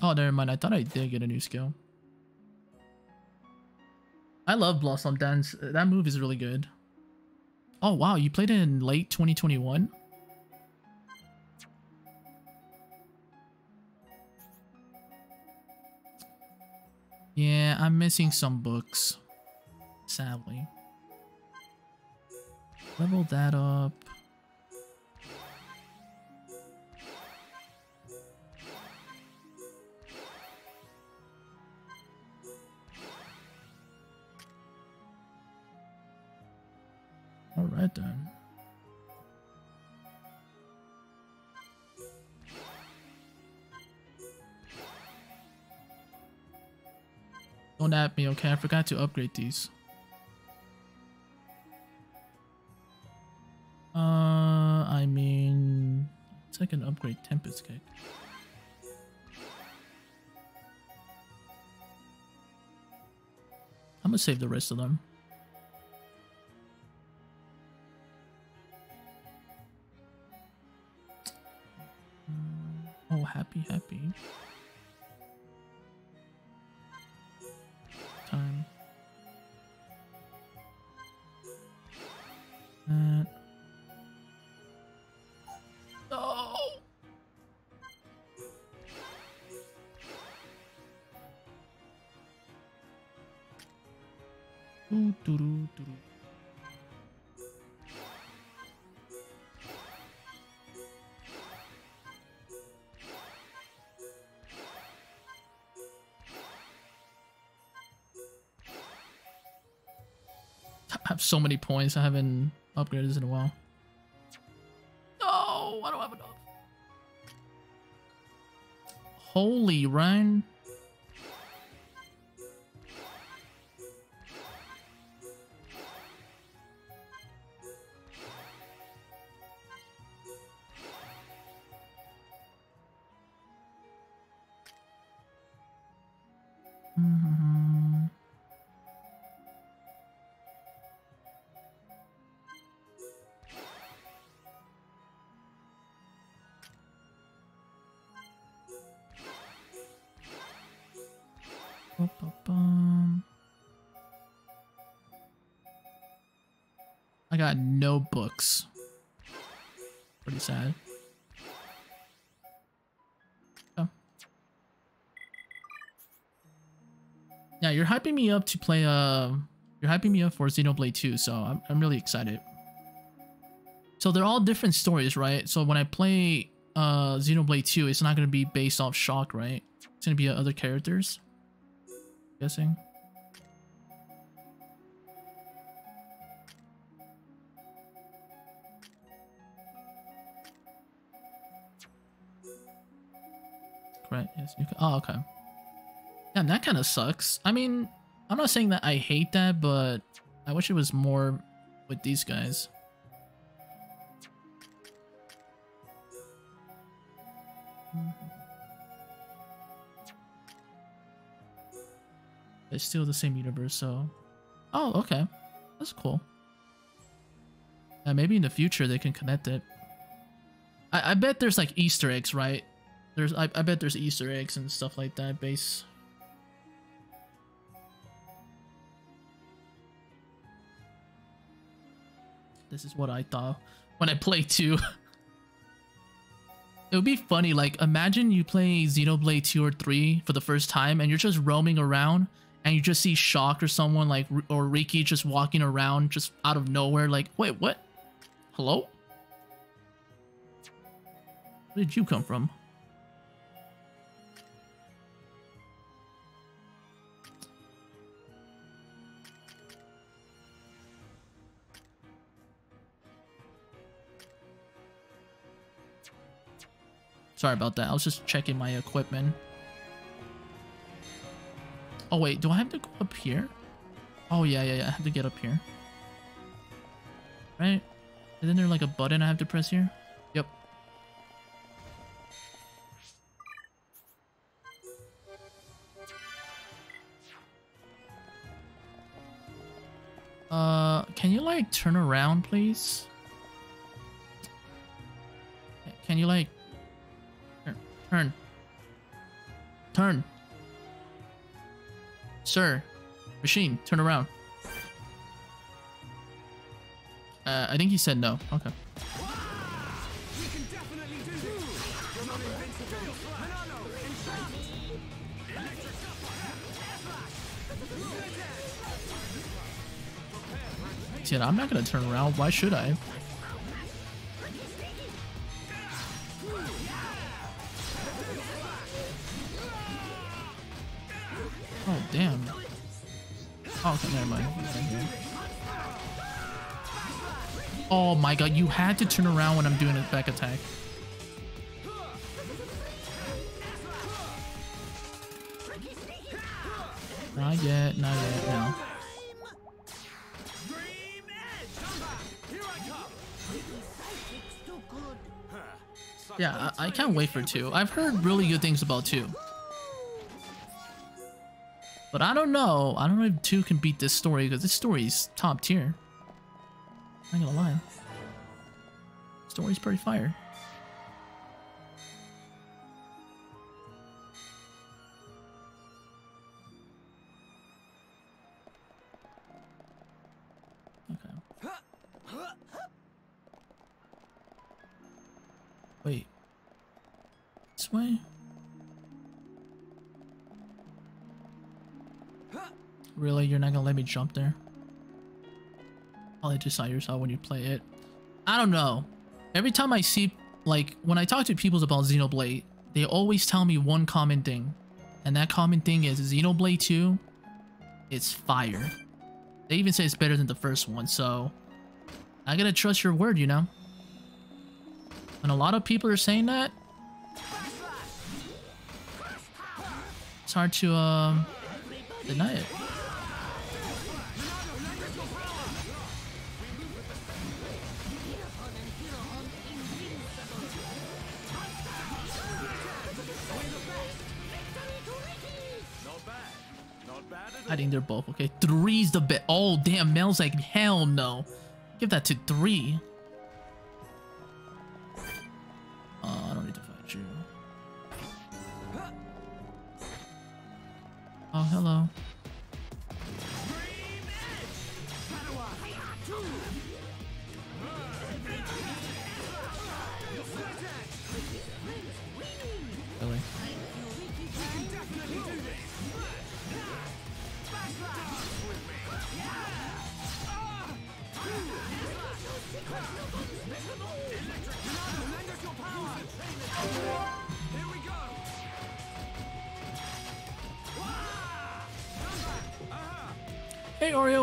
Oh, never mind. I thought I did get a new skill. I love Blossom Dance. That move is really good. Oh, wow. You played in late 2021? Yeah, I'm missing some books. Sadly. Level that up. Then. Don't at me, okay? I forgot to upgrade these. Uh, I mean, it's like an upgrade Tempest Kick. I'm gonna save the rest of them. So many points. I haven't upgraded this in a while. No, I don't have enough. Holy Ryan. Books. Pretty sad. Oh. Yeah, you're hyping me up to play. Uh, you're hyping me up for Xenoblade 2, so I'm I'm really excited. So they're all different stories, right? So when I play uh Xenoblade 2, it's not gonna be based off Shulk, right? It's gonna be other characters. Guessing. Correct. Yes. You can, oh, okay. Yeah, that kind of sucks. I mean, I'm not saying that I hate that, but I wish it was more with these guys. It's still the same universe, so... Oh, okay. That's cool. Yeah, maybe in the future they can connect it. I, I bet there's like Easter eggs, right? There's I, I bet there's Easter eggs and stuff like that base. This is what I thought when I played 2. it would be funny, like imagine you play Xenoblade 2 or 3 for the first time and you're just roaming around and you just see Shulk or someone like or Riki just walking around just out of nowhere like, wait, what? Hello? Where did you come from? Sorry about that. I was just checking my equipment. Oh, wait. Do I have to go up here? Oh, yeah, yeah, yeah. I have to get up here. Right? Isn't there like a button I have to press here? Yep. Uh, can you like turn around, please? Can you like Turn. Turn. Sir. Machine, turn around. Uh, I think he said no. Okay. Said, I'm not gonna turn around. Why should I? Damn. Oh, okay, never mind. Oh my god, you had to turn around when I'm doing a back attack. Not yet, not yet, no. Yeah, I, I can't wait for 2. I've heard really good things about 2. But I don't know. I don't know if 2 can beat this story because this story is top tier. I'm not gonna lie. Story's pretty fire. Okay. Wait. This way? Really? You're not gonna let me jump there? You decide yourself when you play it. I don't know. Every time I see, like, when I talk to people about Xenoblade, they always tell me one common thing. And that common thing is Xenoblade 2, it's fire. They even say it's better than the first one, so... I gotta trust your word, you know? And a lot of people are saying that. It's hard to, um, deny it. They're both okay. Three's the best. Oh, damn. Mel's like, hell no. Give that to three.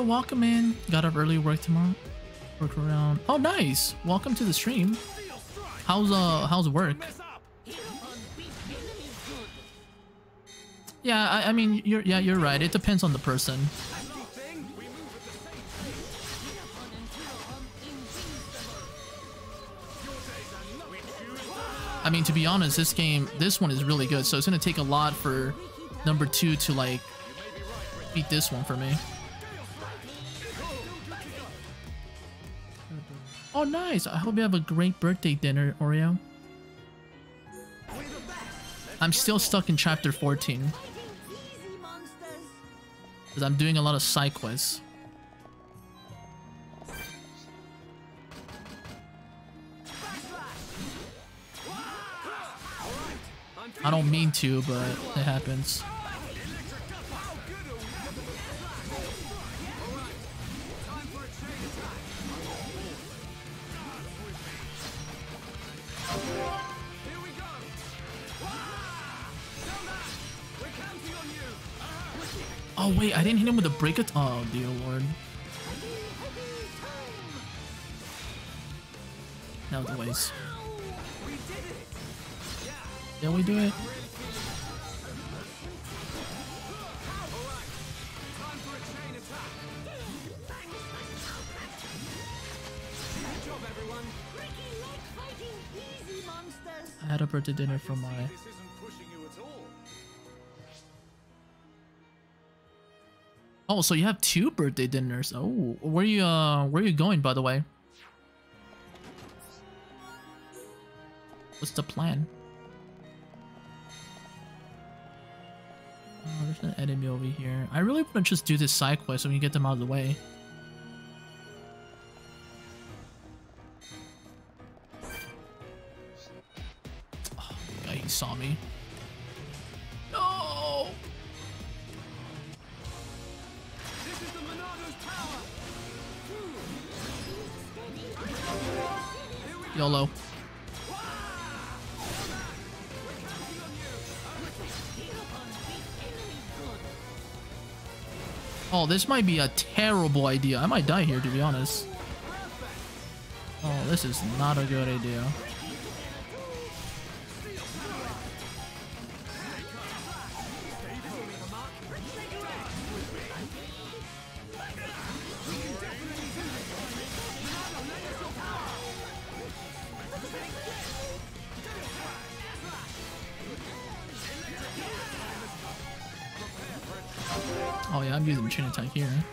Welcome in. Got up early, work tomorrow. Work around. Oh, nice. Welcome to the stream. How's uh how's work? Yeah, I, I mean you're yeah you're right. It depends on the person. I mean, to be honest, this game, this one is really good. So it's gonna take a lot for number two to like beat this one for me. Oh, nice. I hope you have a great birthday dinner, Oreo. I'm still stuck in chapter 14. Because I'm doing a lot of side quests. I don't mean to, but it happens. Break it. Oh dear lord. Was a waste. Did we do it? I had a birthday dinner for my Oh, so you have two birthday dinners. Oh, where you uh where are you going by the way? What's the plan? Oh, there's an enemy over here. I really want to just do this side quest so we can get them out of the way. This might be a terrible idea. I might die here, to be honest. Oh, this is not a good idea. Here.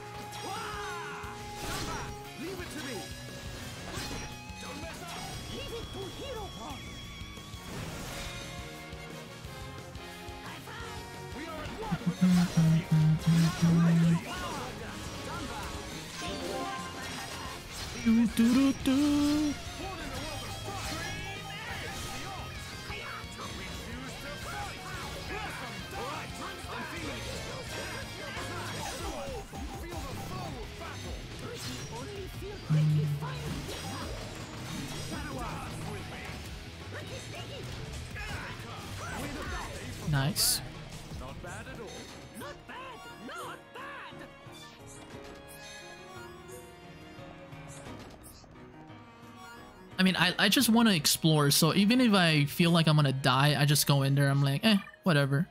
I I, just want to explore, so even if I feel like I'm gonna die, I just go in there, I'm like, eh, whatever.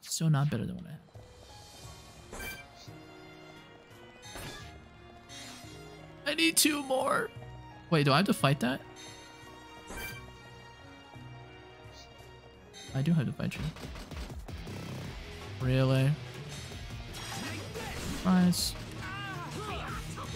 Still not better than what I. I need two more. Wait, do I have to fight that? I do have to fight you. Really? Nice.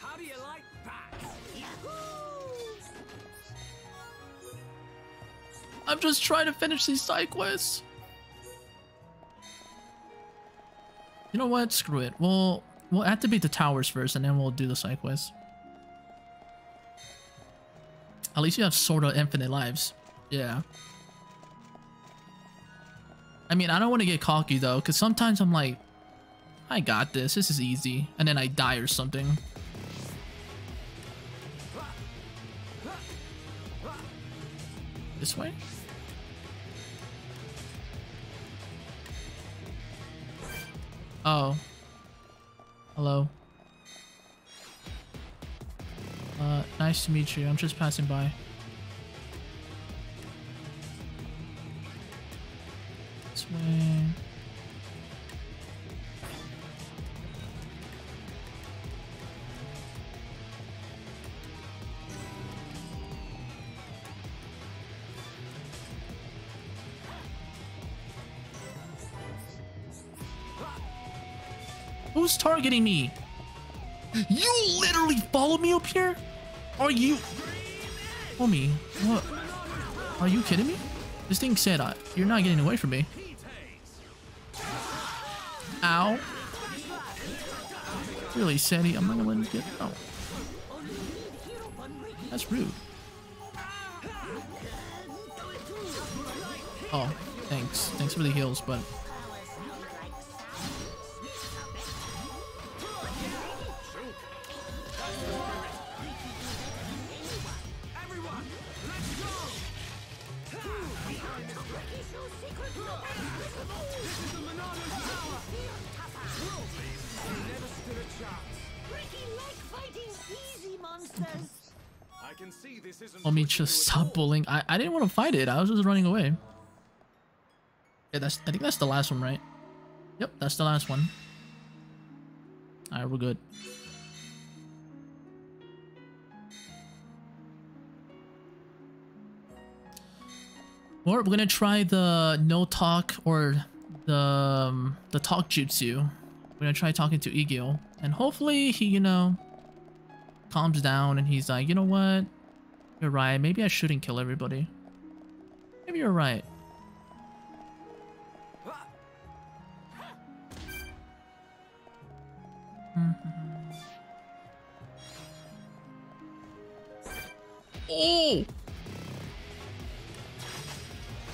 How do you like that? I'm just trying to finish these side quests. You know what? Screw it. We'll we'll activate the towers first, and then we'll do the side quests. At least you have sort of infinite lives. Yeah. I mean, I don't want to get cocky though, because sometimes I'm like, I got this. This is easy, and then I die or something. This way? Oh. Hello. Uh, nice to meet you. I'm just passing by. This way. Who's targeting me? You literally follow me up here? Are you... Homie, what? Are you kidding me? This thing said you're not getting away from me. Ow. Really, Sandy, I'm not gonna let him get... Oh. That's rude. Oh, thanks. Thanks for the heals, but... see this just stop bullying. I, I didn't want to fight it. I was just running away. Yeah, that's. I think that's the last one, right? Yep, that's the last one. Alright, we're good. Or we're gonna try the no talk or the um, the talk jutsu. We're gonna try talking to Egil, and hopefully he, you know, calms down and he's like, you know what? You're right. Maybe I shouldn't kill everybody. Maybe you're right. Mm-hmm. Oh!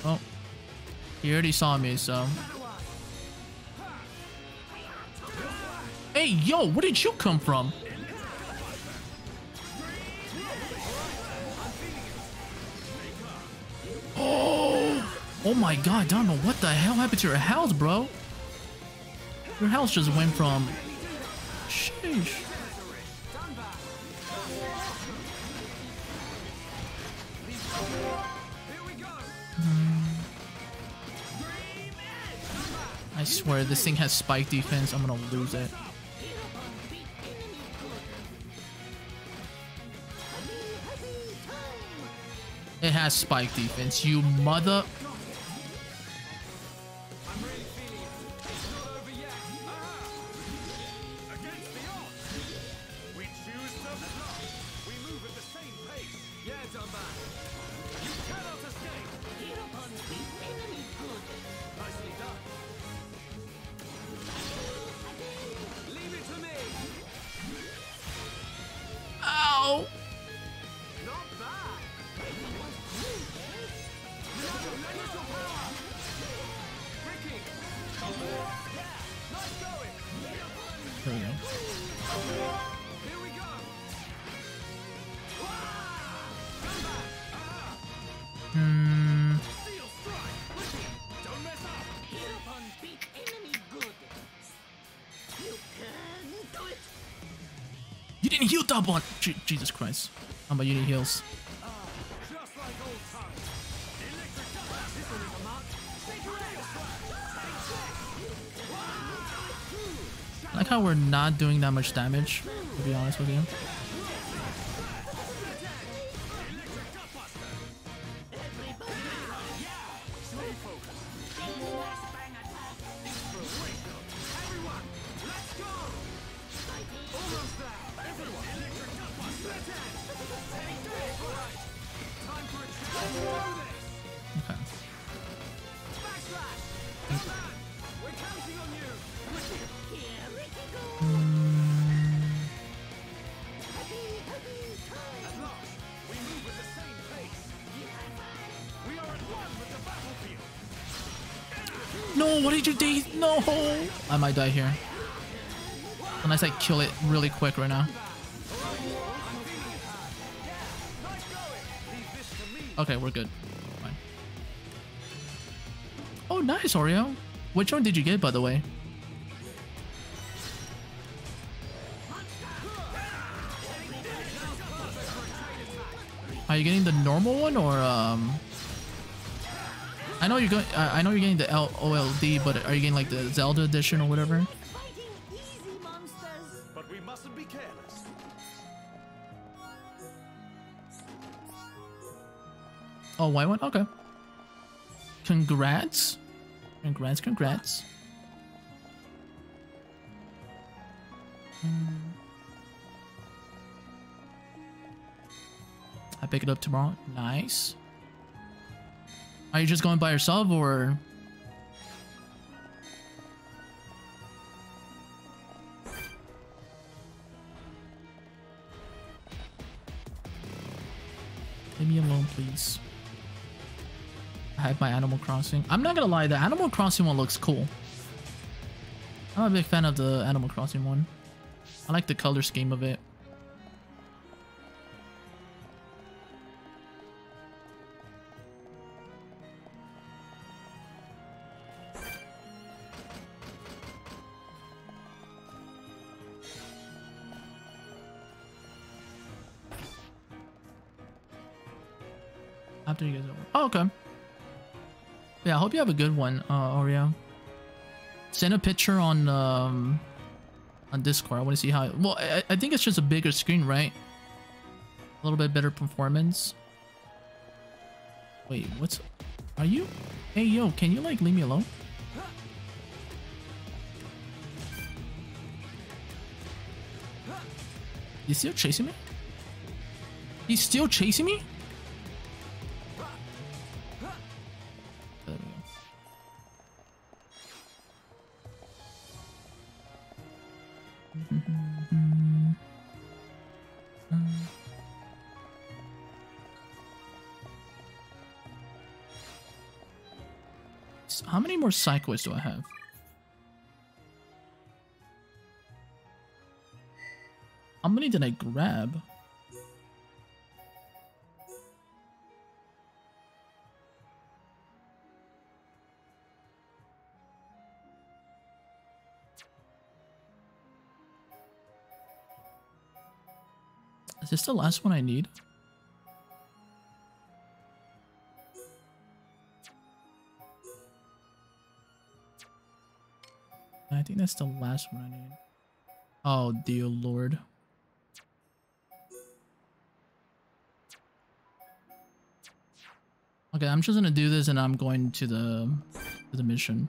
Oh. He already saw me, so... Hey, yo, where did you come from? Oh! Oh my god, Donald, what the hell happened to your health, bro? Your health just went from... Sheesh. Hmm. I swear, this thing has spike defense. I'm gonna lose it. It has spike defense, you mother... like old Jesus Christ. This one is a mark. I like how we're not doing that much damage, to be honest with you. Might die here. Unless I kill it really quick right now. Okay, we're good. Fine. Oh, nice, Oreo. Which one did you get, by the way? Are you getting the normal one or um? I know you're going. I know you're getting the L OLD, but are you getting like the Zelda edition or whatever? But we mustn't be careless. Oh, white one. Okay. Congrats. Congrats. Congrats. Hmm. I pick it up tomorrow. Nice. Are you just going by yourself or? Leave me alone, please. I have my Animal Crossing. I'm not gonna lie, the Animal Crossing one looks cool. I'm a big fan of the Animal Crossing one. I like the color scheme of it. Hope you have a good one, uh, Oreo. Send a picture on um on Discord. I want to see how. Well, I, I think it's just a bigger screen, right? A little bit better performance. Wait, what's? Are you? Hey, yo, can you like leave me alone? He's still chasing me? He's still chasing me? More psychos do I have? How many did I grab? Is this the last one I need? Think that's the last one I need. Oh, dear lord. Okay, I'm just gonna do this and I'm going to the to the mission.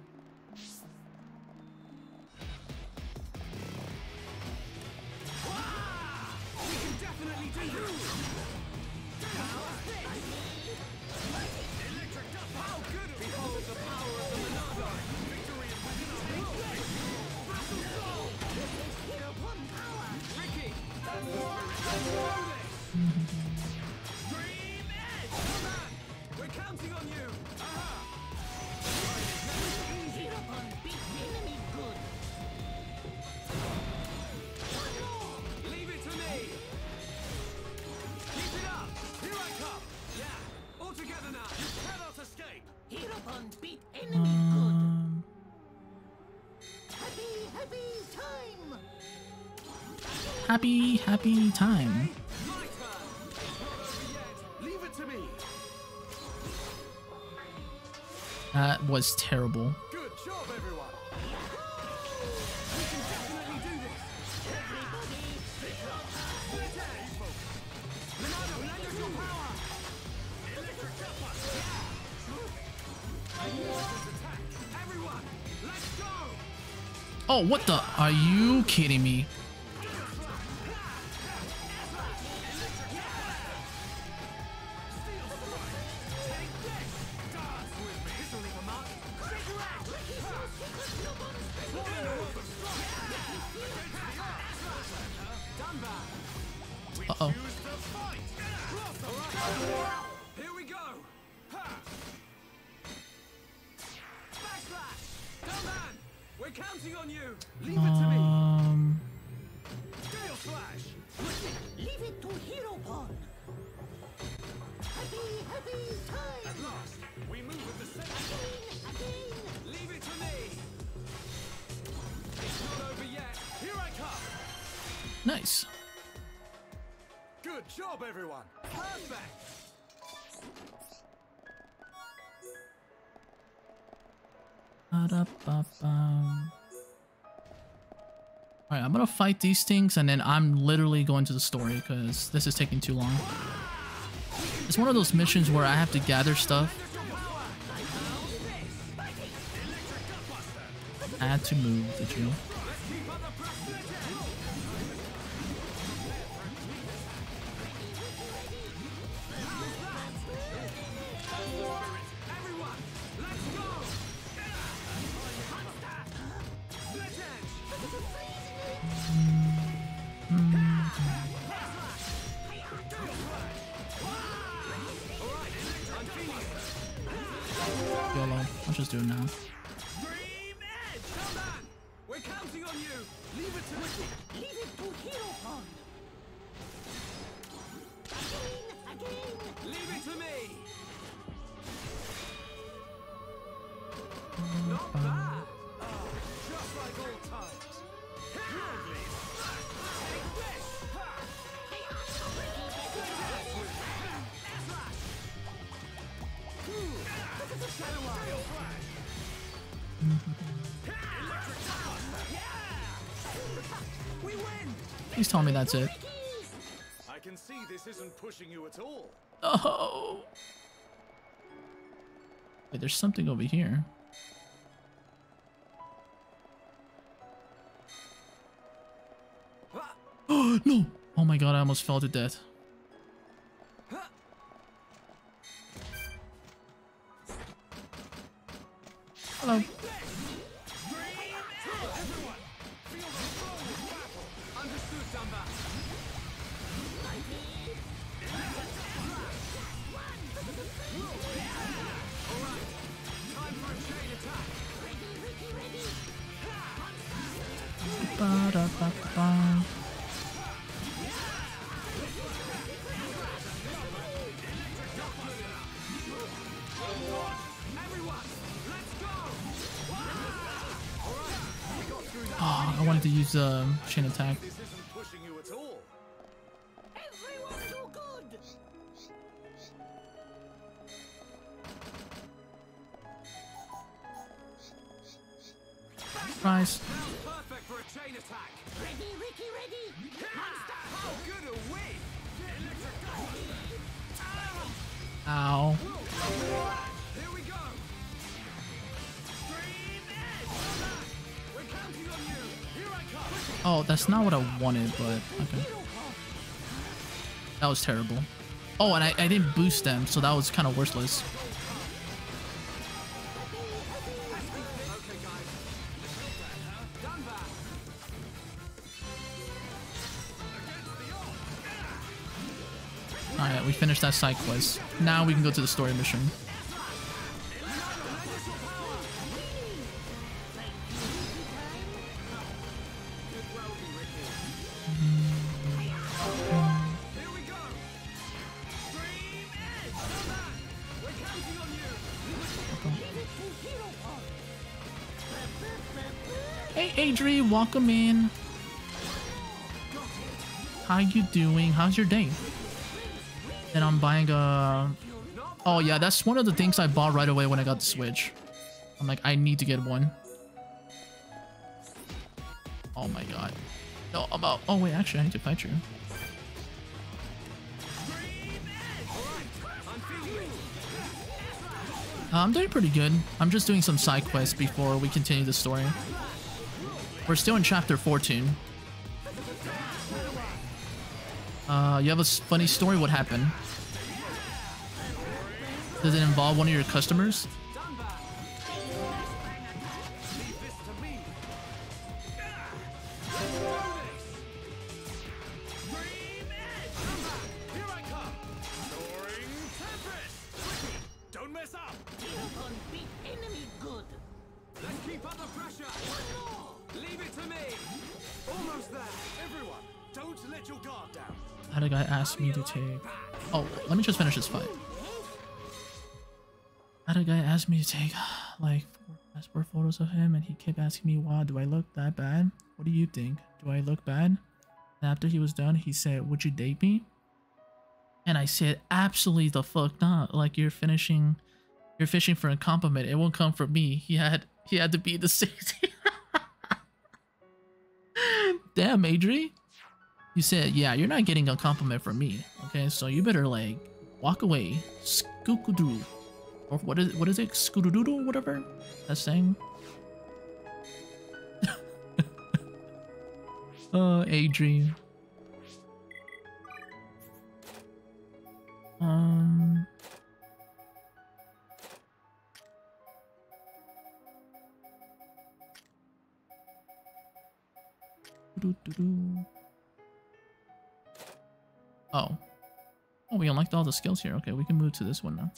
Oh, what the? Are you kidding me? Fight these things and then I'm literally going to the story because this is taking too long. It's one of those missions where I have to gather stuff. I Add to move, did you? Do now. Please tell me that's it. I can see this isn't pushing you at all. Oh. Wait, there's something over here. Oh no! Oh my god, I almost fell to death. On you. Here I come. Oh, that's not what I wanted, but okay. That was terrible. Oh, and I, I didn't boost them, so that was kind of worthless. Finished that side quest. Now we can go to the story mission. Hey, Adri, welcome in. How you doing? How's your day? And I'm buying a... Oh yeah, that's one of the things I bought right away when I got the Switch. I'm like, I need to get one. Oh my god. No, I'm out. Oh wait, actually, I need to fight you. Uh, I'm doing pretty good. I'm just doing some side quests before we continue the story. We're still in chapter 14. Uh, you have a funny story. What happened? Does it involve one of your customers? Had a guy ask me to take like four passport photos of him, and he kept asking me, "Wow, do I look that bad? What do you think? Do I look bad?" And after he was done, he said, "Would you date me?" And I said, "Absolutely the fuck not! Like you're finishing, you're fishing for a compliment. It won't come from me. He had he had to be the safety." Damn, Adri. You said, yeah, you're not getting a compliment from me. Okay, so you better like walk away. Skookadoodle. Or what is what is it? Scootadoodle, whatever that saying. oh, Adrian. Um. Oh. Oh, we unlocked all the skills here. Okay, we can move to this one now.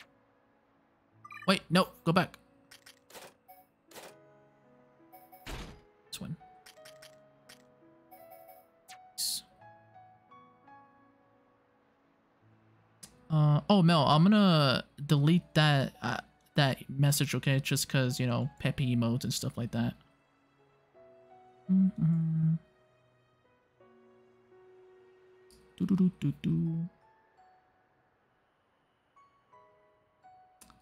Wait, no, go back. This one. Uh, oh, Mel, I'm gonna delete that uh, that message, okay? Just because, you know, peppy emotes and stuff like that. Mm. Do do do do do.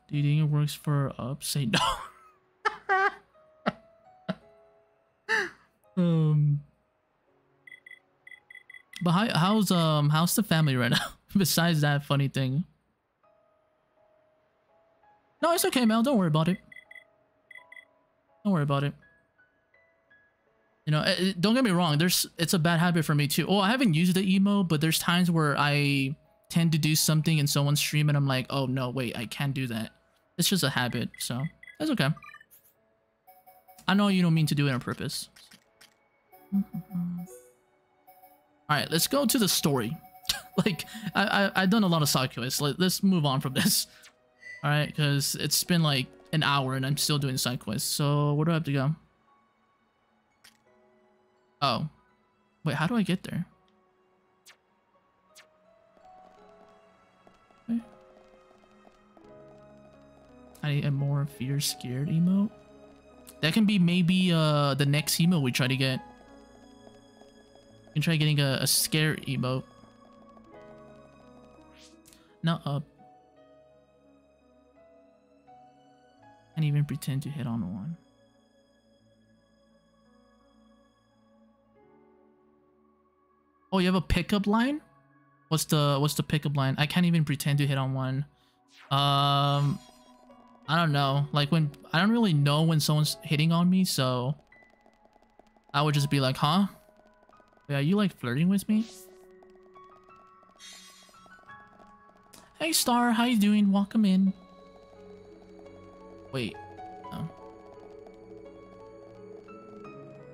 Do you think it works for up? Say no. um. But how, how's um how's the family right now? Besides that funny thing. No, it's okay, Mel. Don't worry about it. Don't worry about it. You know, it, it- don't get me wrong. There's it's a bad habit for me too. Oh, I haven't used the emo, but there's times where I tend to do something in someone's stream and I'm like, oh no, wait, I can't do that. It's just a habit, so that's okay. I know you don't mean to do it on purpose. All right, let's go to the story. like I, I I've done a lot of side quests. Let, let's move on from this. All right, because it's been like an hour and I'm still doing side quests. So where do I have to go? Oh, wait, how do I get there? I need a more fear scared emote. That can be maybe uh the next emote we try to get. We can try getting a, a scare emote. Not up. Can't even pretend to hit on one. Oh, you have a pickup line? What's the what's the pickup line? I can't even pretend to hit on one. Um I don't know. Like when I don't really know when someone's hitting on me, so I would just be like, "Huh? Are you like flirting with me?" Hey Star, how you doing? Welcome in. Wait. Oh.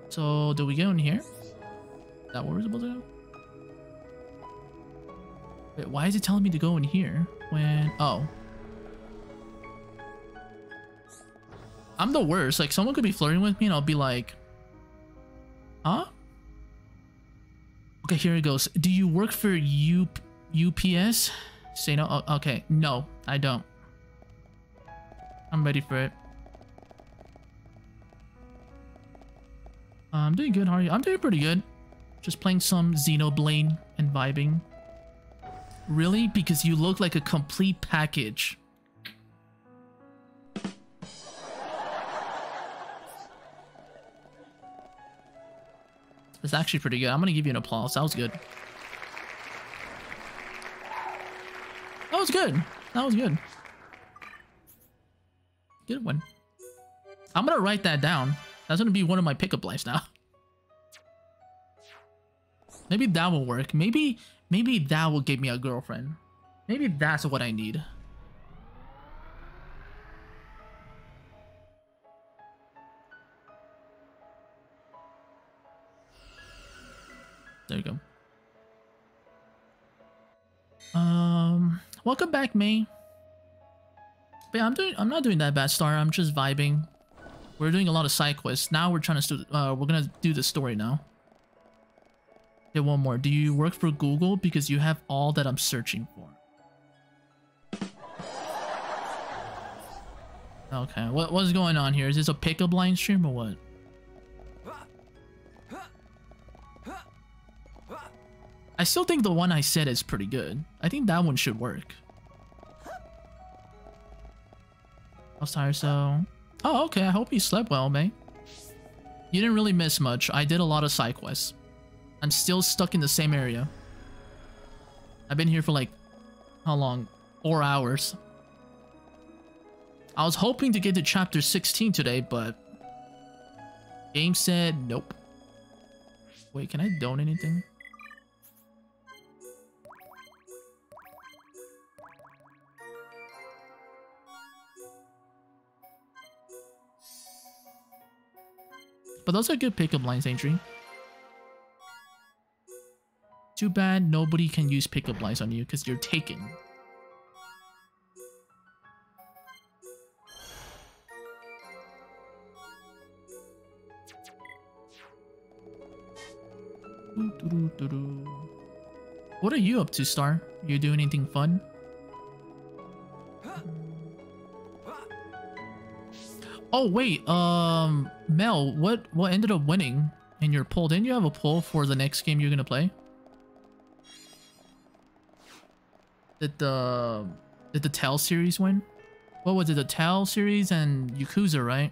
So, do we go in here? Is that where we're supposed to go? Wait, why is it telling me to go in here when... Oh. I'm the worst. Like, someone could be flirting with me and I'll be like... Huh? Okay, here it goes. Do you work for U UPS? Say no. Oh, okay, no, I don't. I'm ready for it. Uh, I'm doing good. How are you? I'm doing pretty good. Just playing some Xenoblade and vibing. Really? Because you look like a complete package. It's actually pretty good. I'm gonna give you an applause. That was good. That was good. That was good. Good one. I'm gonna write that down. That's gonna be one of my pickup lines now. Maybe that will work. Maybe maybe that will give me a girlfriend. Maybe that's what I need. There you go. Um, welcome back, May. But yeah, I'm doing. I'm not doing that bad, Star. I'm just vibing. We're doing a lot of side quests. Now we're trying to. Uh, we're gonna do the story now. Okay, one more. Do you work for Google? Because you have all that I'm searching for. Okay, what what's going on here? Is this a pickup line stream or what? I still think the one I said is pretty good. I think that one should work. I was tired, so... Oh, okay, I hope you slept well, mate. You didn't really miss much. I did a lot of side quests. I'm still stuck in the same area. I've been here for like... How long? Four hours. I was hoping to get to chapter 16 today, but... Game said nope. Wait, can I donate anything? But those are good pickup lines, Adri. Too bad nobody can use pickup lines on you because you're taken. What are you up to, Star? You doing anything fun? Oh wait, um, Mel, what what ended up winning in your poll? Didn't you have a poll for the next game you're gonna play? Did the did the Tell series win? What was it? The Tell series and Yakuza, right?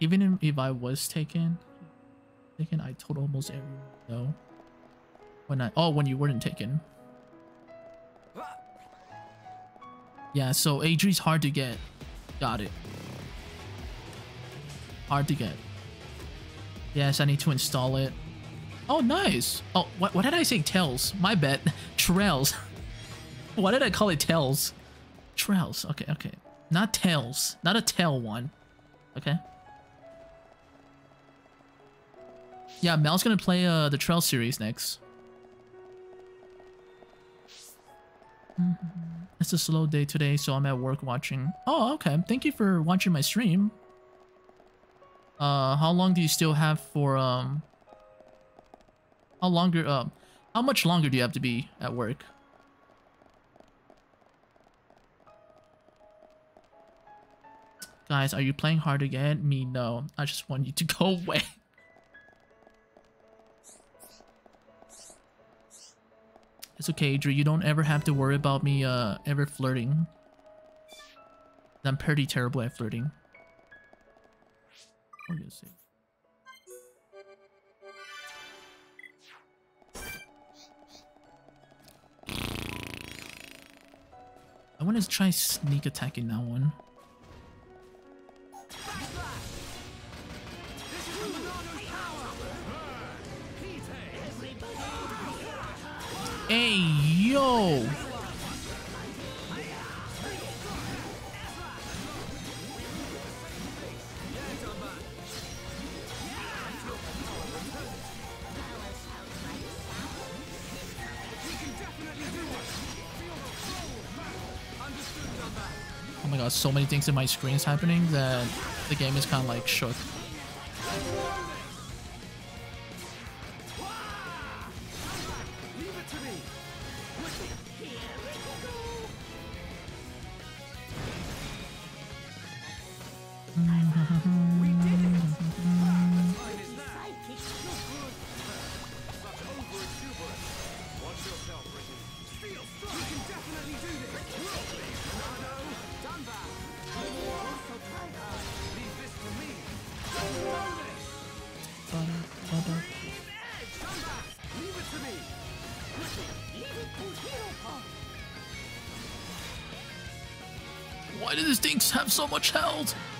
Even if I was taken, taken, I told almost everyone no. When I oh when you weren't taken. Yeah, so Adri's hard to get. Got it. Hard to get. Yes, I need to install it. Oh, nice. Oh, what, what did I say? Tails. My bet. Trails. Why did I call it tails? Trails. Okay, okay. Not Tails. Not a tail one. Okay. Yeah, Mel's gonna play uh, the Trail series next. Mm -hmm. It's a slow day today, so I'm at work watching. Oh, okay. Thank you for watching my stream. Uh, how long do you still have for, um... How longer, uh, how much longer do you have to be at work? Guys, are you playing hard again? Me, no. I just want you to go away. It's okay, Drew. You don't ever have to worry about me uh, ever flirting. I'm pretty terrible at flirting. Say? I want to try sneak attacking that one. Hey, yo! Oh my god, so many things in my screen is happening that the game is kind of like shook. So much health?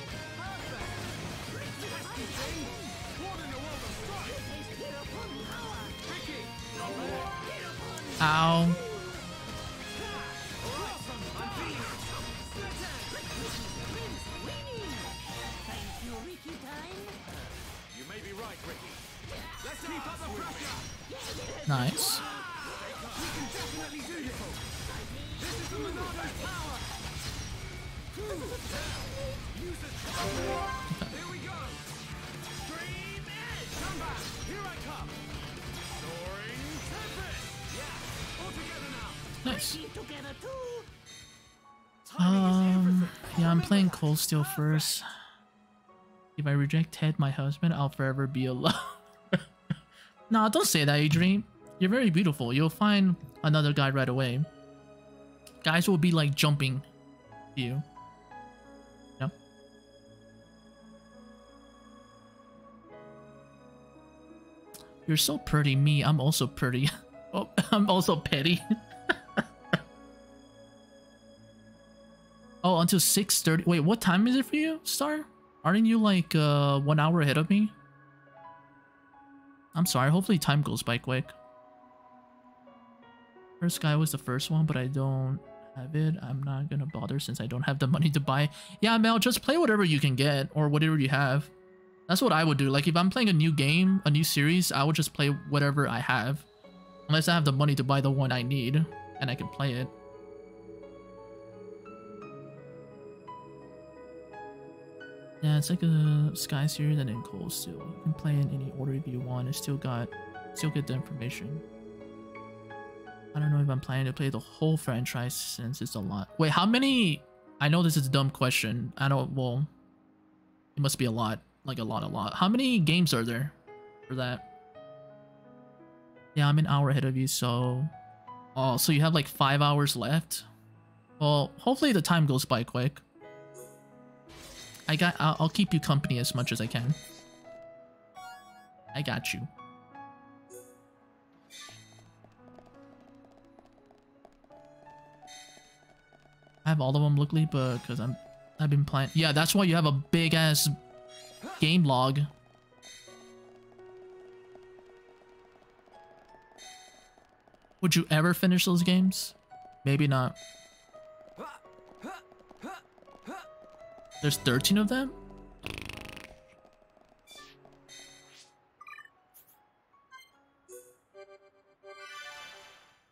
Cold Steel first. If I reject Ted, my husband, I'll forever be alone. nah, don't say that, Adrian. You're very beautiful. You'll find another guy right away. Guys will be like jumping you. Yep. You're so pretty. Me, I'm also pretty. oh, I'm also petty. Oh, until 6.30. Wait, what time is it for you, Star? Aren't you like uh, one hour ahead of me? I'm sorry, hopefully time goes by quick. First guy was the first one, but I don't have it. I'm not gonna bother since I don't have the money to buy. Yeah, Mel, just play whatever you can get or whatever you have. That's what I would do. Like if I'm playing a new game, a new series, I would just play whatever I have. Unless I have the money to buy the one I need and I can play it. Yeah, it's like a Sky series and then Cold Steel. You can play in any order if you want. I still got, still get the information. I don't know if I'm planning to play the whole franchise since it's a lot. Wait, how many? I know this is a dumb question. I don't. Well, it must be a lot. Like a lot, a lot. How many games are there for that? Yeah, I'm an hour ahead of you. So, oh, so you have like five hours left. Well, hopefully the time goes by quick. I got. I'll, I'll keep you company as much as I can. I got you. I have all of them, luckily, but because I'm, I've been playing. Yeah, that's why you have a big ass game log. Would you ever finish those games? Maybe not. There's 13 of them?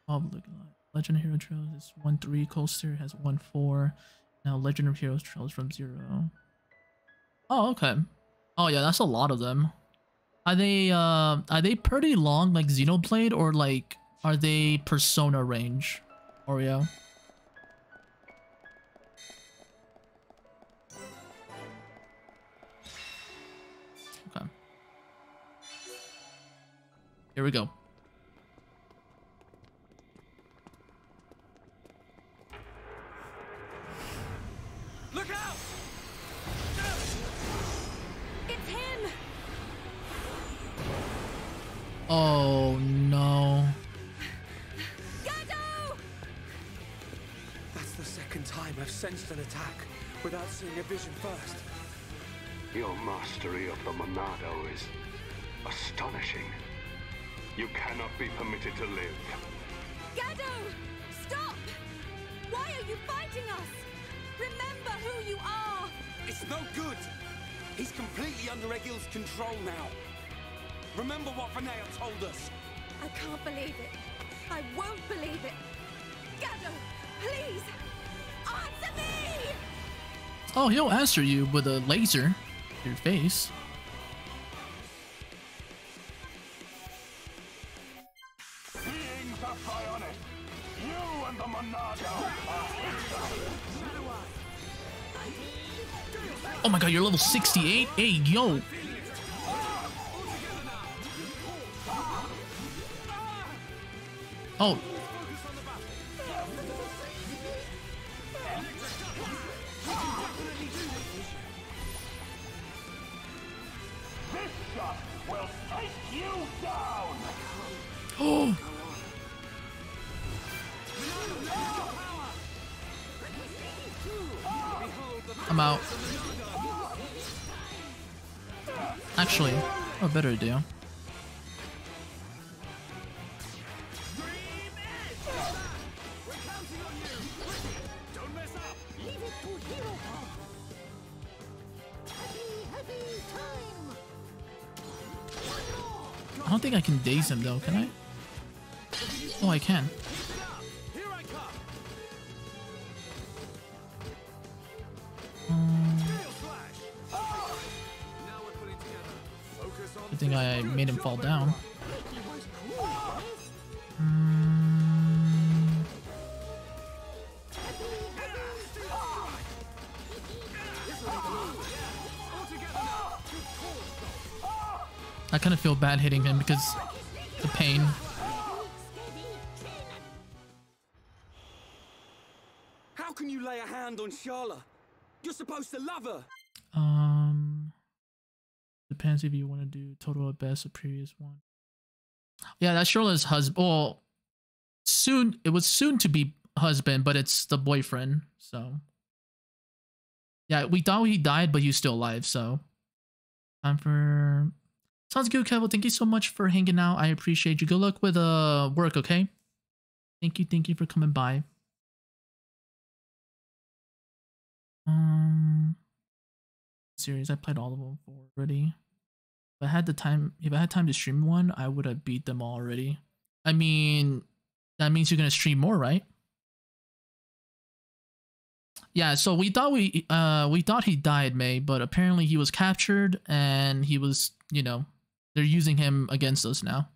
Oh, look Legend of Hero Trails is 1 3, Coaster has 1 4. Now Legend of Heroes Trails from 0. Oh, okay. Oh yeah, that's a lot of them. Are they uh are they pretty long like Xenoblade or like are they Persona range? Oreo? Here we go. Look out! It's him! Oh no. That's the second time I've sensed an attack without seeing a vision first. Your mastery of the Monado is astonishing. You cannot be permitted to live. Gadolt! Stop! Why are you fighting us? Remember who you are! It's no good! He's completely under Egil's control now. Remember what Vanea told us. I can't believe it. I won't believe it. Gadolt, please! Answer me! Oh, he'll answer you with a laser to your face. God, you're level 68? Hey, yo! Oh. I can him though, can I? Oh, I can. Um, Good thing I made him fall down. I kind of feel bad hitting him because pain. How can you lay a hand on Sharla? You're supposed to love her. Um, depends if you want to do total at best or previous one. Yeah, that's Charlotte's husband. Well, soon it was soon to be husband, but it's the boyfriend. So yeah, we thought he died, but he's still alive. So time for sounds good, Kevin. Thank you so much for hanging out. I appreciate you. Good luck with uh work. Okay. Thank you. Thank you for coming by. Um, series I played all of them already. If I had the time, if I had time to stream one, I would have beat them all already. I mean, that means you're gonna stream more, right? Yeah, so we thought we uh we thought he died, May, but apparently he was captured and he was, you know, they're using him against us now.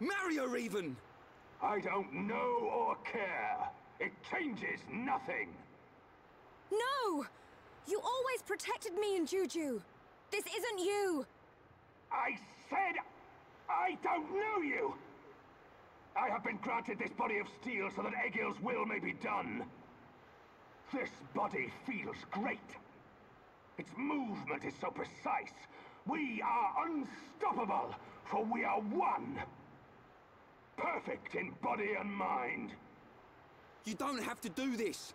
Marry her even. I don't know or care. It changes nothing. No! You always protected me and Juju. This isn't you. I said I don't know you. I have been granted this body of steel so that Egil's will may be done. This body feels great. Its movement is so precise. We are unstoppable, for we are one. Perfect in body and mind. You don't have to do this.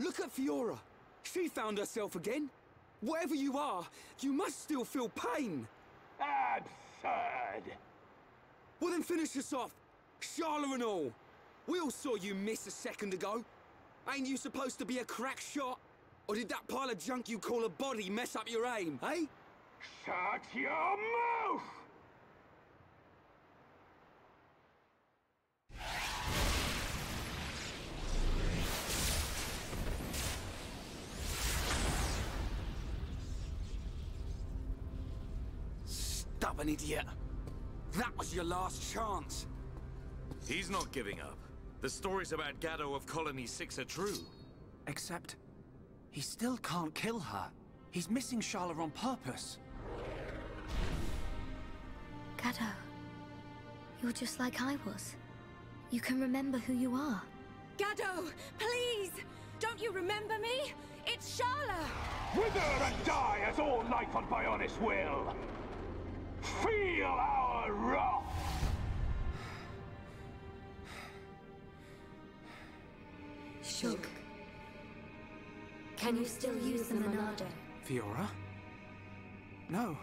Look at Fiora. She found herself again. Whatever you are, you must still feel pain. Absurd. Well then finish us off. Sharla and all. We all saw you miss a second ago. Ain't you supposed to be a crack shot? Or did that pile of junk you call a body mess up your aim, eh? Shut your mouth! Stubborn idiot. That was your last chance. He's not giving up. The stories about Gadolt of Colony 6 are true. Except, he still can't kill her. He's missing Sharla on purpose. Gadolt, you're just like I was. You can remember who you are. Gadolt, please! Don't you remember me? It's Sharla! Wither and die as all life on Bionis will! Feel our wrath! Shulk. Can you still use the Monado? Fiora? No.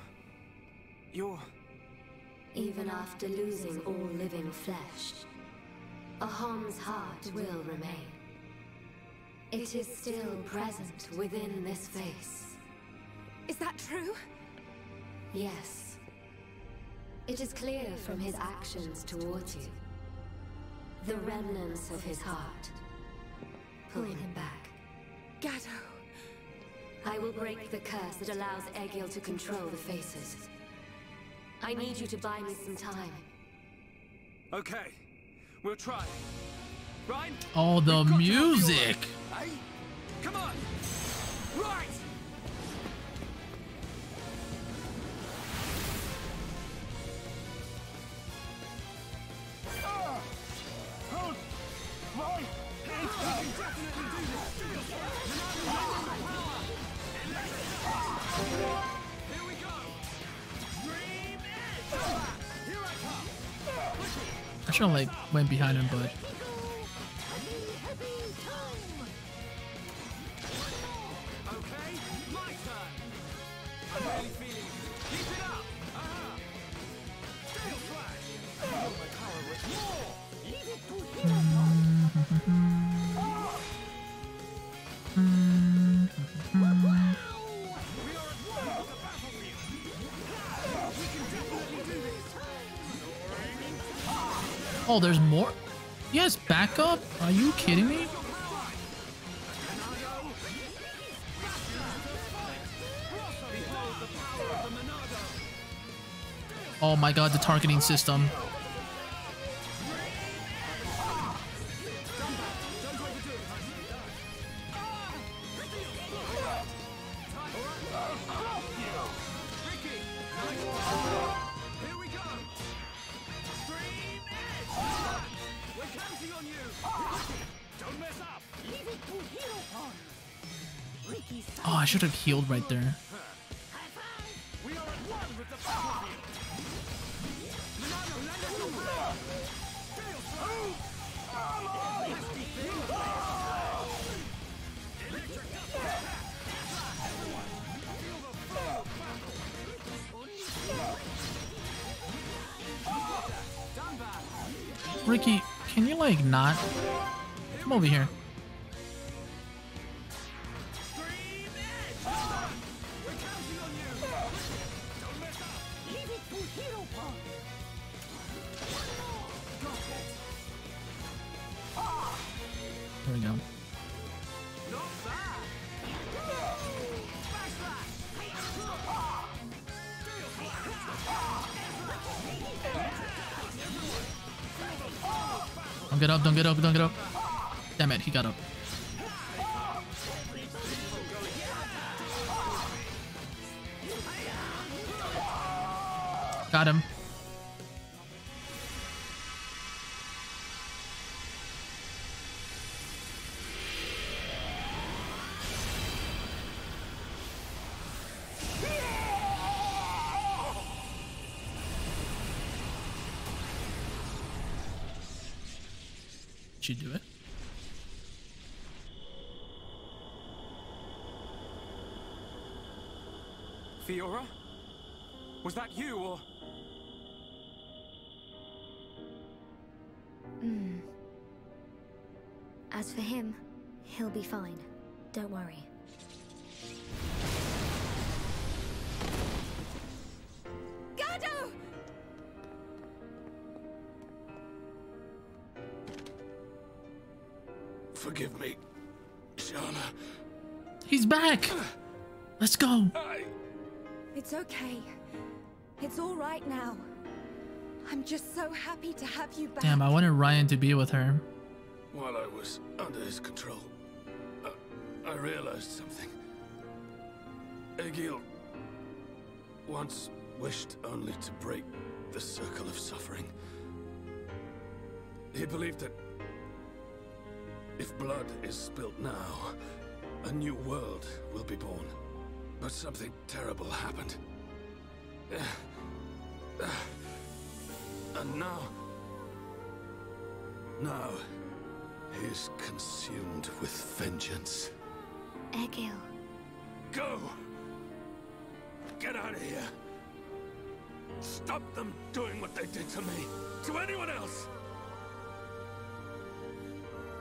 You're... Even after losing all living flesh, Ahom's heart will remain. It is still present within this face. Is that true? Yes. It is clear from his actions towards you. The remnants of his heart. Pull hmm. him back. Gadolt. I will break the curse that allows Egil to control the faces. I need you to buy me some time. Okay, we'll try. Right? Oh, the music! Hey, eh? come on! Right! Have like went behind him, but Are you kidding me? Oh my god, the targeting system. Should have healed right there. Get up, don't you do it? Fiora? Was that you, or...? Hmm. As for him, he'll be fine. Forgive me, Sharla. He's back! Let's go! It's okay. It's all right now. I'm just so happy to have you back. Damn, I wanted Reyn to be with her. While I was under his control, uh, I realized something. Egil once wished only to break the circle of suffering. He believed that if blood is spilt now, a new world will be born. But something terrible happened. And now... Now... He's consumed with vengeance. Egil. Go! Get out of here! Stop them doing what they did to me! To anyone else!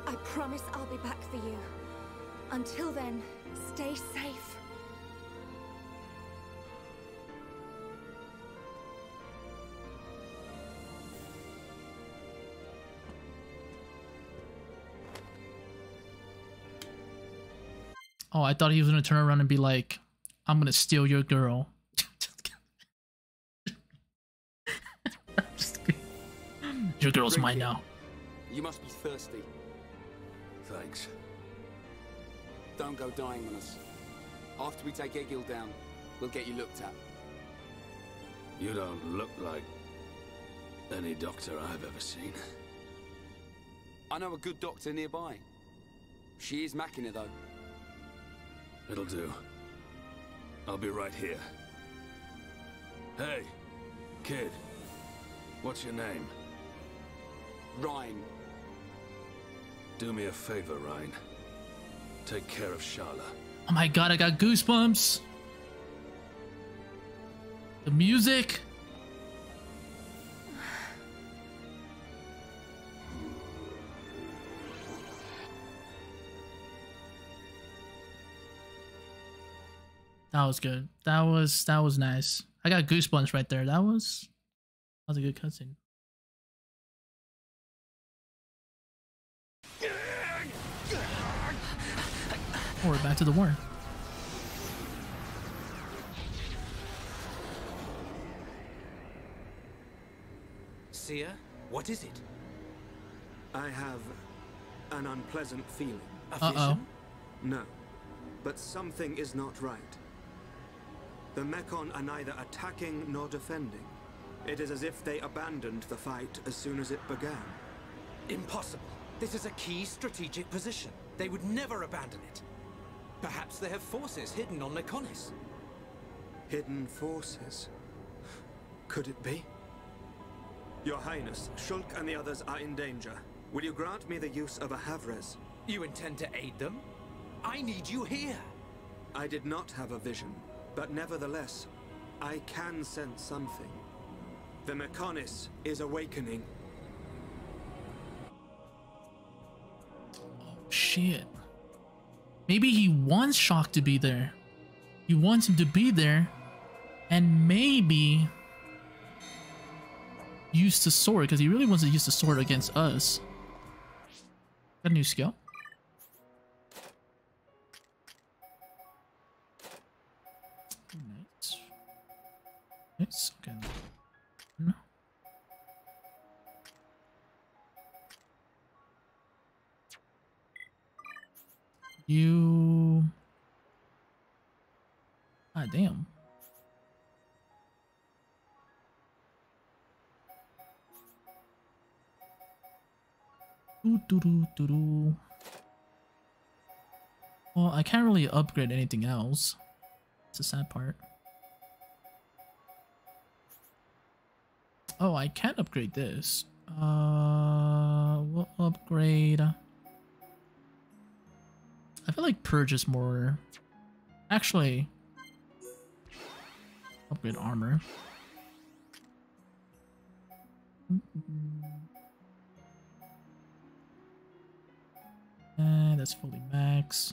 I promise I'll be back for you. Until then, stay safe. Oh, I thought he was gonna turn around and be like, I'm gonna steal your girl. Your girl's mine now. You must be thirsty. Don't go dying on us. After we take Egil down, we'll get you looked at. You don't look like any doctor I've ever seen. I know a good doctor nearby. She is Machina, though. It'll do. I'll be right here. Hey, kid. What's your name? Reyn. Do me a favor, Reyn. Take care of Sharla. Oh my god, I got goosebumps. The music. That was good. That was that was nice. I got goosebumps right there. That was that was a good cutscene. Oh, we're back to the war. Seer? What is it? I have an unpleasant feeling. Uh-oh. No, but something is not right. The Mechon are neither attacking nor defending. It is as if they abandoned the fight as soon as it began. Impossible. This is a key strategic position. They would never abandon it. Perhaps they have forces hidden on Mechonis. Hidden forces. Could it be? Your Highness, Shulk and the others are in danger. Will you grant me the use of a Havres? You intend to aid them? I need you here. I did not have a vision, but nevertheless, I can sense something. The Mechonis is awakening. Oh, Shit. Maybe he wants Shulk to be there. He wants him to be there. And maybe use the sword, because he really wants to use the sword against us. Got a new skill. Nice. Nice. Okay. You. Ah, damn. Doo. Well, I can't really upgrade anything else. It's a sad part. Oh, I can upgrade this. Uh, we'll upgrade. I feel like Purge is more. Actually, upgrade armor. And that's fully max.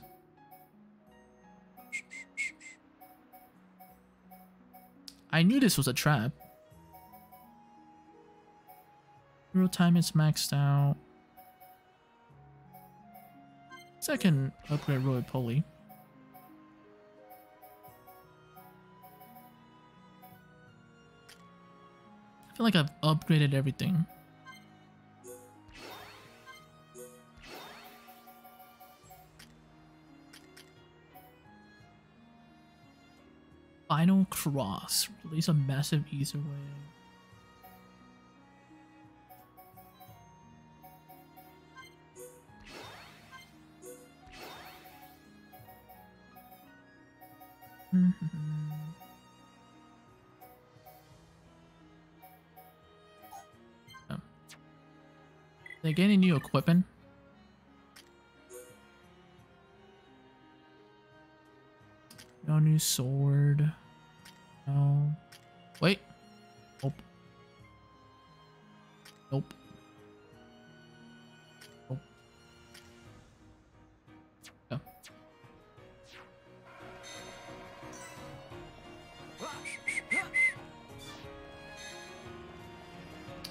I knew this was a trap. Real time is maxed out. Second upgrade Roy Poly. I feel like I've upgraded everything. Final Cross. Release a massive Ether wave. They get any new equipment? No new sword. No. Wait. Nope. Nope. Nope.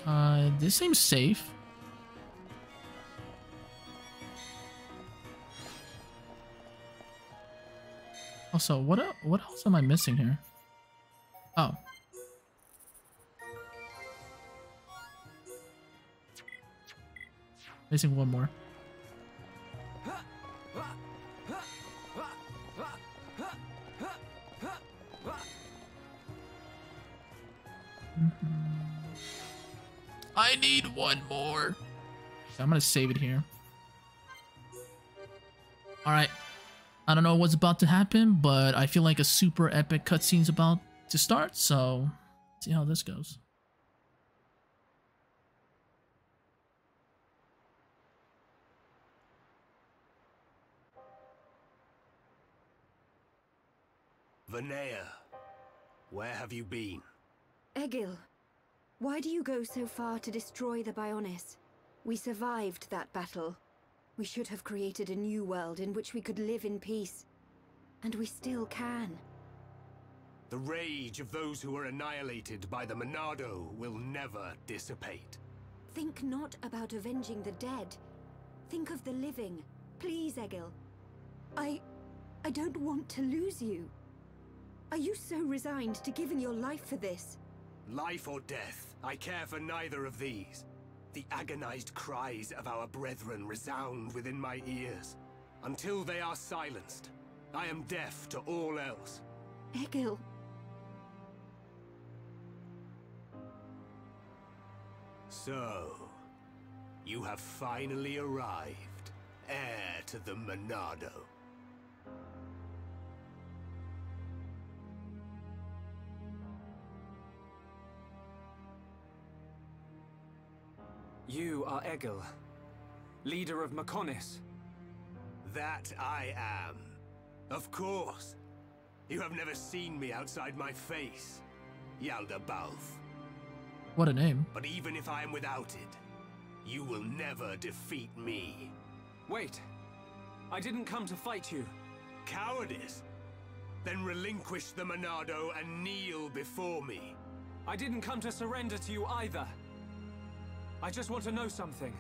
Uh, this seems safe. Also, what what else am I missing here? Oh. Missing one more. Mm-hmm. I need one more. So I'm gonna save it here. Alright. I don't know what's about to happen, but I feel like a super epic cutscene's about to start, so see how this goes. Vanea, where have you been? Egil, why do you go so far to destroy the Bionis? We survived that battle. We should have created a new world in which we could live in peace. And we still can. The rage of those who were annihilated by the Monado will never dissipate. Think not about avenging the dead. Think of the living. Please, Egil. I... I don't want to lose you. Are you so resigned to giving your life for this? Life or death, I care for neither of these. The agonized cries of our brethren resound within my ears. Until they are silenced, I am deaf to all else. Egil. So, you have finally arrived, heir to the Monado. You are Egil, leader of Mechonis. That I am. Of course. You have never seen me outside my face, Yaldabaoth. What a name. But even if I am without it, you will never defeat me. Wait. I didn't come to fight you. Cowardice? Then relinquish the Monado and kneel before me. I didn't come to surrender to you either. I just want to know something.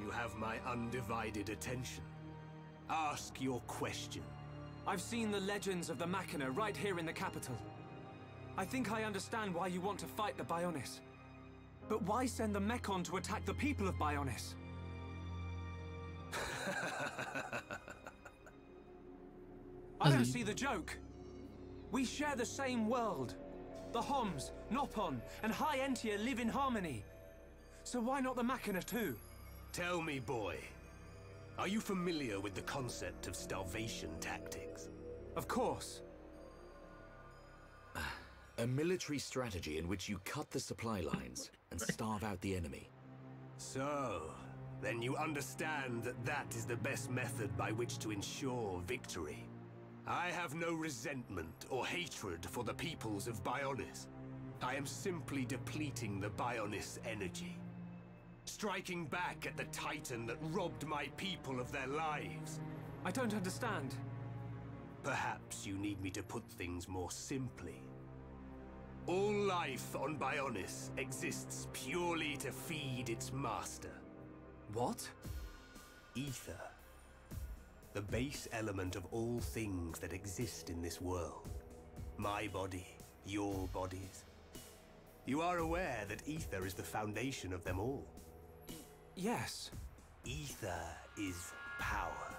You have my undivided attention. Ask your question. I've seen the legends of the Machina right here in the capital. I think I understand why you want to fight the Bionis. But why send the Mechon to attack the people of Bionis? I don't see the joke. We share the same world. The Homs, Nopon, and High Entia live in harmony. So why not the Machina too? Tell me, boy. Are you familiar with the concept of starvation tactics? Of course. A military strategy in which you cut the supply lines and starve out the enemy. So, then you understand that that is the best method by which to ensure victory. I have no resentment or hatred for the peoples of Bionis. I am simply depleting the Bionis energy. Striking back at the Titan that robbed my people of their lives. I don't understand. Perhaps you need me to put things more simply. All life on Bionis exists purely to feed its master. What? Ether. The base element of all things that exist in this world. My body, your bodies. You are aware that ether is the foundation of them all. Yes. Ether is power.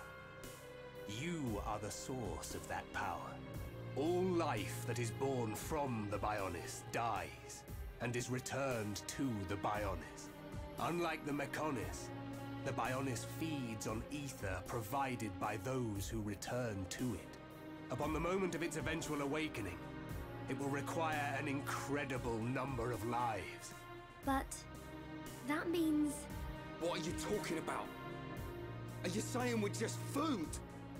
You are the source of that power. All life that is born from the Bionis dies and is returned to the Bionis. Unlike the Mechonis, the Bionis feeds on ether provided by those who return to it. Upon the moment of its eventual awakening, it will require an incredible number of lives. But that means What are you talking about? Are you saying we're just food?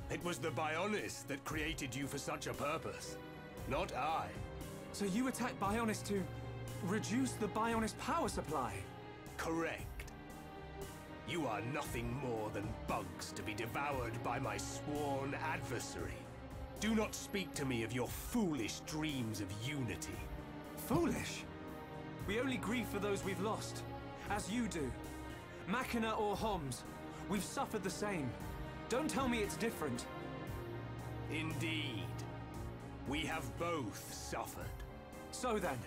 It was the Bionis that created you for such a purpose, not I. So you attacked Bionis to reduce the Bionis power supply? Correct. You are nothing more than bugs to be devoured by my sworn adversary. Do not speak to me of your foolish dreams of unity. Foolish? We only grieve for those we've lost, as you do. Machina or Homs, we've suffered the same. Don't tell me it's different. Indeed. We have both suffered. So then,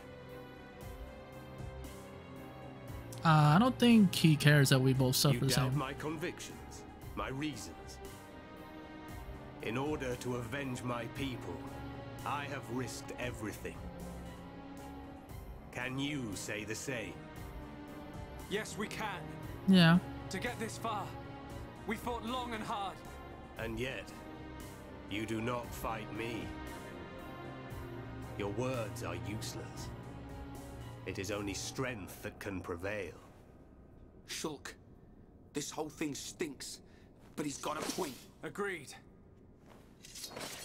Uh, I don't think he cares that we both suffer you the doubt same. my convictions, my reasons. In order to avenge my people, I have risked everything. Can you say the same? yes, we can. Yeah. To get this far, we fought long and hard. And yet, you do not fight me. Your words are useless. It is only strength that can prevail. Shulk, this whole thing stinks, but he's got a point. Agreed.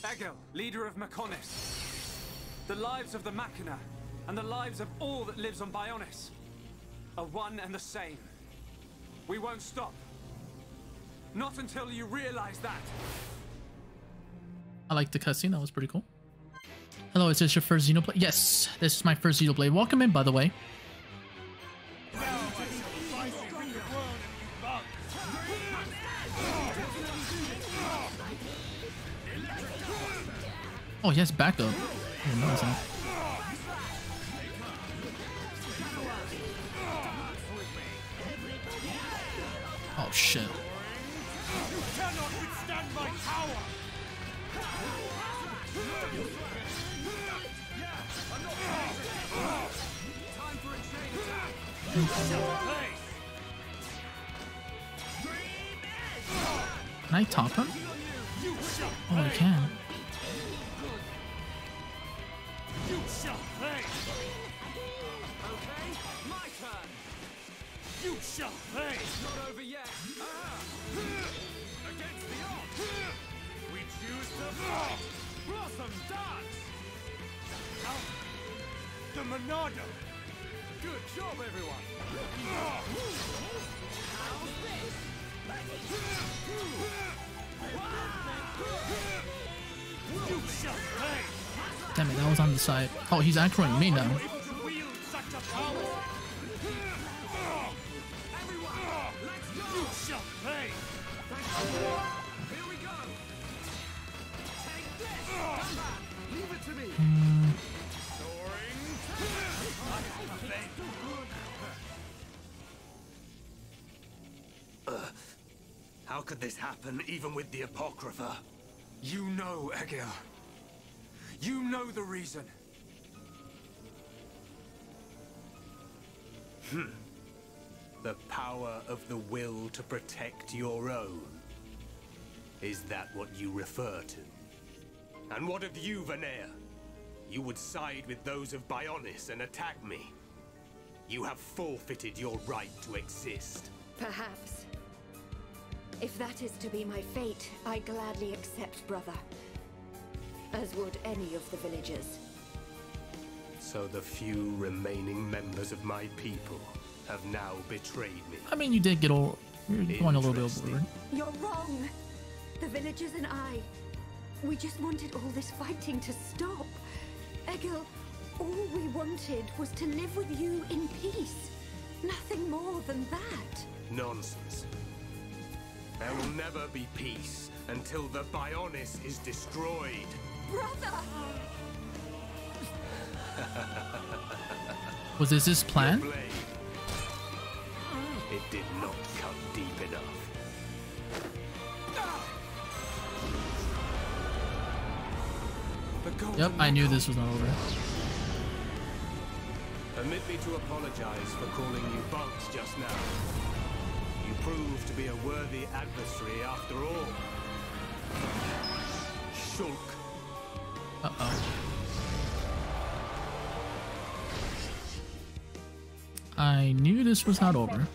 Egil, leader of Mechonis. The lives of the Machina and the lives of all that lives on Bionis are one and the same. We won't stop. Not until you realize that. I like the cutscene. That was pretty cool. Hello, is this your first Xenoblade? Yes, this is my first Xenoblade. Welcome in, by the way. Oh, yes, backup. Didn't Oh, pay! Can I top him? Oh, I can. You shall pay! Okay, my turn! You shall pay! Not over yet! Blossom dance! Out! The Monado! Good job, everyone! How's this? You shall pay! Damn it, that was on the side. Oh, he's anchoring me now. Everyone! You shall pay! To me! Soaring! How could this happen, even with the Apocrypha? You know, Egil. You know the reason. Hmm. The power of the will to protect your own. Is that what you refer to? And what of you, Vanea? You would side with those of Bionis and attack me. You have forfeited your right to exist. Perhaps. If that is to be my fate, I gladly accept, brother. As would any of the villagers. So the few remaining members of my people have now betrayed me. I mean, you did get all. You're going a little bit overboard. You're wrong! The villagers and I, we just wanted all this fighting to stop. Egil, all we wanted was to live with you in peace. Nothing more than that. Nonsense. There will never be peace until the Bionis is destroyed. Brother! Was this his plan? It did not cut deep enough. Yep, I knew this was not over. Permit me to apologize for calling you Bugs just now. You proved to be a worthy adversary after all. Shulk. Uh-oh. I knew this was not over.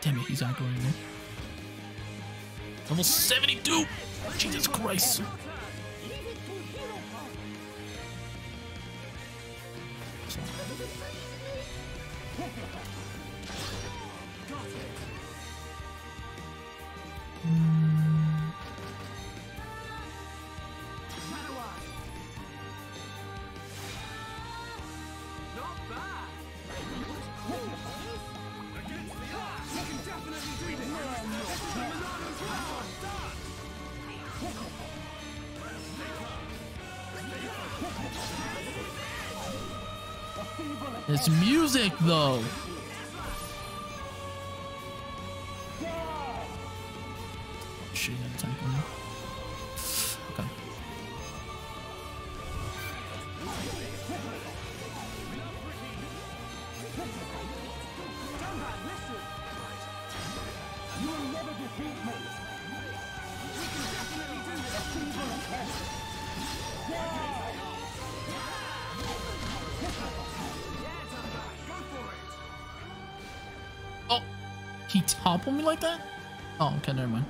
Damn it, he's anchoring me. Level 72! Jesus Christ. Music though. He toppled me like that? Oh, okay, never mind.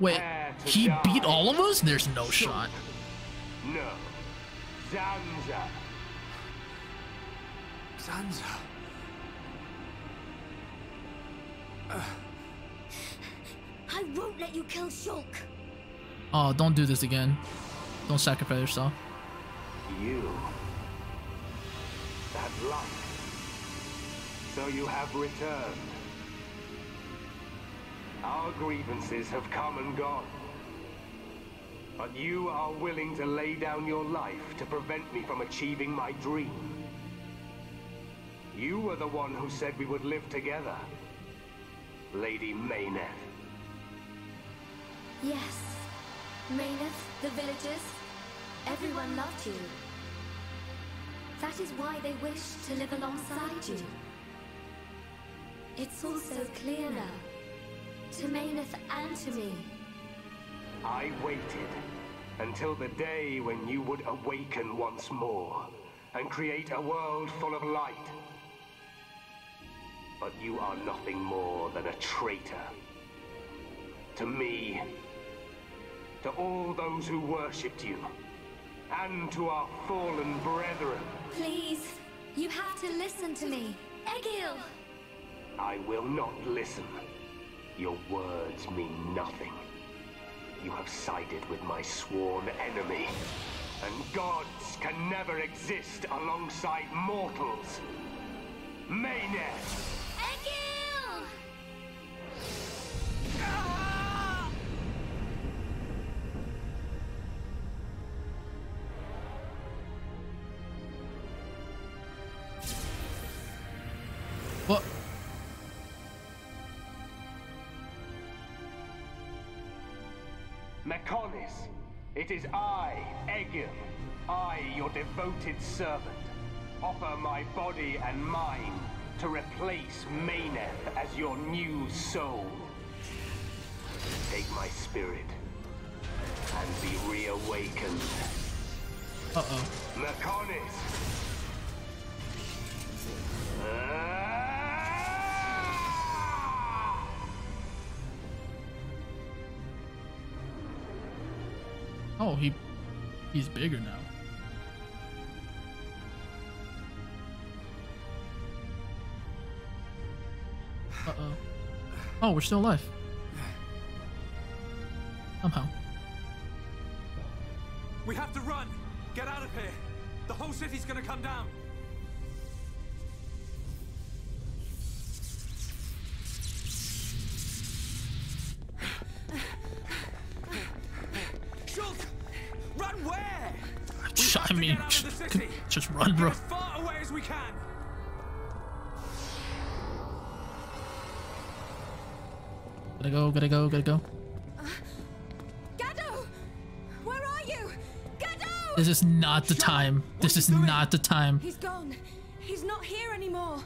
Wait, he die. beat all of us? There's no shot. No. Zanza. Zanza. I won't let you kill Shulk. Oh, don't do this again. Don't sacrifice yourself. You. That light. So you have returned. Our grievances have come and gone. But you are willing to lay down your life to prevent me from achieving my dream. You were the one who said we would live together. Lady Meyneth. Yes. Meyneth, the villagers, everyone loved you. That is why they wished to live alongside you. It's also clear now. To Meyneth and to me. I waited until the day when you would awaken once more and create a world full of light. But you are nothing more than a traitor. To me, to all those who worshipped you, and to our fallen brethren. Please, you have to listen to me. Egil! I will not listen. Your words mean nothing. You have sided with my sworn enemy. And gods can never exist alongside mortals. Meyneth! Egil! What? Mechonis, it is I, Egil, I, your devoted servant, offer my body and mind to replace Meyneth as your new soul. Take my spirit and be reawakened. Uh-oh. Mechonis! Uh, Oh, he he's bigger now. Uh-oh. Oh, we're still alive. Somehow. We have to run! Get out of here! The whole city's gonna come down! I mean, just run, bro. As far away as we can! Gotta go, gotta go, gotta go. Gadolt! Where are you? Gadolt! This is not the time. This is not the time. He's gone. He's not here anymore.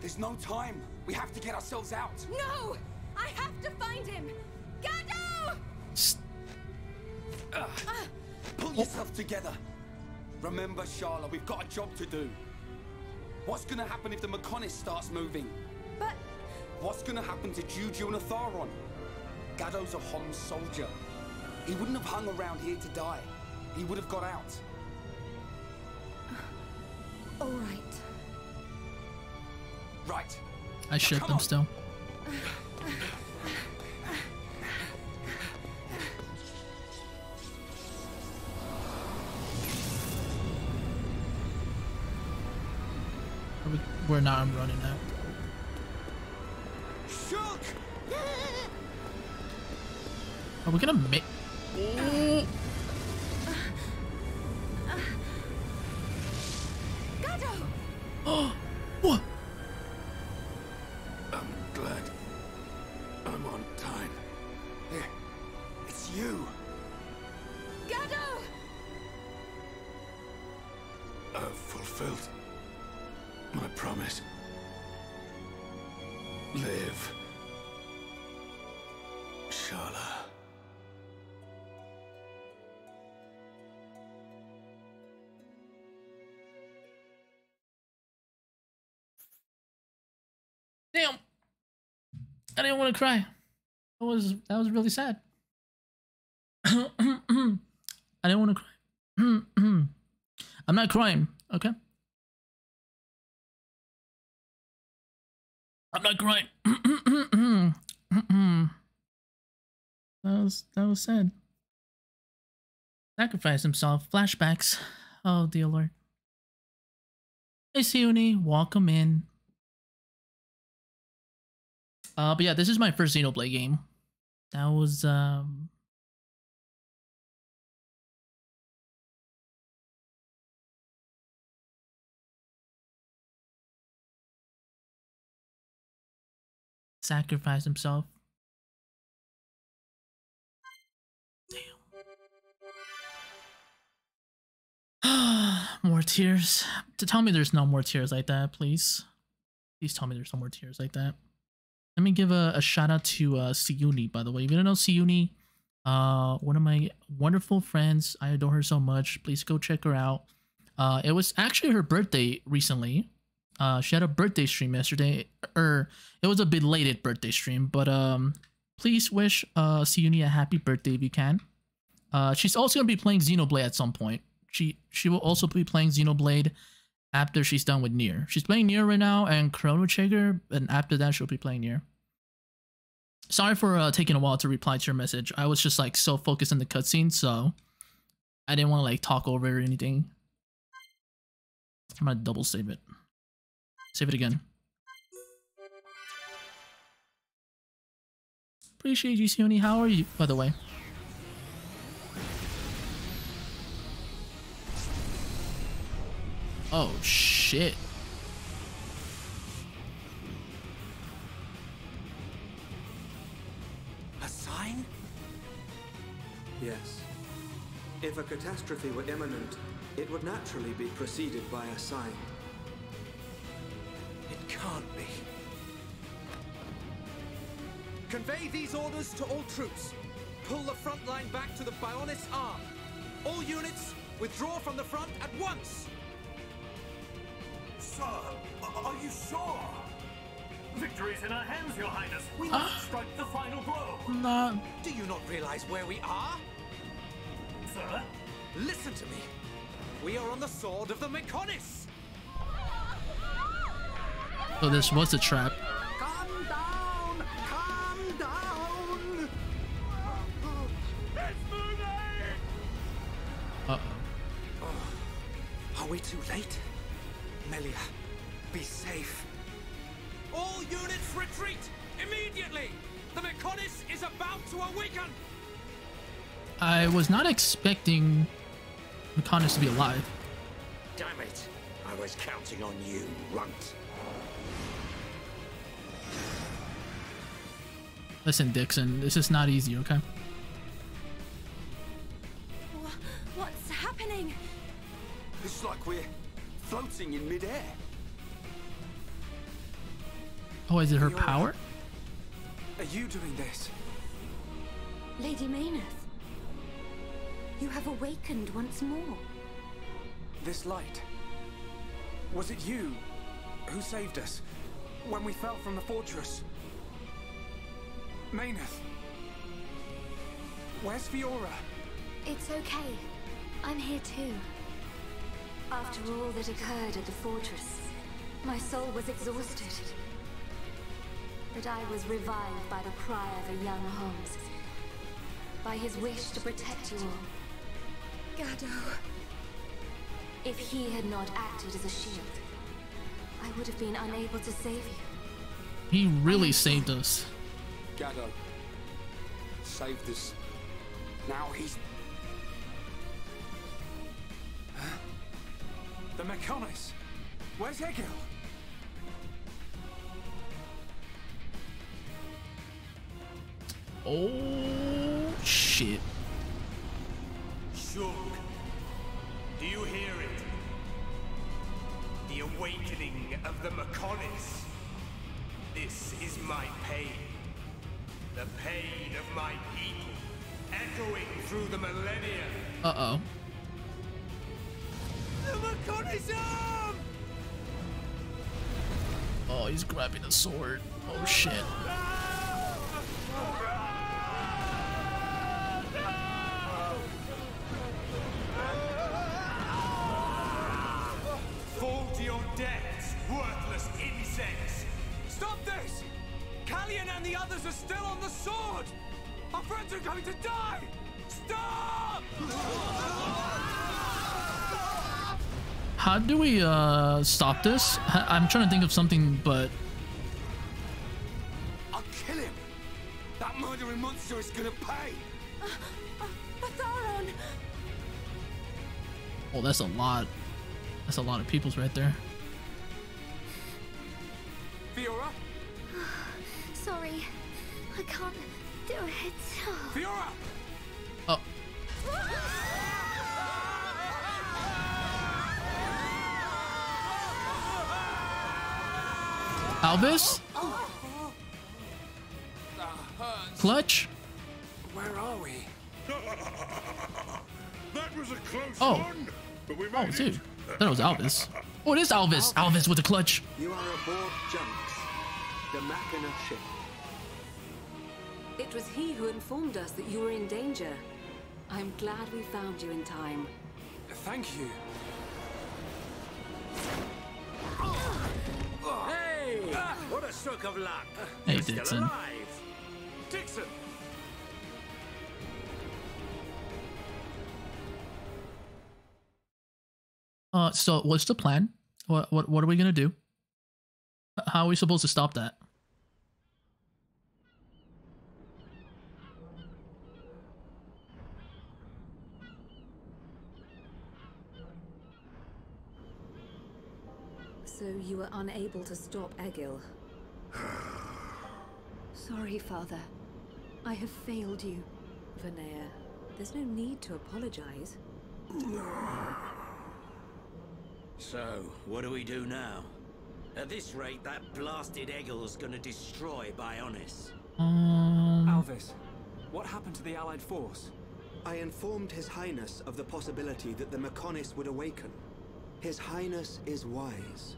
There's no time. We have to get ourselves out. No! I have to find him! Gadolt! Ugh. Pull oh. yourself together. Remember, Sharla, we've got a job to do. What's gonna happen if the Mechonis starts moving? But... What's gonna happen to Juju and Otharon? Gadolt's a Homs soldier. He wouldn't have hung around here to die. He would have got out. All right. Right. I shook them still. We're not I'm running now. Shulk! Are we gonna make? Gadolt! Oh, I didn't want to cry. That was that was really sad. I didn't want to cry. I'm not crying, okay? I'm not crying. that was that was sad. Sacrifice himself. Flashbacks. Oh dear lord. Hey Sione, welcome in. Uh, but yeah, this is my first Xenoblade game. That was um sacrifice himself. Damn. more tears. To tell me there's no more tears like that, please. Please tell me there's no more tears like that. Let me give a, a shout out to uh Siuni, by the way. If you don't know Siuni, uh one of my wonderful friends. I adore her so much. Please go check her out. Uh it was actually her birthday recently. Uh, she had a birthday stream yesterday, or it was a belated birthday stream. But um, please wish uh Siuni a happy birthday if you can. Uh, she's also gonna be playing Xenoblade at some point. She she will also be playing Xenoblade after she's done with Nier. She's playing Nier right now and Chrono Trigger, and after that she'll be playing Nier. Sorry for uh, taking a while to reply to your message. I was just like so focused in the cutscene, so I didn't want to like talk over or anything. I'm gonna double save it. Save it again. Appreciate you, Sioni. How are you, by the way? Oh, shit. A sign? Yes. If a catastrophe were imminent, it would naturally be preceded by a sign. It can't be. Convey these orders to all troops. Pull the front line back to the Bionis arm. All units, withdraw from the front at once! Sir, are you sure? Victory's in our hands, Your Highness. We must strike the final blow. No. Do you not realize where we are? Sir? Listen to me. We are on the sword of the Mechonis. So this was a trap. Calm down! Calm down! It's moving! Uh Are we too late? Melia, be safe. All units retreat! Immediately! The Mechonis is about to awaken! I was not expecting Mechonis to be alive. Damn it! I was counting on you, runt. Listen, Dickson, this is not easy, okay? What's happening? It's like we're floating in midair. Oh, is it her Fiora. power? Are you doing this? Lady Meyneth, you have awakened once more. This light. Was it you who saved us when we fell from the fortress? Meyneth. Where's Fiora? It's okay. I'm here too. After all that occurred at the fortress, my soul was exhausted. But I was revived by the cry of a young Homs. By his wish to protect you all. Gadolt. If he had not acted as a shield, I would have been unable to save you. He really saved us. Gadolt. Saved us. Now he's... The Mechonis. Where's Egil? Oh, shit. Shulk, do you hear it? The awakening of the Mechonis. This is my pain. The pain of my people, echoing through the millennia. Uh-oh. Oh, he's grabbing a sword. Oh, shit. Fall to your deaths, worthless insects! Stop this! Kallian and the others are still on the sword! Our friends are going to die! Stop! How do we uh stop this? I- I'm trying to think of something, but I'll kill him! That murdering monster is gonna pay! Otharon! Oh, that's a lot. That's a lot of peoples right there. Fiora? Sorry, I can't do it. Fiora! Alvis? Clutch? Where are we? that was a close Oh. one, but we Oh, made dude. it. I thought it was Alvis. Oh, it is Alvis. Alvis with the clutch. You are aboard Junks, the Machina ship. It was he who informed us that you were in danger. I'm glad we found you in time. Thank you. Hey! What a stroke of luck! Hey, Dickson. alive! Dickson! Uh, so what's the plan? What what what are we gonna do? How are we supposed to stop that? So you were unable to stop Egil. Sorry, Father. I have failed you. Vanea, there's no need to apologize. So, what do we do now? At this rate, that blasted Egil's gonna destroy Bionis. Um, Alvis, what happened to the Allied force? I informed His Highness of the possibility that the Mechonis would awaken. His Highness is wise.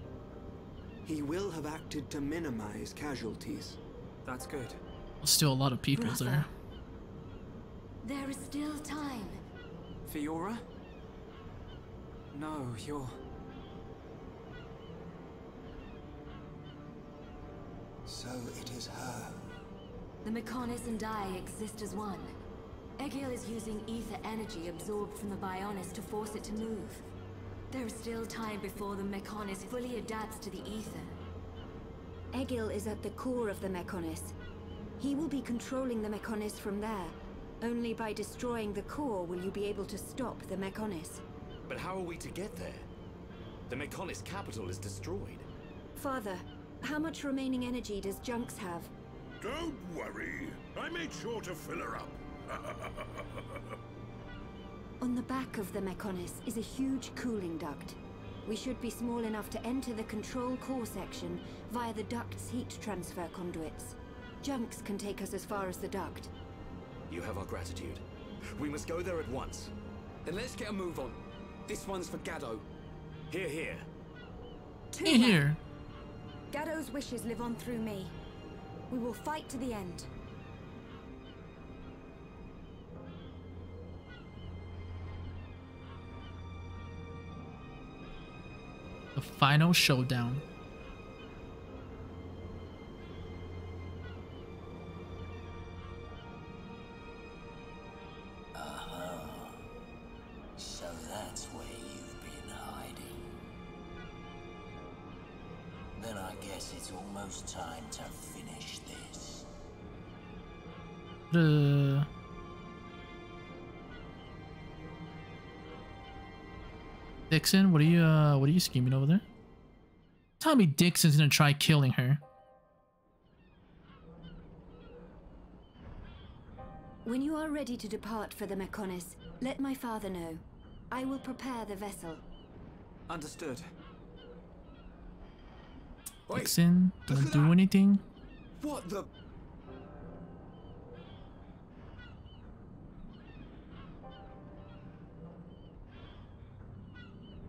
He will have acted to minimize casualties. That's good. Still a lot of people there. There is still time. Fiora? No, you're... So it is her. The Mechonis and I exist as one. Egil is using ether energy absorbed from the Bionis to force it to move. There is still time before the Mechonis fully adapts to the ether. Egil is at the core of the Mechonis. He will be controlling the Mechonis from there. Only by destroying the core will you be able to stop the Mechonis. But how are we to get there? The Mechonis capital is destroyed. Father, how much remaining energy does Junks have? Don't worry. I made sure to fill her up. On the back of the Mechonis is a huge cooling duct. We should be small enough to enter the control core section via the duct's heat transfer conduits. Junks can take us as far as the duct. You have our gratitude. We must go there at once. Then let's get a move on. This one's for Gadolt. Here, here. Two In here. Gadolt's wishes live on through me. We will fight to the end. The final showdown. Dickson, what are you uh what are you scheming over there? Tommy Dickson's gonna try killing her. When you are ready to depart for the Mechonis, let my father know. I will prepare the vessel. Understood. Dickson, don't do anything. What the?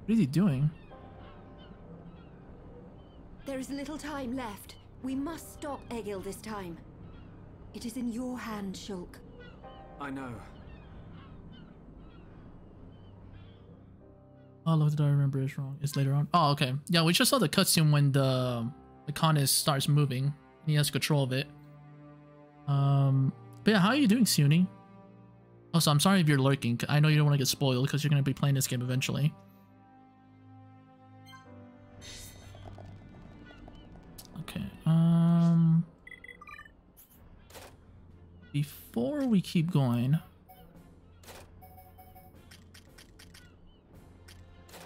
What is he doing? There is little time left. We must stop Egil this time. It is in your hand, Shulk. I know. Oh, what did I remember is wrong? It's later on. Oh, okay. Yeah, we just saw the cutscene when the the Conis starts moving. He has control of it. Um, but yeah, how are you doing, Suni? Also, I'm sorry if you're lurking. I know you don't want to get spoiled because you're going to be playing this game eventually. Before we keep going,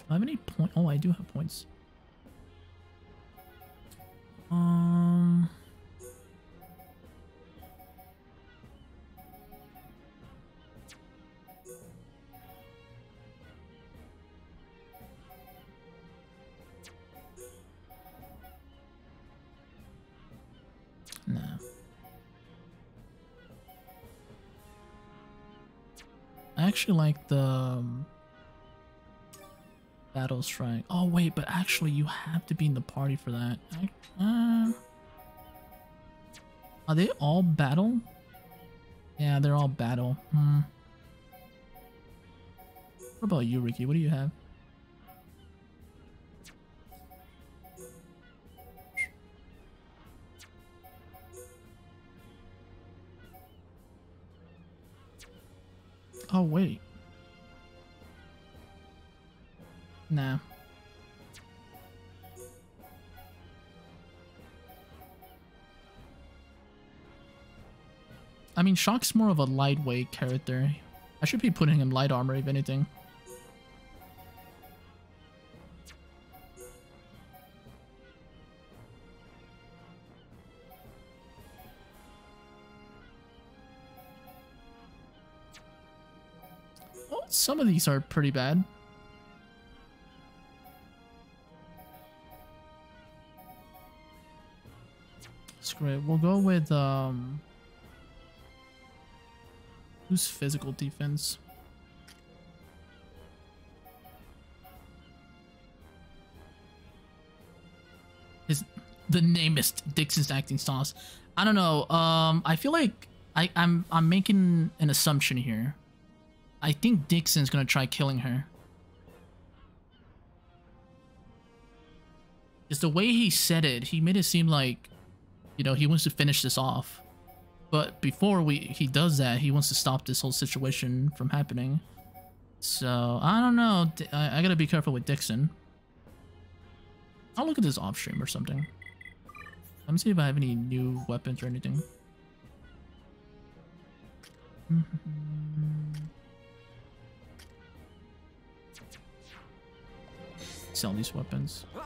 I have any point? Oh, I do have points. Um. Actually like the um, battle strike. Oh wait, but actually you have to be in the party for that. Uh, are they all battle? Yeah, they're all battle. Hmm. What about you, Riki? What do you have? Oh, wait. Nah. I mean, Shulk's more of a lightweight character. I should be putting him light armor, if anything. Some of these are pretty bad. Screw it. We'll go with, um... Who's physical defense? His the name is Dickson's acting styles. I don't know. Um, I feel like I I'm I'm making an assumption here. I think Dickson's gonna try killing her. Just the way he said it, he made it seem like, you know, he wants to finish this off. But before we he does that, he wants to stop this whole situation from happening. So, I don't know. I, I gotta be careful with Dickson. I'll look at this off stream or something. Let me see if I have any new weapons or anything. Sell these weapons. I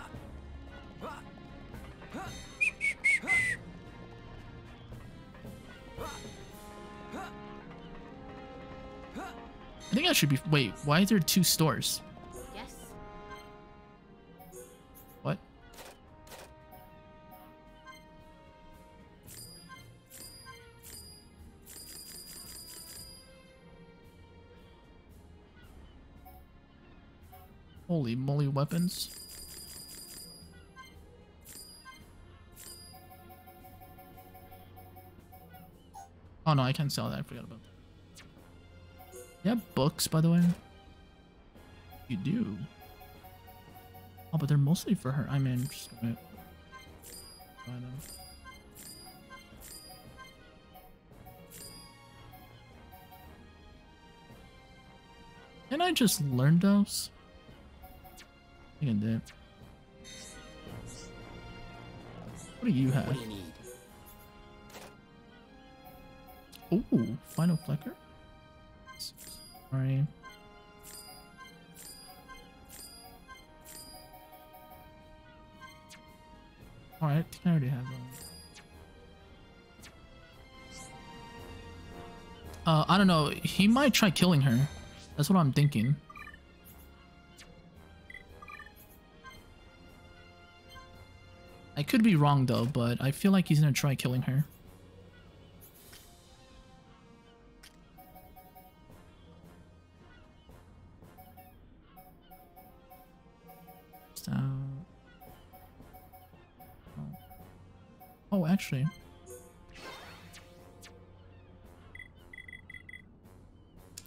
think I should be. Wait, why are there two stores? Holy moly, weapons. Oh no, I can't sell that. I forgot about that. You have books, by the way? You do. Oh, but they're mostly for her. I mean, just gonna buy them. Can I just learn those? Do. What do you have? What do you need? Ooh, final flicker. Sorry. Alright, I I already have them. Uh, I don't know. He might try killing her. That's what I'm thinking. I could be wrong though, but I feel like he's gonna try killing her. So... Oh, actually.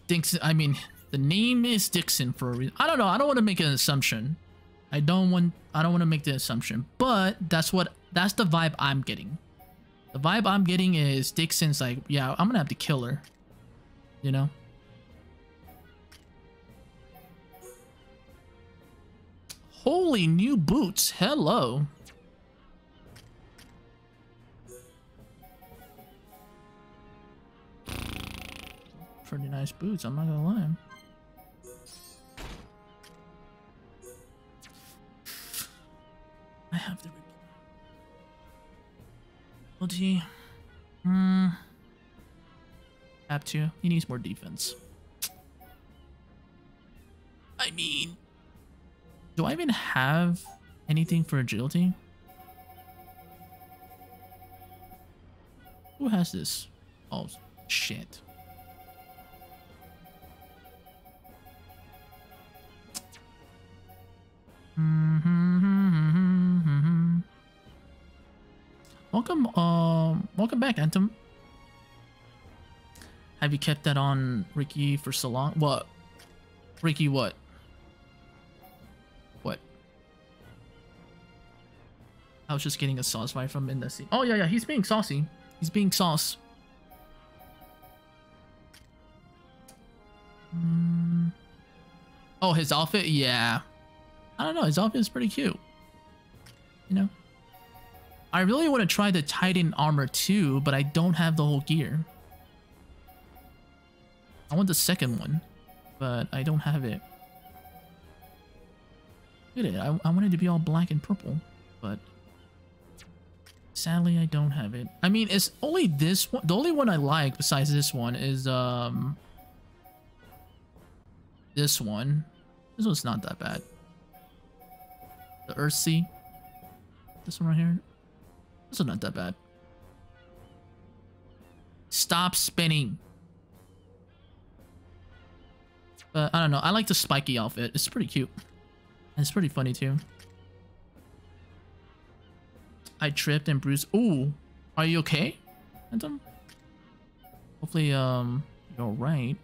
Dickson, I mean, the name is Dickson for a reason. I don't know. I don't want to make an assumption. I don't want I don't want to make the assumption, but that's what that's the vibe I'm getting. The vibe I'm getting is Dickson's like, yeah, I'm gonna have to kill her. You know? Holy new boots. Hello. pretty nice boots, I'm not gonna lie. Ability. Hmm. He needs more defense. I mean, do I even have anything for agility? Who has this? Oh, shit. Welcome, um, welcome back, Anthem. Have you kept that on Riki for so long? What? Riki, what? What? I was just getting a sauce vibe from in the scene. Oh yeah, yeah, he's being saucy. He's being sauce. Mm. Oh, his outfit? Yeah. I don't know, his outfit is pretty cute. You know? I really want to try the Titan armor too, but I don't have the whole gear. I want the second one, but I don't have it. At it, I, I wanted to be all black and purple, but sadly I don't have it. I mean, it's only this one. The only one I like besides this one is um this one. This one's not that bad. The Earthsea. This one right here. One's not that bad. Stop spinning. But I don't know. I like the spiky outfit. It's pretty cute. And it's pretty funny too. I tripped and bruised. Ooh, are you okay, Phantom? Hopefully, um, you're alright.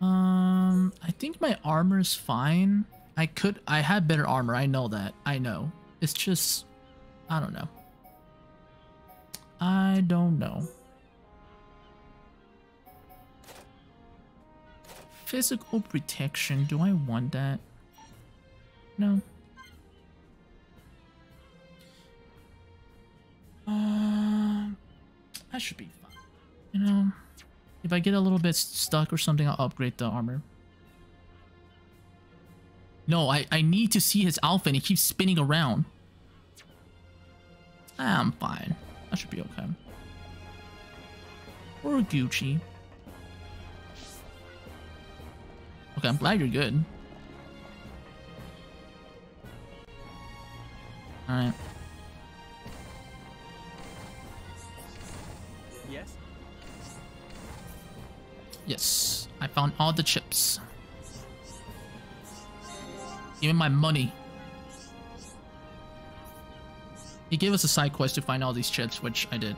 Um, I think my armor's fine. I could, I had better armor. I know that. I know. It's just, I don't know. I don't know. Physical protection. Do I want that? No. Uh, that should be fine. You know, if I get a little bit stuck or something, I'll upgrade the armor. No, I, I need to see his outfit and he keeps spinning around. I'm fine. That should be okay. Or Gucci. Okay, I'm glad you're good. Alright. Yes? Yes. I found all the chips. Give me my money. He gave us a side quest to find all these chips, which I did.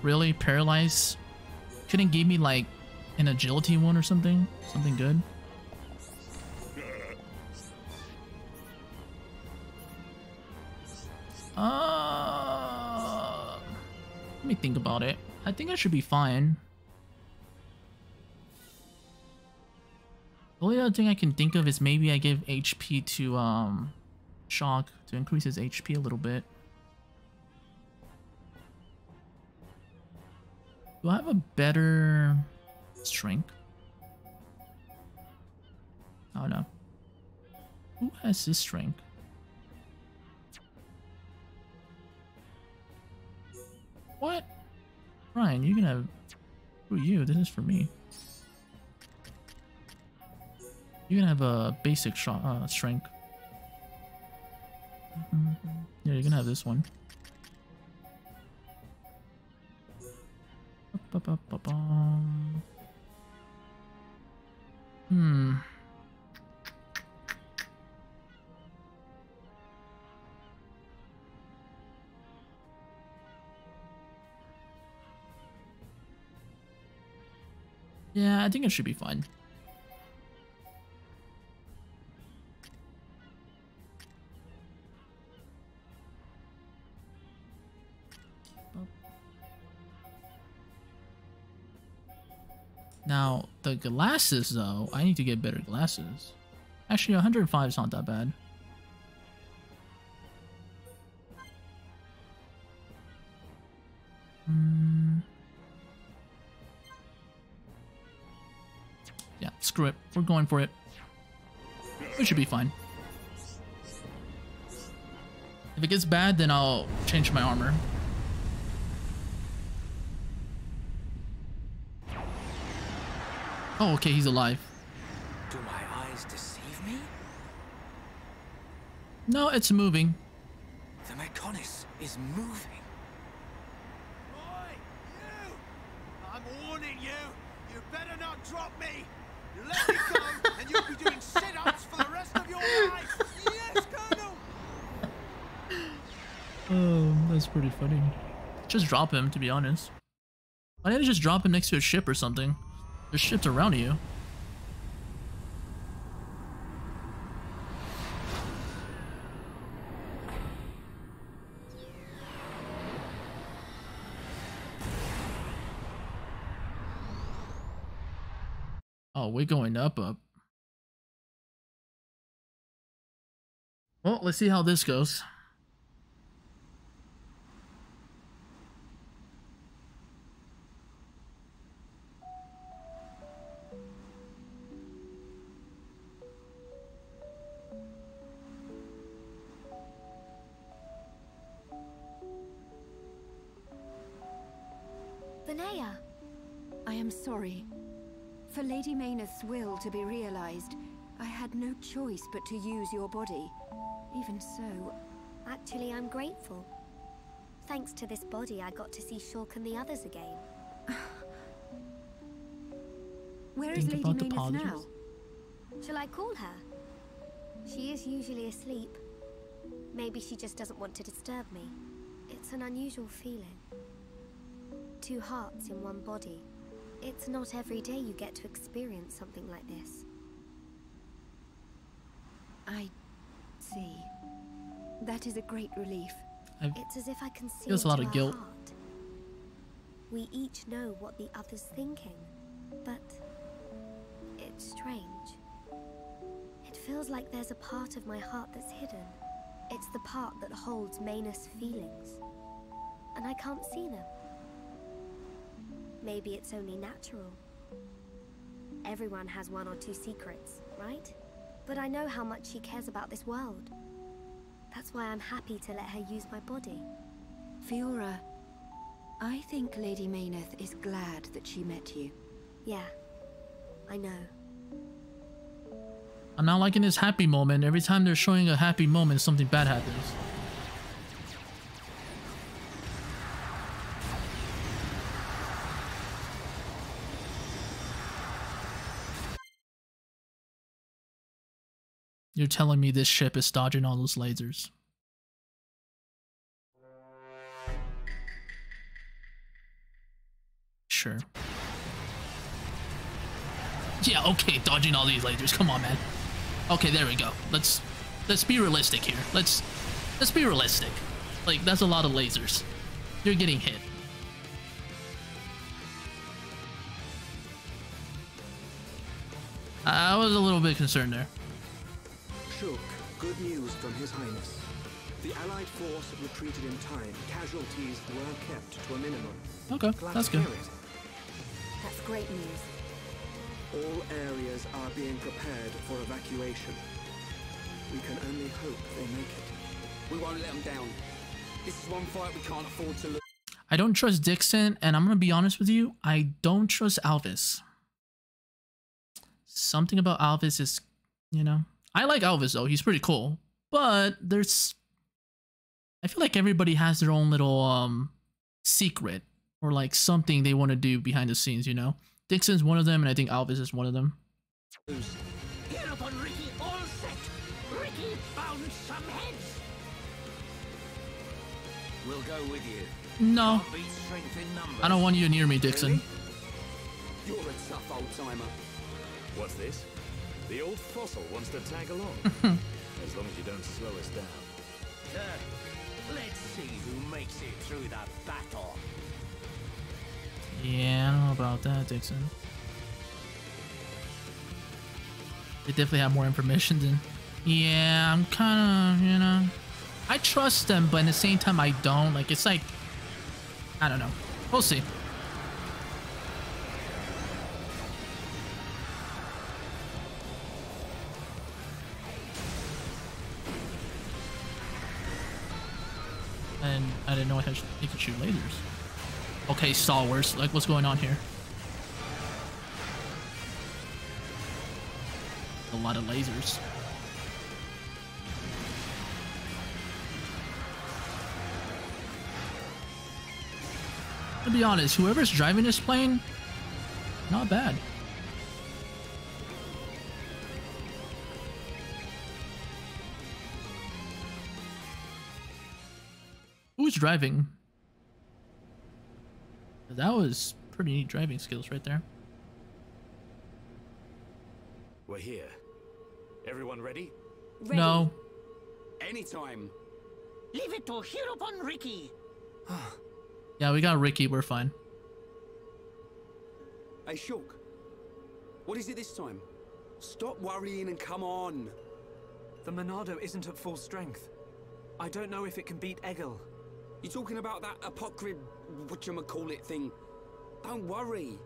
Really? Paralyze? Couldn't give me like an agility one or something? Something good? Uh, let me think about it. I think I should be fine. The only other thing I can think of is maybe I give HP to um, Shulk to increase his HP a little bit. Do I have a better strength? Oh no. Who has this strength? What? Reyn, you're gonna... Who you? This is for me. You can have a basic shot, uh, strength. Mm -hmm. Yeah, you can have this one. Hmm. Yeah, I think it should be fine. Glasses, though, I need to get better glasses. Actually, 105 is not that bad. Hmm. Yeah, screw it. We're going for it. We should be fine. If it gets bad, then I'll change my armor. Oh, okay, he's alive. Do my eyes deceive me? No, it's moving. The Mechonis is moving. I'm warning you. You better not drop me. You let me go, and you'll be doing sit-ups for the rest of your life. Yes, Colonel. Oh, that's pretty funny. Just drop him, to be honest. Why didn't you just drop him next to a ship or something? There's ships around you. Oh, we're going up, up. Well, let's see how this goes. Lady will to be realized, I had no choice but to use your body. Even so... Actually, I'm grateful. Thanks to this body, I got to see Shulk and the others again. Where is Think Lady about the Meyneth now? positives. Shall I call her? She is usually asleep. Maybe she just doesn't want to disturb me. It's an unusual feeling. Two hearts in one body. It's not every day you get to experience something like this. I see. That is a great relief. I've- It's as if I can see Feels a lot of guilt. heart. We each know what the other's thinking, but it's strange. It feels like there's a part of my heart that's hidden. It's the part that holds Meyneth's feelings, and I can't see them. Maybe it's only natural. Everyone has one or two secrets, right? But I know how much she cares about this world. That's why I'm happy to let her use my body. Fiora, I think Lady Meyneth is glad that she met you. Yeah, I know. I'm not liking this happy moment. Every time they're showing a happy moment, something bad happens. You're telling me this ship is dodging all those lasers. Sure. Yeah, okay, dodging all these lasers. Come on, man. Okay, there we go. Let's let's be realistic here. Let's let's be realistic. Like that's a lot of lasers. You're getting hit. I was a little bit concerned there. Shulk, good news from His Highness. The Allied force retreated in time. Casualties were kept to a minimum. Okay, Glad that's good. it. That's great news. All areas are being prepared for evacuation. We can only hope they make it. We won't let them down. This is one fight we can't afford to lose. I don't trust Dickson, and I'm gonna be honest with you, I don't trust Alvis. Something about Alvis is, you know, I like Alvis though. He's pretty cool, but there's, I feel like everybody has their own little um secret or like something they want to do behind the scenes. You know, Dickson's one of them, and I think Alvis is one of them. Heropon Riki all set. Riki found some heads. We'll go with you. No, Can't beat strength in numbers. I don't want you near me, Dickson. You're a tough old timer. What's this? The old fossil wants to tag along. as long as you don't slow us down. Uh, let's see who makes it through that battle. Yeah, I don't know about that, Dickson. They definitely have more information than. Yeah, I'm kind of, you know. I trust them, but at the same time, I don't. Like, it's like. I don't know. We'll see. Know I had you could shoot lasers. Okay, Star Wars. Like, what's going on here? A lot of lasers. To be honest, whoever's driving this plane, not bad. Who's driving? That was pretty neat driving skills right there. We're here. Everyone ready? No. Anytime. Leave it to Heropon Riki. Yeah, we got Riki. We're fine. Hey, Shulk. What is it this time? Stop worrying and come on. The Monado isn't at full strength. I don't know if it can beat Egil. You talking about that apocryph, whatchamacallit thing? Don't worry.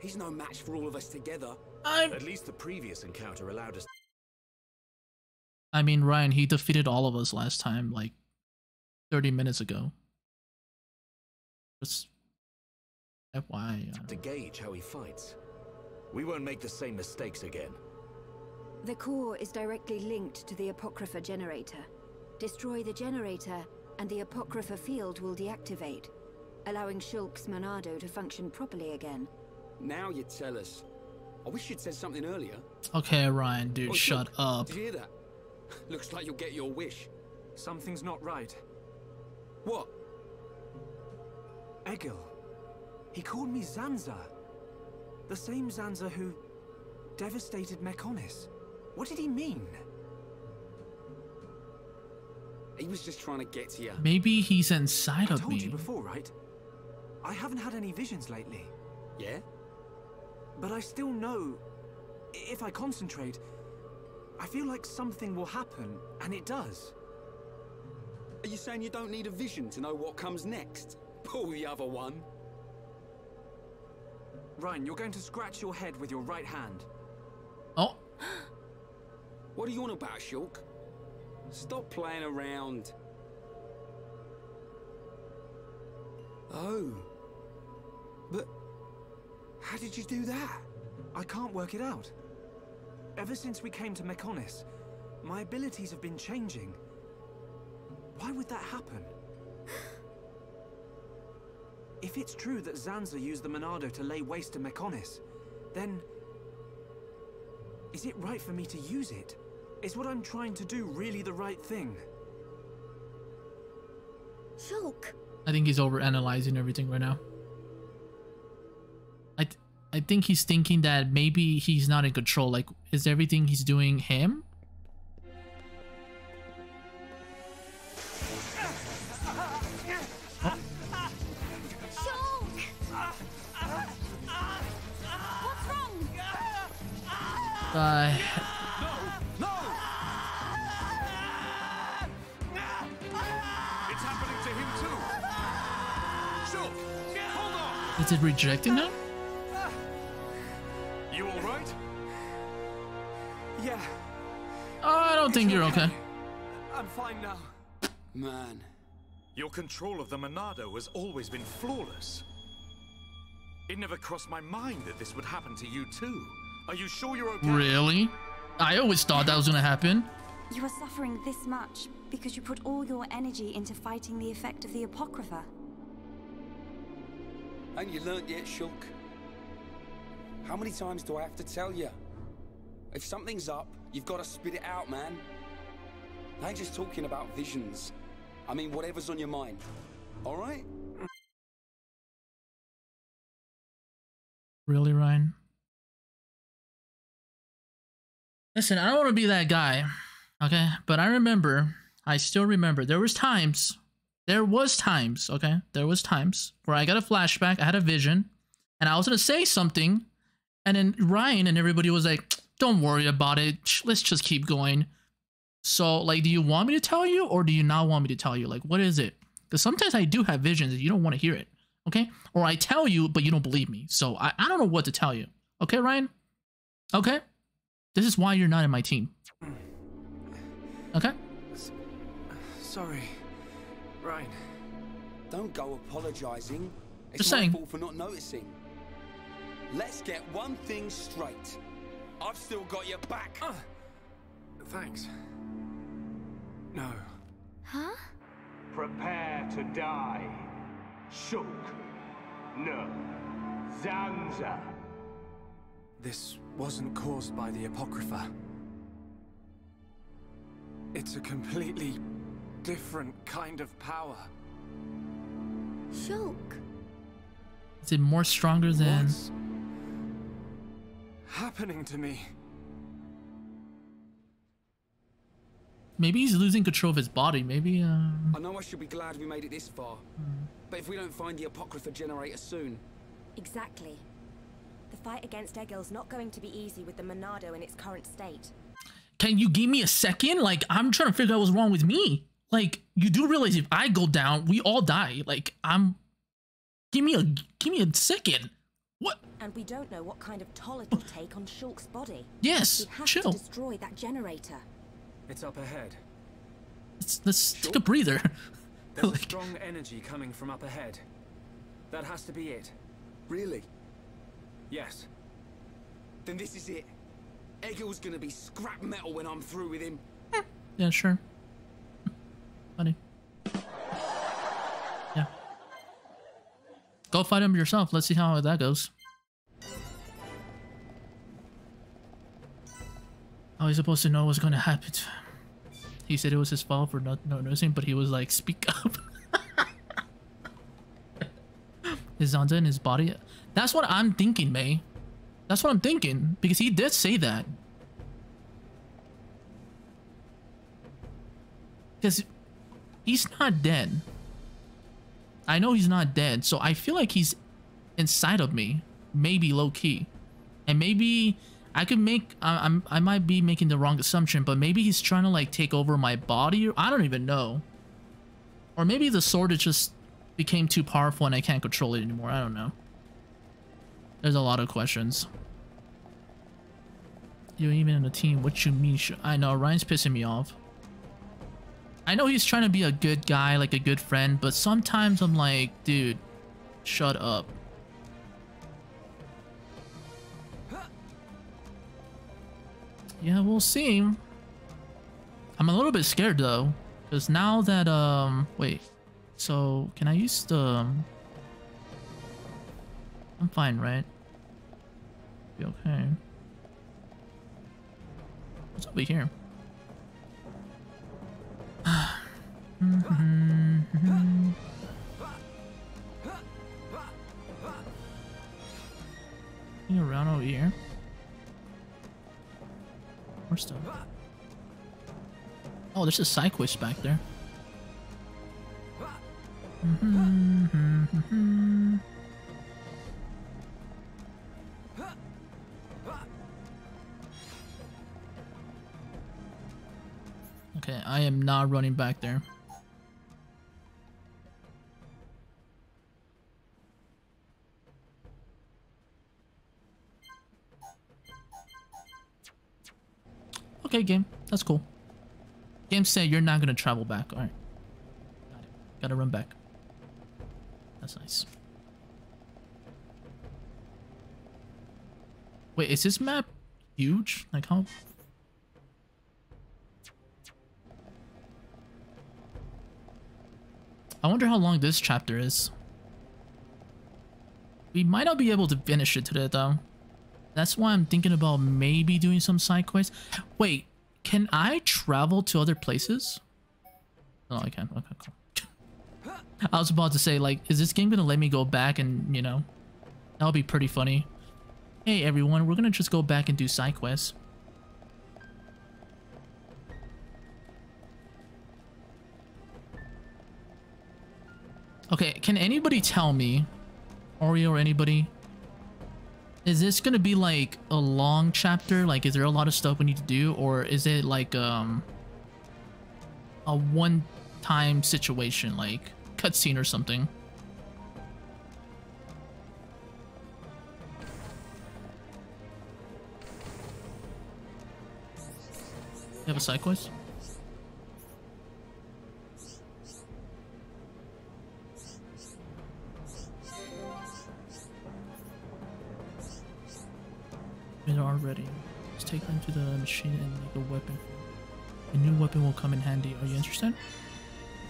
He's no match for all of us together. I'm... At least the previous encounter allowed us... I mean, Reyn, he defeated all of us last time, like 30 minutes ago. Just FYI. To gauge how he fights. We won't make the same mistakes again. The core is directly linked to the Apocrypha generator. Destroy the generator, and the Apocrypha field will deactivate, allowing Shulk's Monado to function properly again. Now you tell us. I wish you'd said something earlier. Okay, Reyn, dude, Oh, shut Shulk, up. Did you hear that? Looks like you'll get your wish. Something's not right. What? Egil. He called me Zanza. The same Zanza who devastated Mechonis. What did he mean? He was just trying to get to you. Maybe he's inside I of told you before, right? I haven't had any visions lately. Yeah? But I still know, if I concentrate, I feel like something will happen, and it does. Are you saying you don't need a vision to know what comes next? Pull the other one. Reyn, you're going to scratch your head with your right hand. Oh. What are you on about, Shulk? Stop playing around. Oh. But how did you do that? I can't work it out. Ever since we came to Mechonis, my abilities have been changing. Why would that happen? If it's true that Zanza used the Monado to lay waste to Mechonis, then... Is it right for me to use it? Is what I'm trying to do really the right thing? Shulk! I think he's over analyzing everything right now. I th I think he's thinking that maybe he's not in control. Like, is everything he's doing him? Shulk! Is it rejecting him? You all right? Yeah, Oh, I don't think you're okay. I'm fine now. Man. Your control of the Monado has always been flawless. It never crossed my mind that this would happen to you too. Are you sure you're okay? Really? I always thought that was gonna happen. You are suffering this much because you put all your energy into fighting the effect of the Apocrypha. Ain't you learnt yet, Shulk? How many times do I have to tell you? If something's up, you've got to spit it out, man. I ain't just talking about visions. I mean, whatever's on your mind. All right? Really, Reyn? Listen, I don't want to be that guy, okay? But I remember, I still remember, there was times, there was times, okay? There was times where I got a flashback, I had a vision, and I was to say something, and then Reyn and everybody was like, don't worry about it. Let's just keep going. So, like, do you want me to tell you or do you not want me to tell you? Like, what is it? Because sometimes I do have visions and you don't want to hear it. Okay? Or I tell you, but you don't believe me. So I, I don't know what to tell you. Okay, Reyn? Okay? This is why you're not in my team. Okay? Sorry. Reyn. Don't go apologizing. It's Just my saying. fault for not noticing. Let's get one thing straight. I've still got your back. Uh, thanks. No. Huh? Prepare to die. Shulk. No. Zanza. This wasn't caused by the Apocrypha. It's a completely different kind of power. Shulk. Is it more stronger than... What's happening to me? Maybe he's losing control of his body. Maybe, uh... I know I should be glad we made it this far. But if we don't find the Apocrypha generator soon, Exactly. The fight against Egil's not going to be easy with the Monado in its current state. Can you give me a second? Like, I'm trying to figure out what's wrong with me. Like, you do realize if I go down, we all die. Like, I'm... Give me a... Give me a second. What? And we don't know what kind of toll it'll take on Shulk's body. Yes, We have chill. to destroy that generator. It's up ahead. Let's, let's take a breather. There's a strong energy coming from up ahead. That has to be it. Really? Yes. then this is it. Egil's gonna be scrap metal when I'm through with him. Yeah, sure. Funny. Yeah. Go fight him yourself. Let's see how that goes. How is he supposed to know what's going to happen? He said it was his fault for not not noticing, but he was like, "Speak up." is Zanza in his body? That's what I'm thinking, May. That's what I'm thinking because he did say that. Because he's not dead. I know he's not dead, so I feel like he's inside of me, maybe low key, and maybe I could make I, I'm I might be making the wrong assumption, but maybe he's trying to like take over my body. Or, I don't even know, or maybe the sword just became too powerful and I can't control it anymore. I don't know. There's a lot of questions. You're even in a team. What you mean? I know Reyn's pissing me off. I know he's trying to be a good guy, like a good friend, but sometimes I'm like, dude, shut up. Yeah, we'll see. I'm a little bit scared though, because now that um, wait, so can I use the? I'm fine, right? Be okay. What's over here? Anything around over here? More stuff. Oh, there's a side quest back there. Mm-hmm, mm-hmm, mm-hmm. Okay, I am not running back there. Okay, game. That's cool. Game said you're not gonna travel back. Alright. Got. Gotta run back. That's nice. Wait, is this map huge? Like how I wonder how long this chapter is. We might not be able to finish it today though. That's why I'm thinking about maybe doing some side quests. Wait, can I travel to other places? Oh, I can. Okay, cool. I was about to say, like, is this game gonna let me go back and, you know, that'll be pretty funny. Hey everyone, we're gonna just go back and do side quests. Okay, can anybody tell me, Oreo or anybody, Is this gonna be like a long chapter? Like, is there a lot of stuff we need to do, or is it like um a one-time situation, like cutscene or something? You have a side quest? They are ready. Let's take them to the machine and make a weapon. A new weapon will come in handy. Are you interested?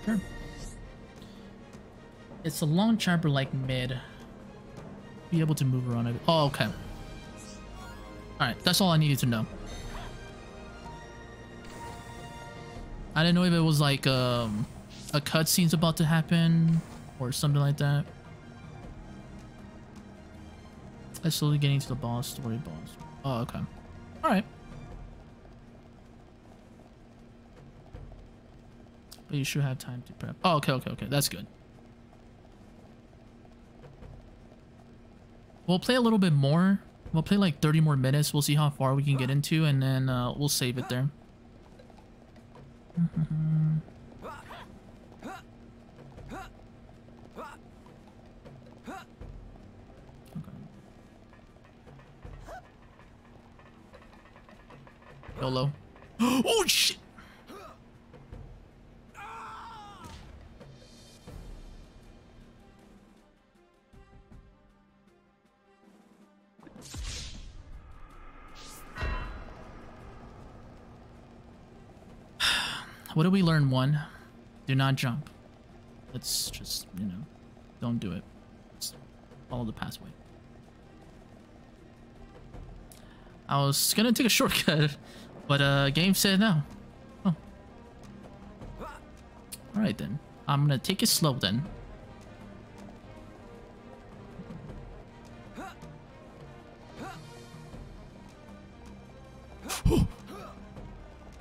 Sure. It's a long chapter like mid. Be able to move around it. Oh, okay. Alright, that's all I needed to know. I didn't know if it was like um, a cutscene's about to happen or something like that. I'm slowly getting to the boss story boss. Oh, okay. Alright. But you should have time to prep. Oh, okay, okay, okay. That's good. We'll play a little bit more. We'll play like 30 more minutes. We'll see how far we can get into and then uh, we'll save it there. YOLO. oh shit! What did we learn? One, do not jump. Let's just, you know, don't do it. Just follow the pathway. I was gonna take a shortcut, but uh, game said no. Oh. Alright then. I'm gonna take it slow then.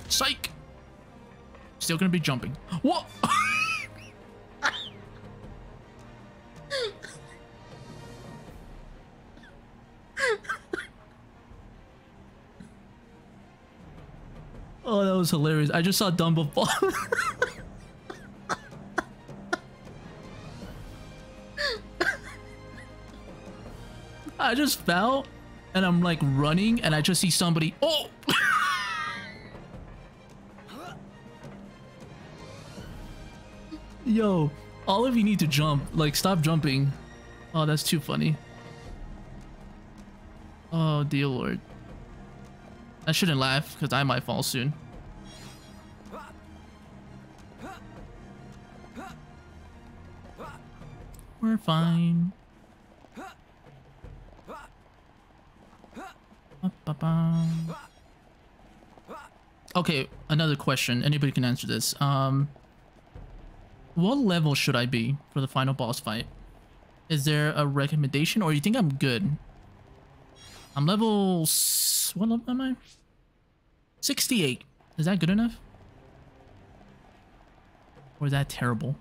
Psych! Still gonna be jumping. What? oh, that was hilarious. I just saw Dumbo fall. I just fell and I'm like running and I just see somebody. Oh! Yo, all of you need to jump. Like, stop jumping. Oh, that's too funny. Oh, dear lord. I shouldn't laugh, because I might fall soon. We're fine. Okay, another question. Anybody can answer this. Um, what level should I be for the final boss fight? Is there a recommendation or you think I'm good? I'm level... What level am I? 68. Is that good enough? Or is that terrible?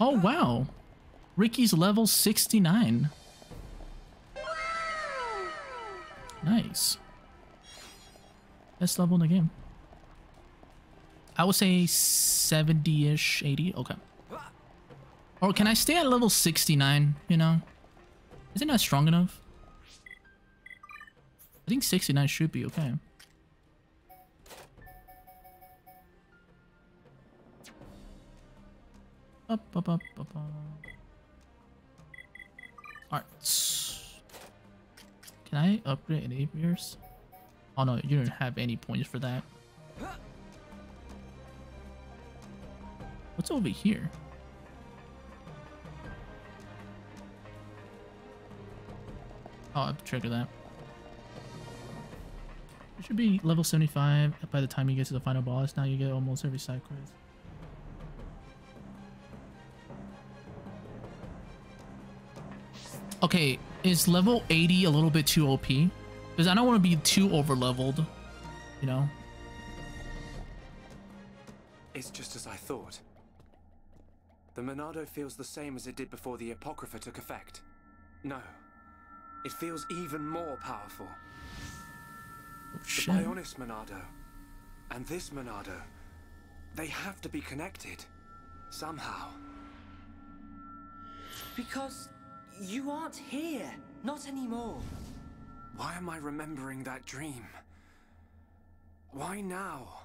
Oh, wow. Riki's level 69. Nice. Best level in the game. I would say 70-ish, 80. Okay. Or can I stay at level 69, you know? Isn't that strong enough? I think 69 should be okay. Alright. Can I upgrade any of? Oh no, you don't have any points for that. What's over here? Oh, I have to trigger that. Should be level 75 by the time you get to the final boss. Now you get almost every side quest. Okay, is level 80 a little bit too OP? Because I don't want to be too over leveled, you know? It's just as I thought. The Monado feels the same as it did before the Apocrypha took effect. No. It feels even more powerful. The shit. Bionis Monado and this Monado, they have to be connected. Somehow. Because you aren't here. Not anymore. Why am I remembering that dream? Why now?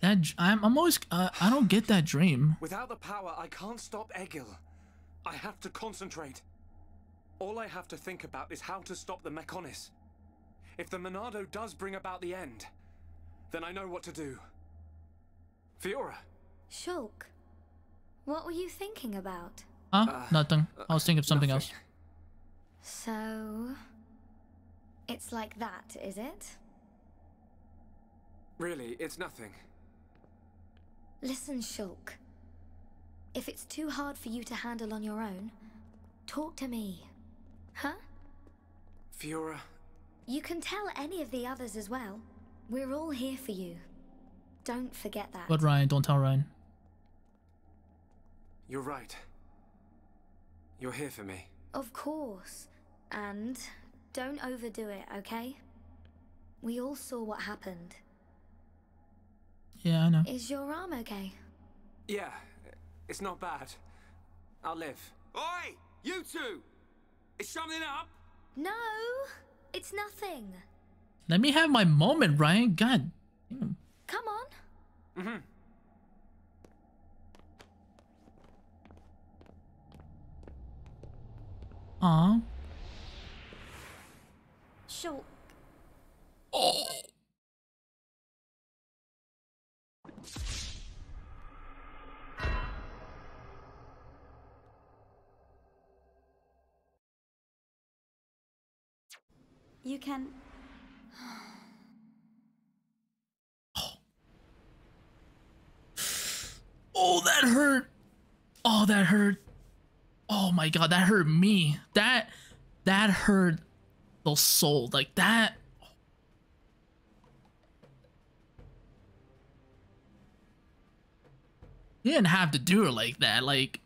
That j- I'm I'm always uh, I don't get that dream. Without the power, I can't stop Egil. I have to concentrate. All I have to think about is how to stop the Mechonis. If the Monado does bring about the end, then I know what to do. Fiora, Shulk, what were you thinking about? Huh? Uh, nothing. Uh, I was thinking of something else. So. It's like that, is it? really, it's nothing. Listen, Shulk. If it's too hard for you to handle on your own, talk to me. Huh? Fiora, You can tell any of the others as well. We're all here for you. Don't forget that. But Reyn, don't tell Reyn. you're right. You're here for me. Of course. And don't overdo it, okay? We all saw what happened. Yeah, I know. Is your arm okay? Yeah, it's not bad. I'll live. Oi! You two! Is something up? No! It's nothing. Let me have my moment, Reyn. God. damn. Come on. Mm-hmm. Aw. Shulk. Oh. You can. Oh, oh, that hurt. Oh, that hurt. Oh my god, that hurt me. That that hurt the soul. Like that. You didn't have to do it like that. Like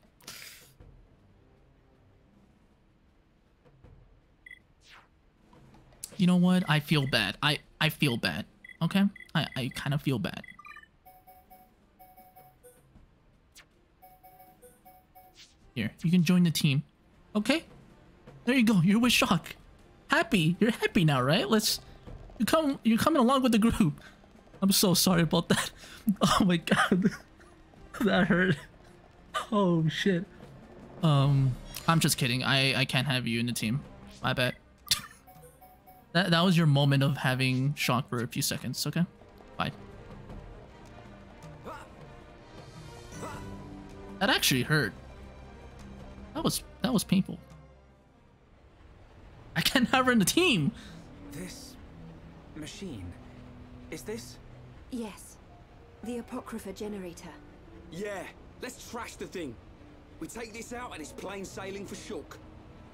You know what? I feel bad. I I feel bad. Okay? I I kind of feel bad. Here, you can join the team. Okay? There you go. You're with Shulk. Happy. You're happy now, right? Let's you come you're coming along with the group. I'm so sorry about that. Oh my god. that hurt. Oh shit. Um I'm just kidding. I I can't have you in the team. My bad. That that was your moment of having Shulk for a few seconds, okay? Bye. That actually hurt. That was that was painful. I can't have her in the team. This machine. Is this? Yes. The Apocrypha generator. Yeah, let's trash the thing. We take this out and it's plain sailing for Shulk.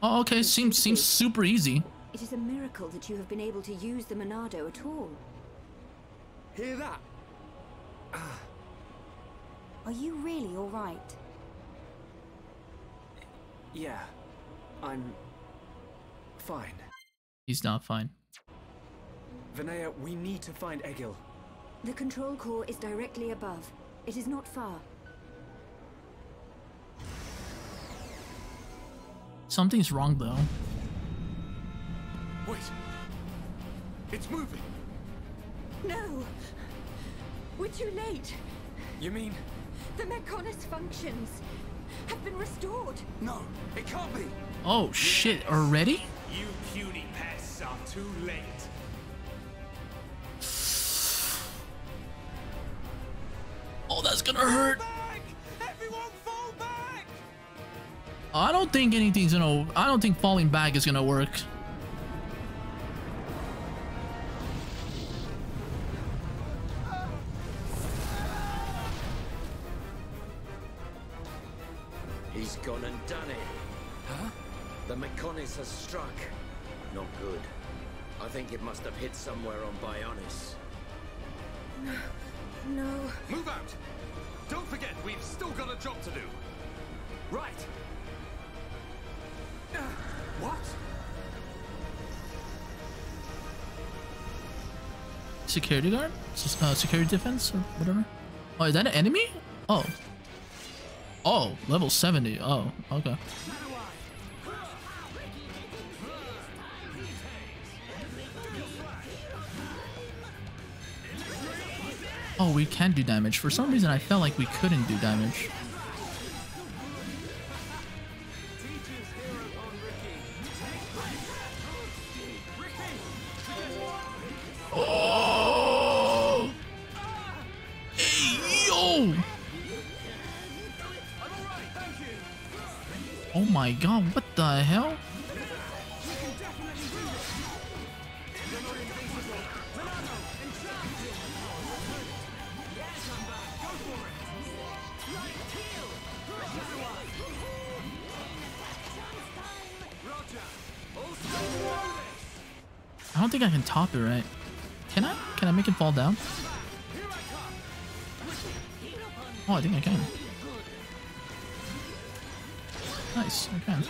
Oh, okay. Seems seems super easy. It is a miracle that you have been able to use the Monado at all. Hear that? Ah. Are you really alright? Yeah. I'm fine. He's not fine. Vanea, we need to find Egil. The control core is directly above. It is not far. Something's wrong though. Wait. It's moving. No! We're too late. You mean? The Mechonis functions have been restored. No, it can't be. Oh shit! Already? You puny pests are too late. Oh, that's gonna hurt. Everyone fall back! I don't think anything's gonna. I don't think falling back is gonna work. Somewhere on Bionis. No. no. Move out! Don't forget, we've still got a job to do. Right. Uh, what? Security guard? Uh, security defense or whatever? Oh, is that an enemy? Oh. Oh, level 70. Oh, okay. Oh, we can do damage. For some reason, I felt like we couldn't do damage. Oh! Hey, yo! Oh my god, what the hell? Don't think I can top it right. Can I? Can I make it fall down? Oh, I think I can. Nice, I can.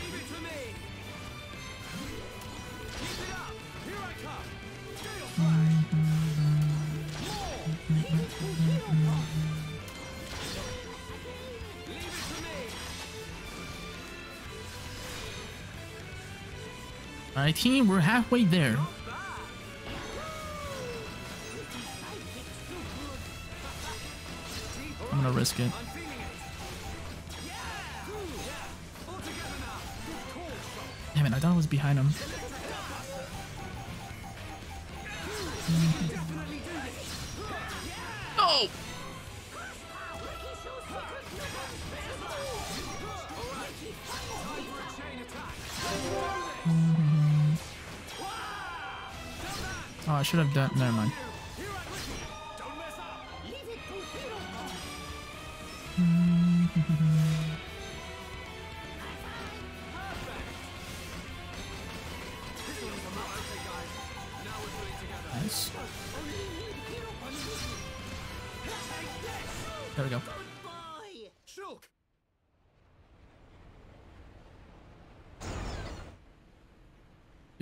Alright, team, we're halfway there. Gonna risk it. Damn it, I thought I was behind him. No! Oh, I should have done. Never mind.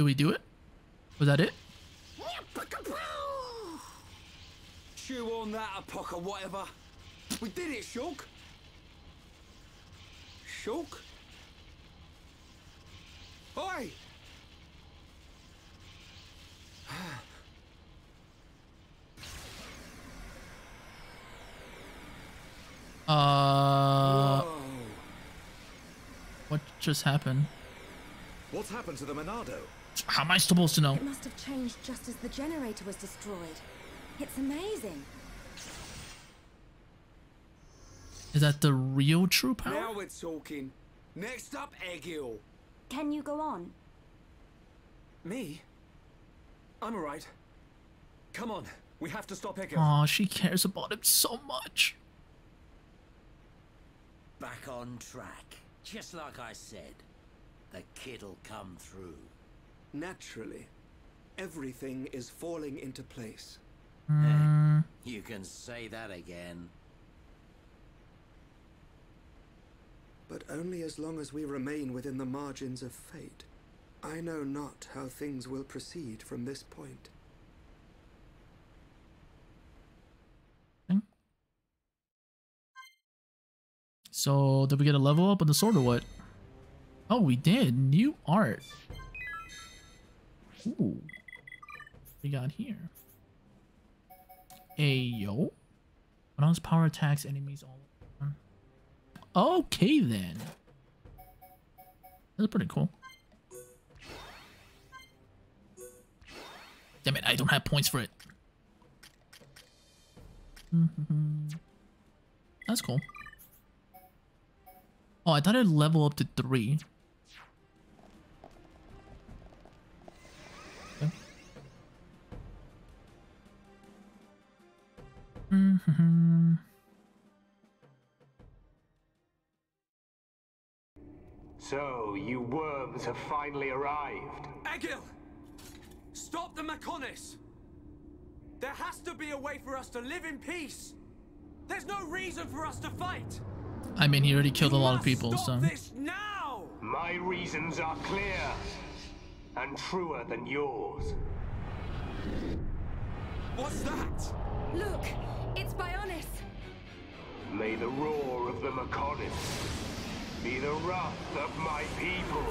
Do we do it? Was that it? Chew on that, Apoca, whatever. We did it, Shulk. Shulk? Oi! Uh. What just happened? What's happened to the Monado? How am I supposed to know? It must have changed just as the generator was destroyed. It's amazing. Is that the real true power? Now we're talking. Next up, Egil. Can you go on? Me? I'm alright. Come on, we have to stop Egil. Aw, she cares about him so much. Back on track. Just like I said. The kid'll come through. Naturally. Everything is falling into place. Hmm. You can say that again. But only as long as we remain within the margins of fate. I know not how things will proceed from this point. So, did we get a level up on the sword or what? Oh, we did. New art. Ooh. We got here. Ayo. When power attacks enemies all over. Okay then. That's pretty cool. Damn it, I don't have points for it. That's cool. Oh, I thought it'd level up to three. Mm-hmm. So, you worms have finally arrived. Egil! Stop the Mechonis! There has to be a way for us to live in peace! There's no reason for us to fight! I mean, he already killed a lot of people, so. This Now my reasons are clear and truer than yours. What's that? Look, it's Bionis. May the roar of the Mechonis be the wrath of my people.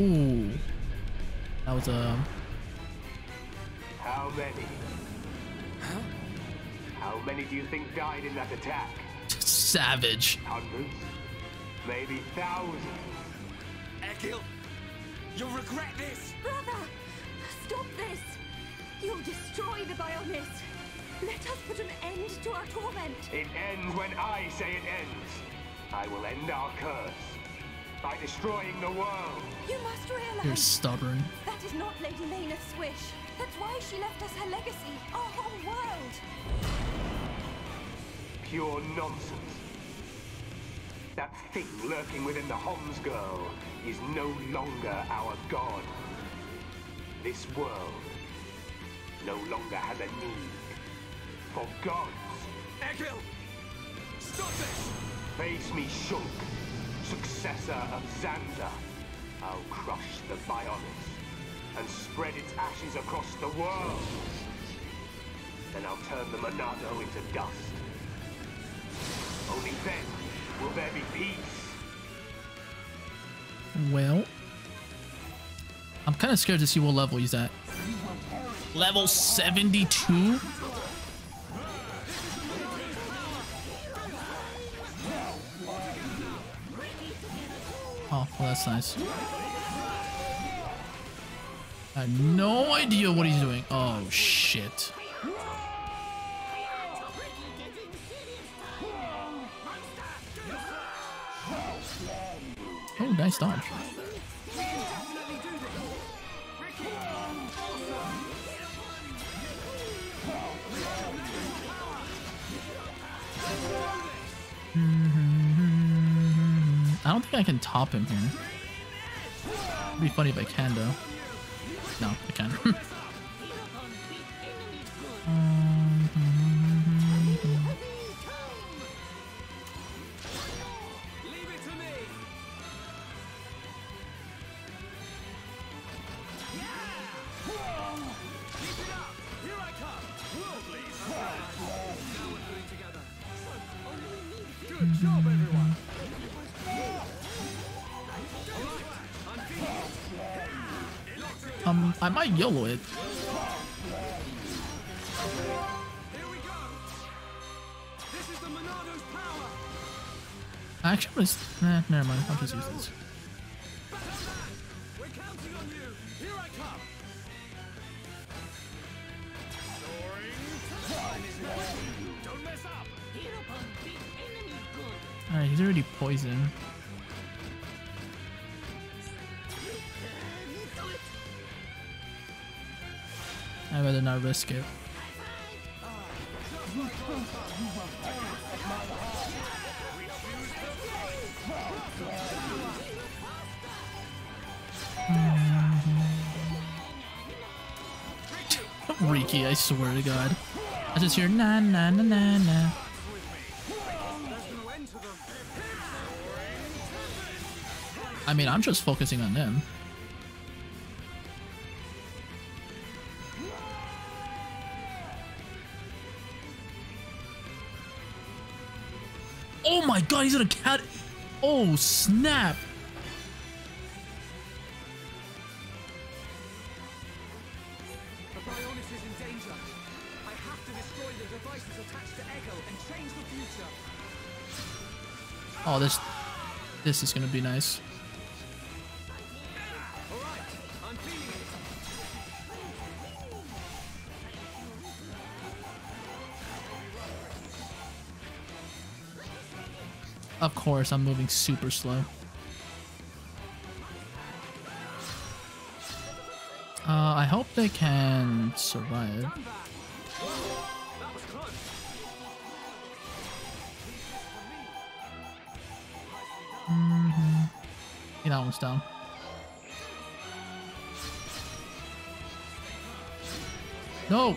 Ooh. That was a. How many? Huh? How many do you think died in that attack? Savage. Hundreds? Maybe thousands? Egil, you'll regret this! Brother! Stop this! You'll destroy the Bionis! Let us put an end to our torment! It ends when I say it ends. I will end our curse by destroying the world. You must realize You're stubborn. that is not Lady Meyneth's wish. That's why she left us her legacy, our whole world. Pure nonsense. That thing lurking within the Homs girl is no longer our god. This world no longer has a need for gods. Egil! Stop this! Face me, Shulk, successor of Zanza. I'll crush the Bionis and spread its ashes across the world. Then I'll turn the Monado into dust. Only then will there be peace. Well. I'm kind of scared to see what level he's at. Level 72? Oh, well, that's nice. I have no idea what he's doing. Oh, shit. Oh, nice dodge. I don't think I can top him here. It'd be funny if I can, though. No, I can. Good uh, I YOLO it. This is the Monado's power. Actually, it's, nah, never mind. I'll just use this. We're counting on you. Here I come. Soaring. Don't mess up. Alright, he's already poisoned. I'd rather not risk it. Mm-hmm. Riki, I swear to God. I just hear na na na na na. I mean, I'm just focusing on them. Oh my god, he's in a cat. Oh, snap. Oh, this this is gonna be nice. Of course, I'm moving super slow. Uh, I hope they can survive. Mm-hmm. Yeah, that one's down. No!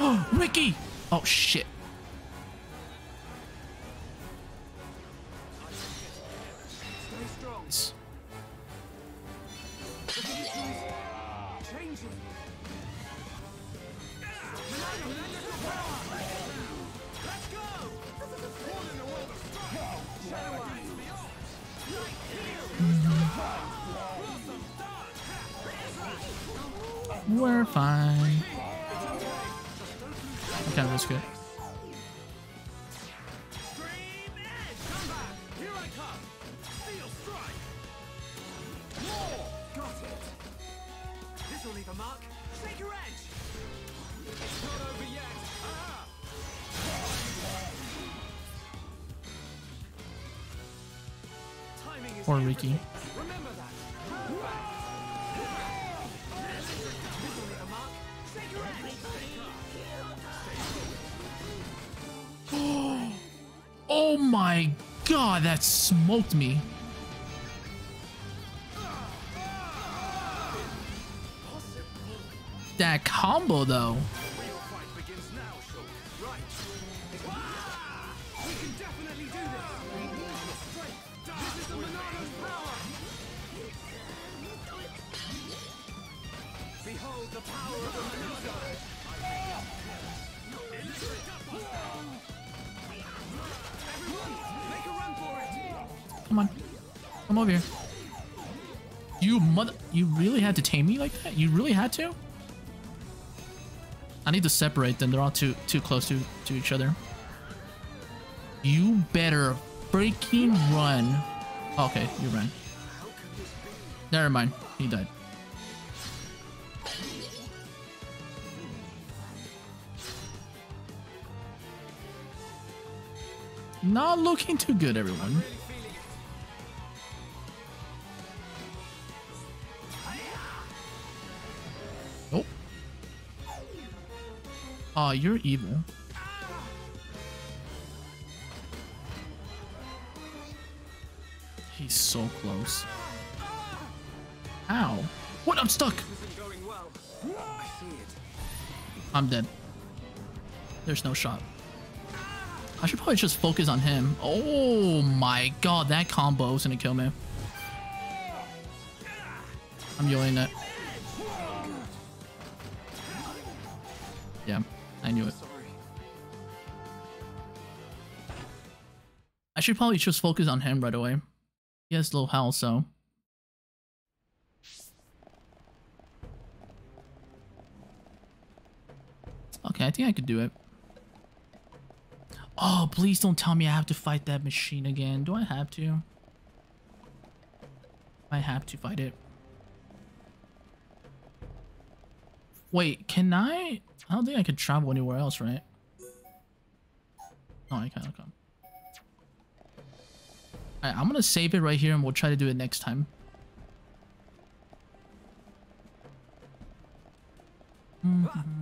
Oh, Riki! Oh, shit. Smoked me. That combo though. Like that? You really had to? I need to separate them. They're all too too close to, to each other. You better freaking run. Okay, you ran. Never mind. He died. Not looking too good, everyone. Aw, you're evil. He's so close. Ow. What? I'm stuck. I'm dead. There's no shot. I should probably just focus on him. Oh my god, that combo is gonna kill me. I'm yelling it. Should probably just focus on him right away. He has low health, so. Okay, I think I could do it. Oh, please don't tell me I have to fight that machine again. Do I have to? I have to fight it. Wait, can I? I don't think I could travel anywhere else, right? No, I can't. Okay. Alright, I'm gonna save it right here and we'll try to do it next time. Mm-hmm.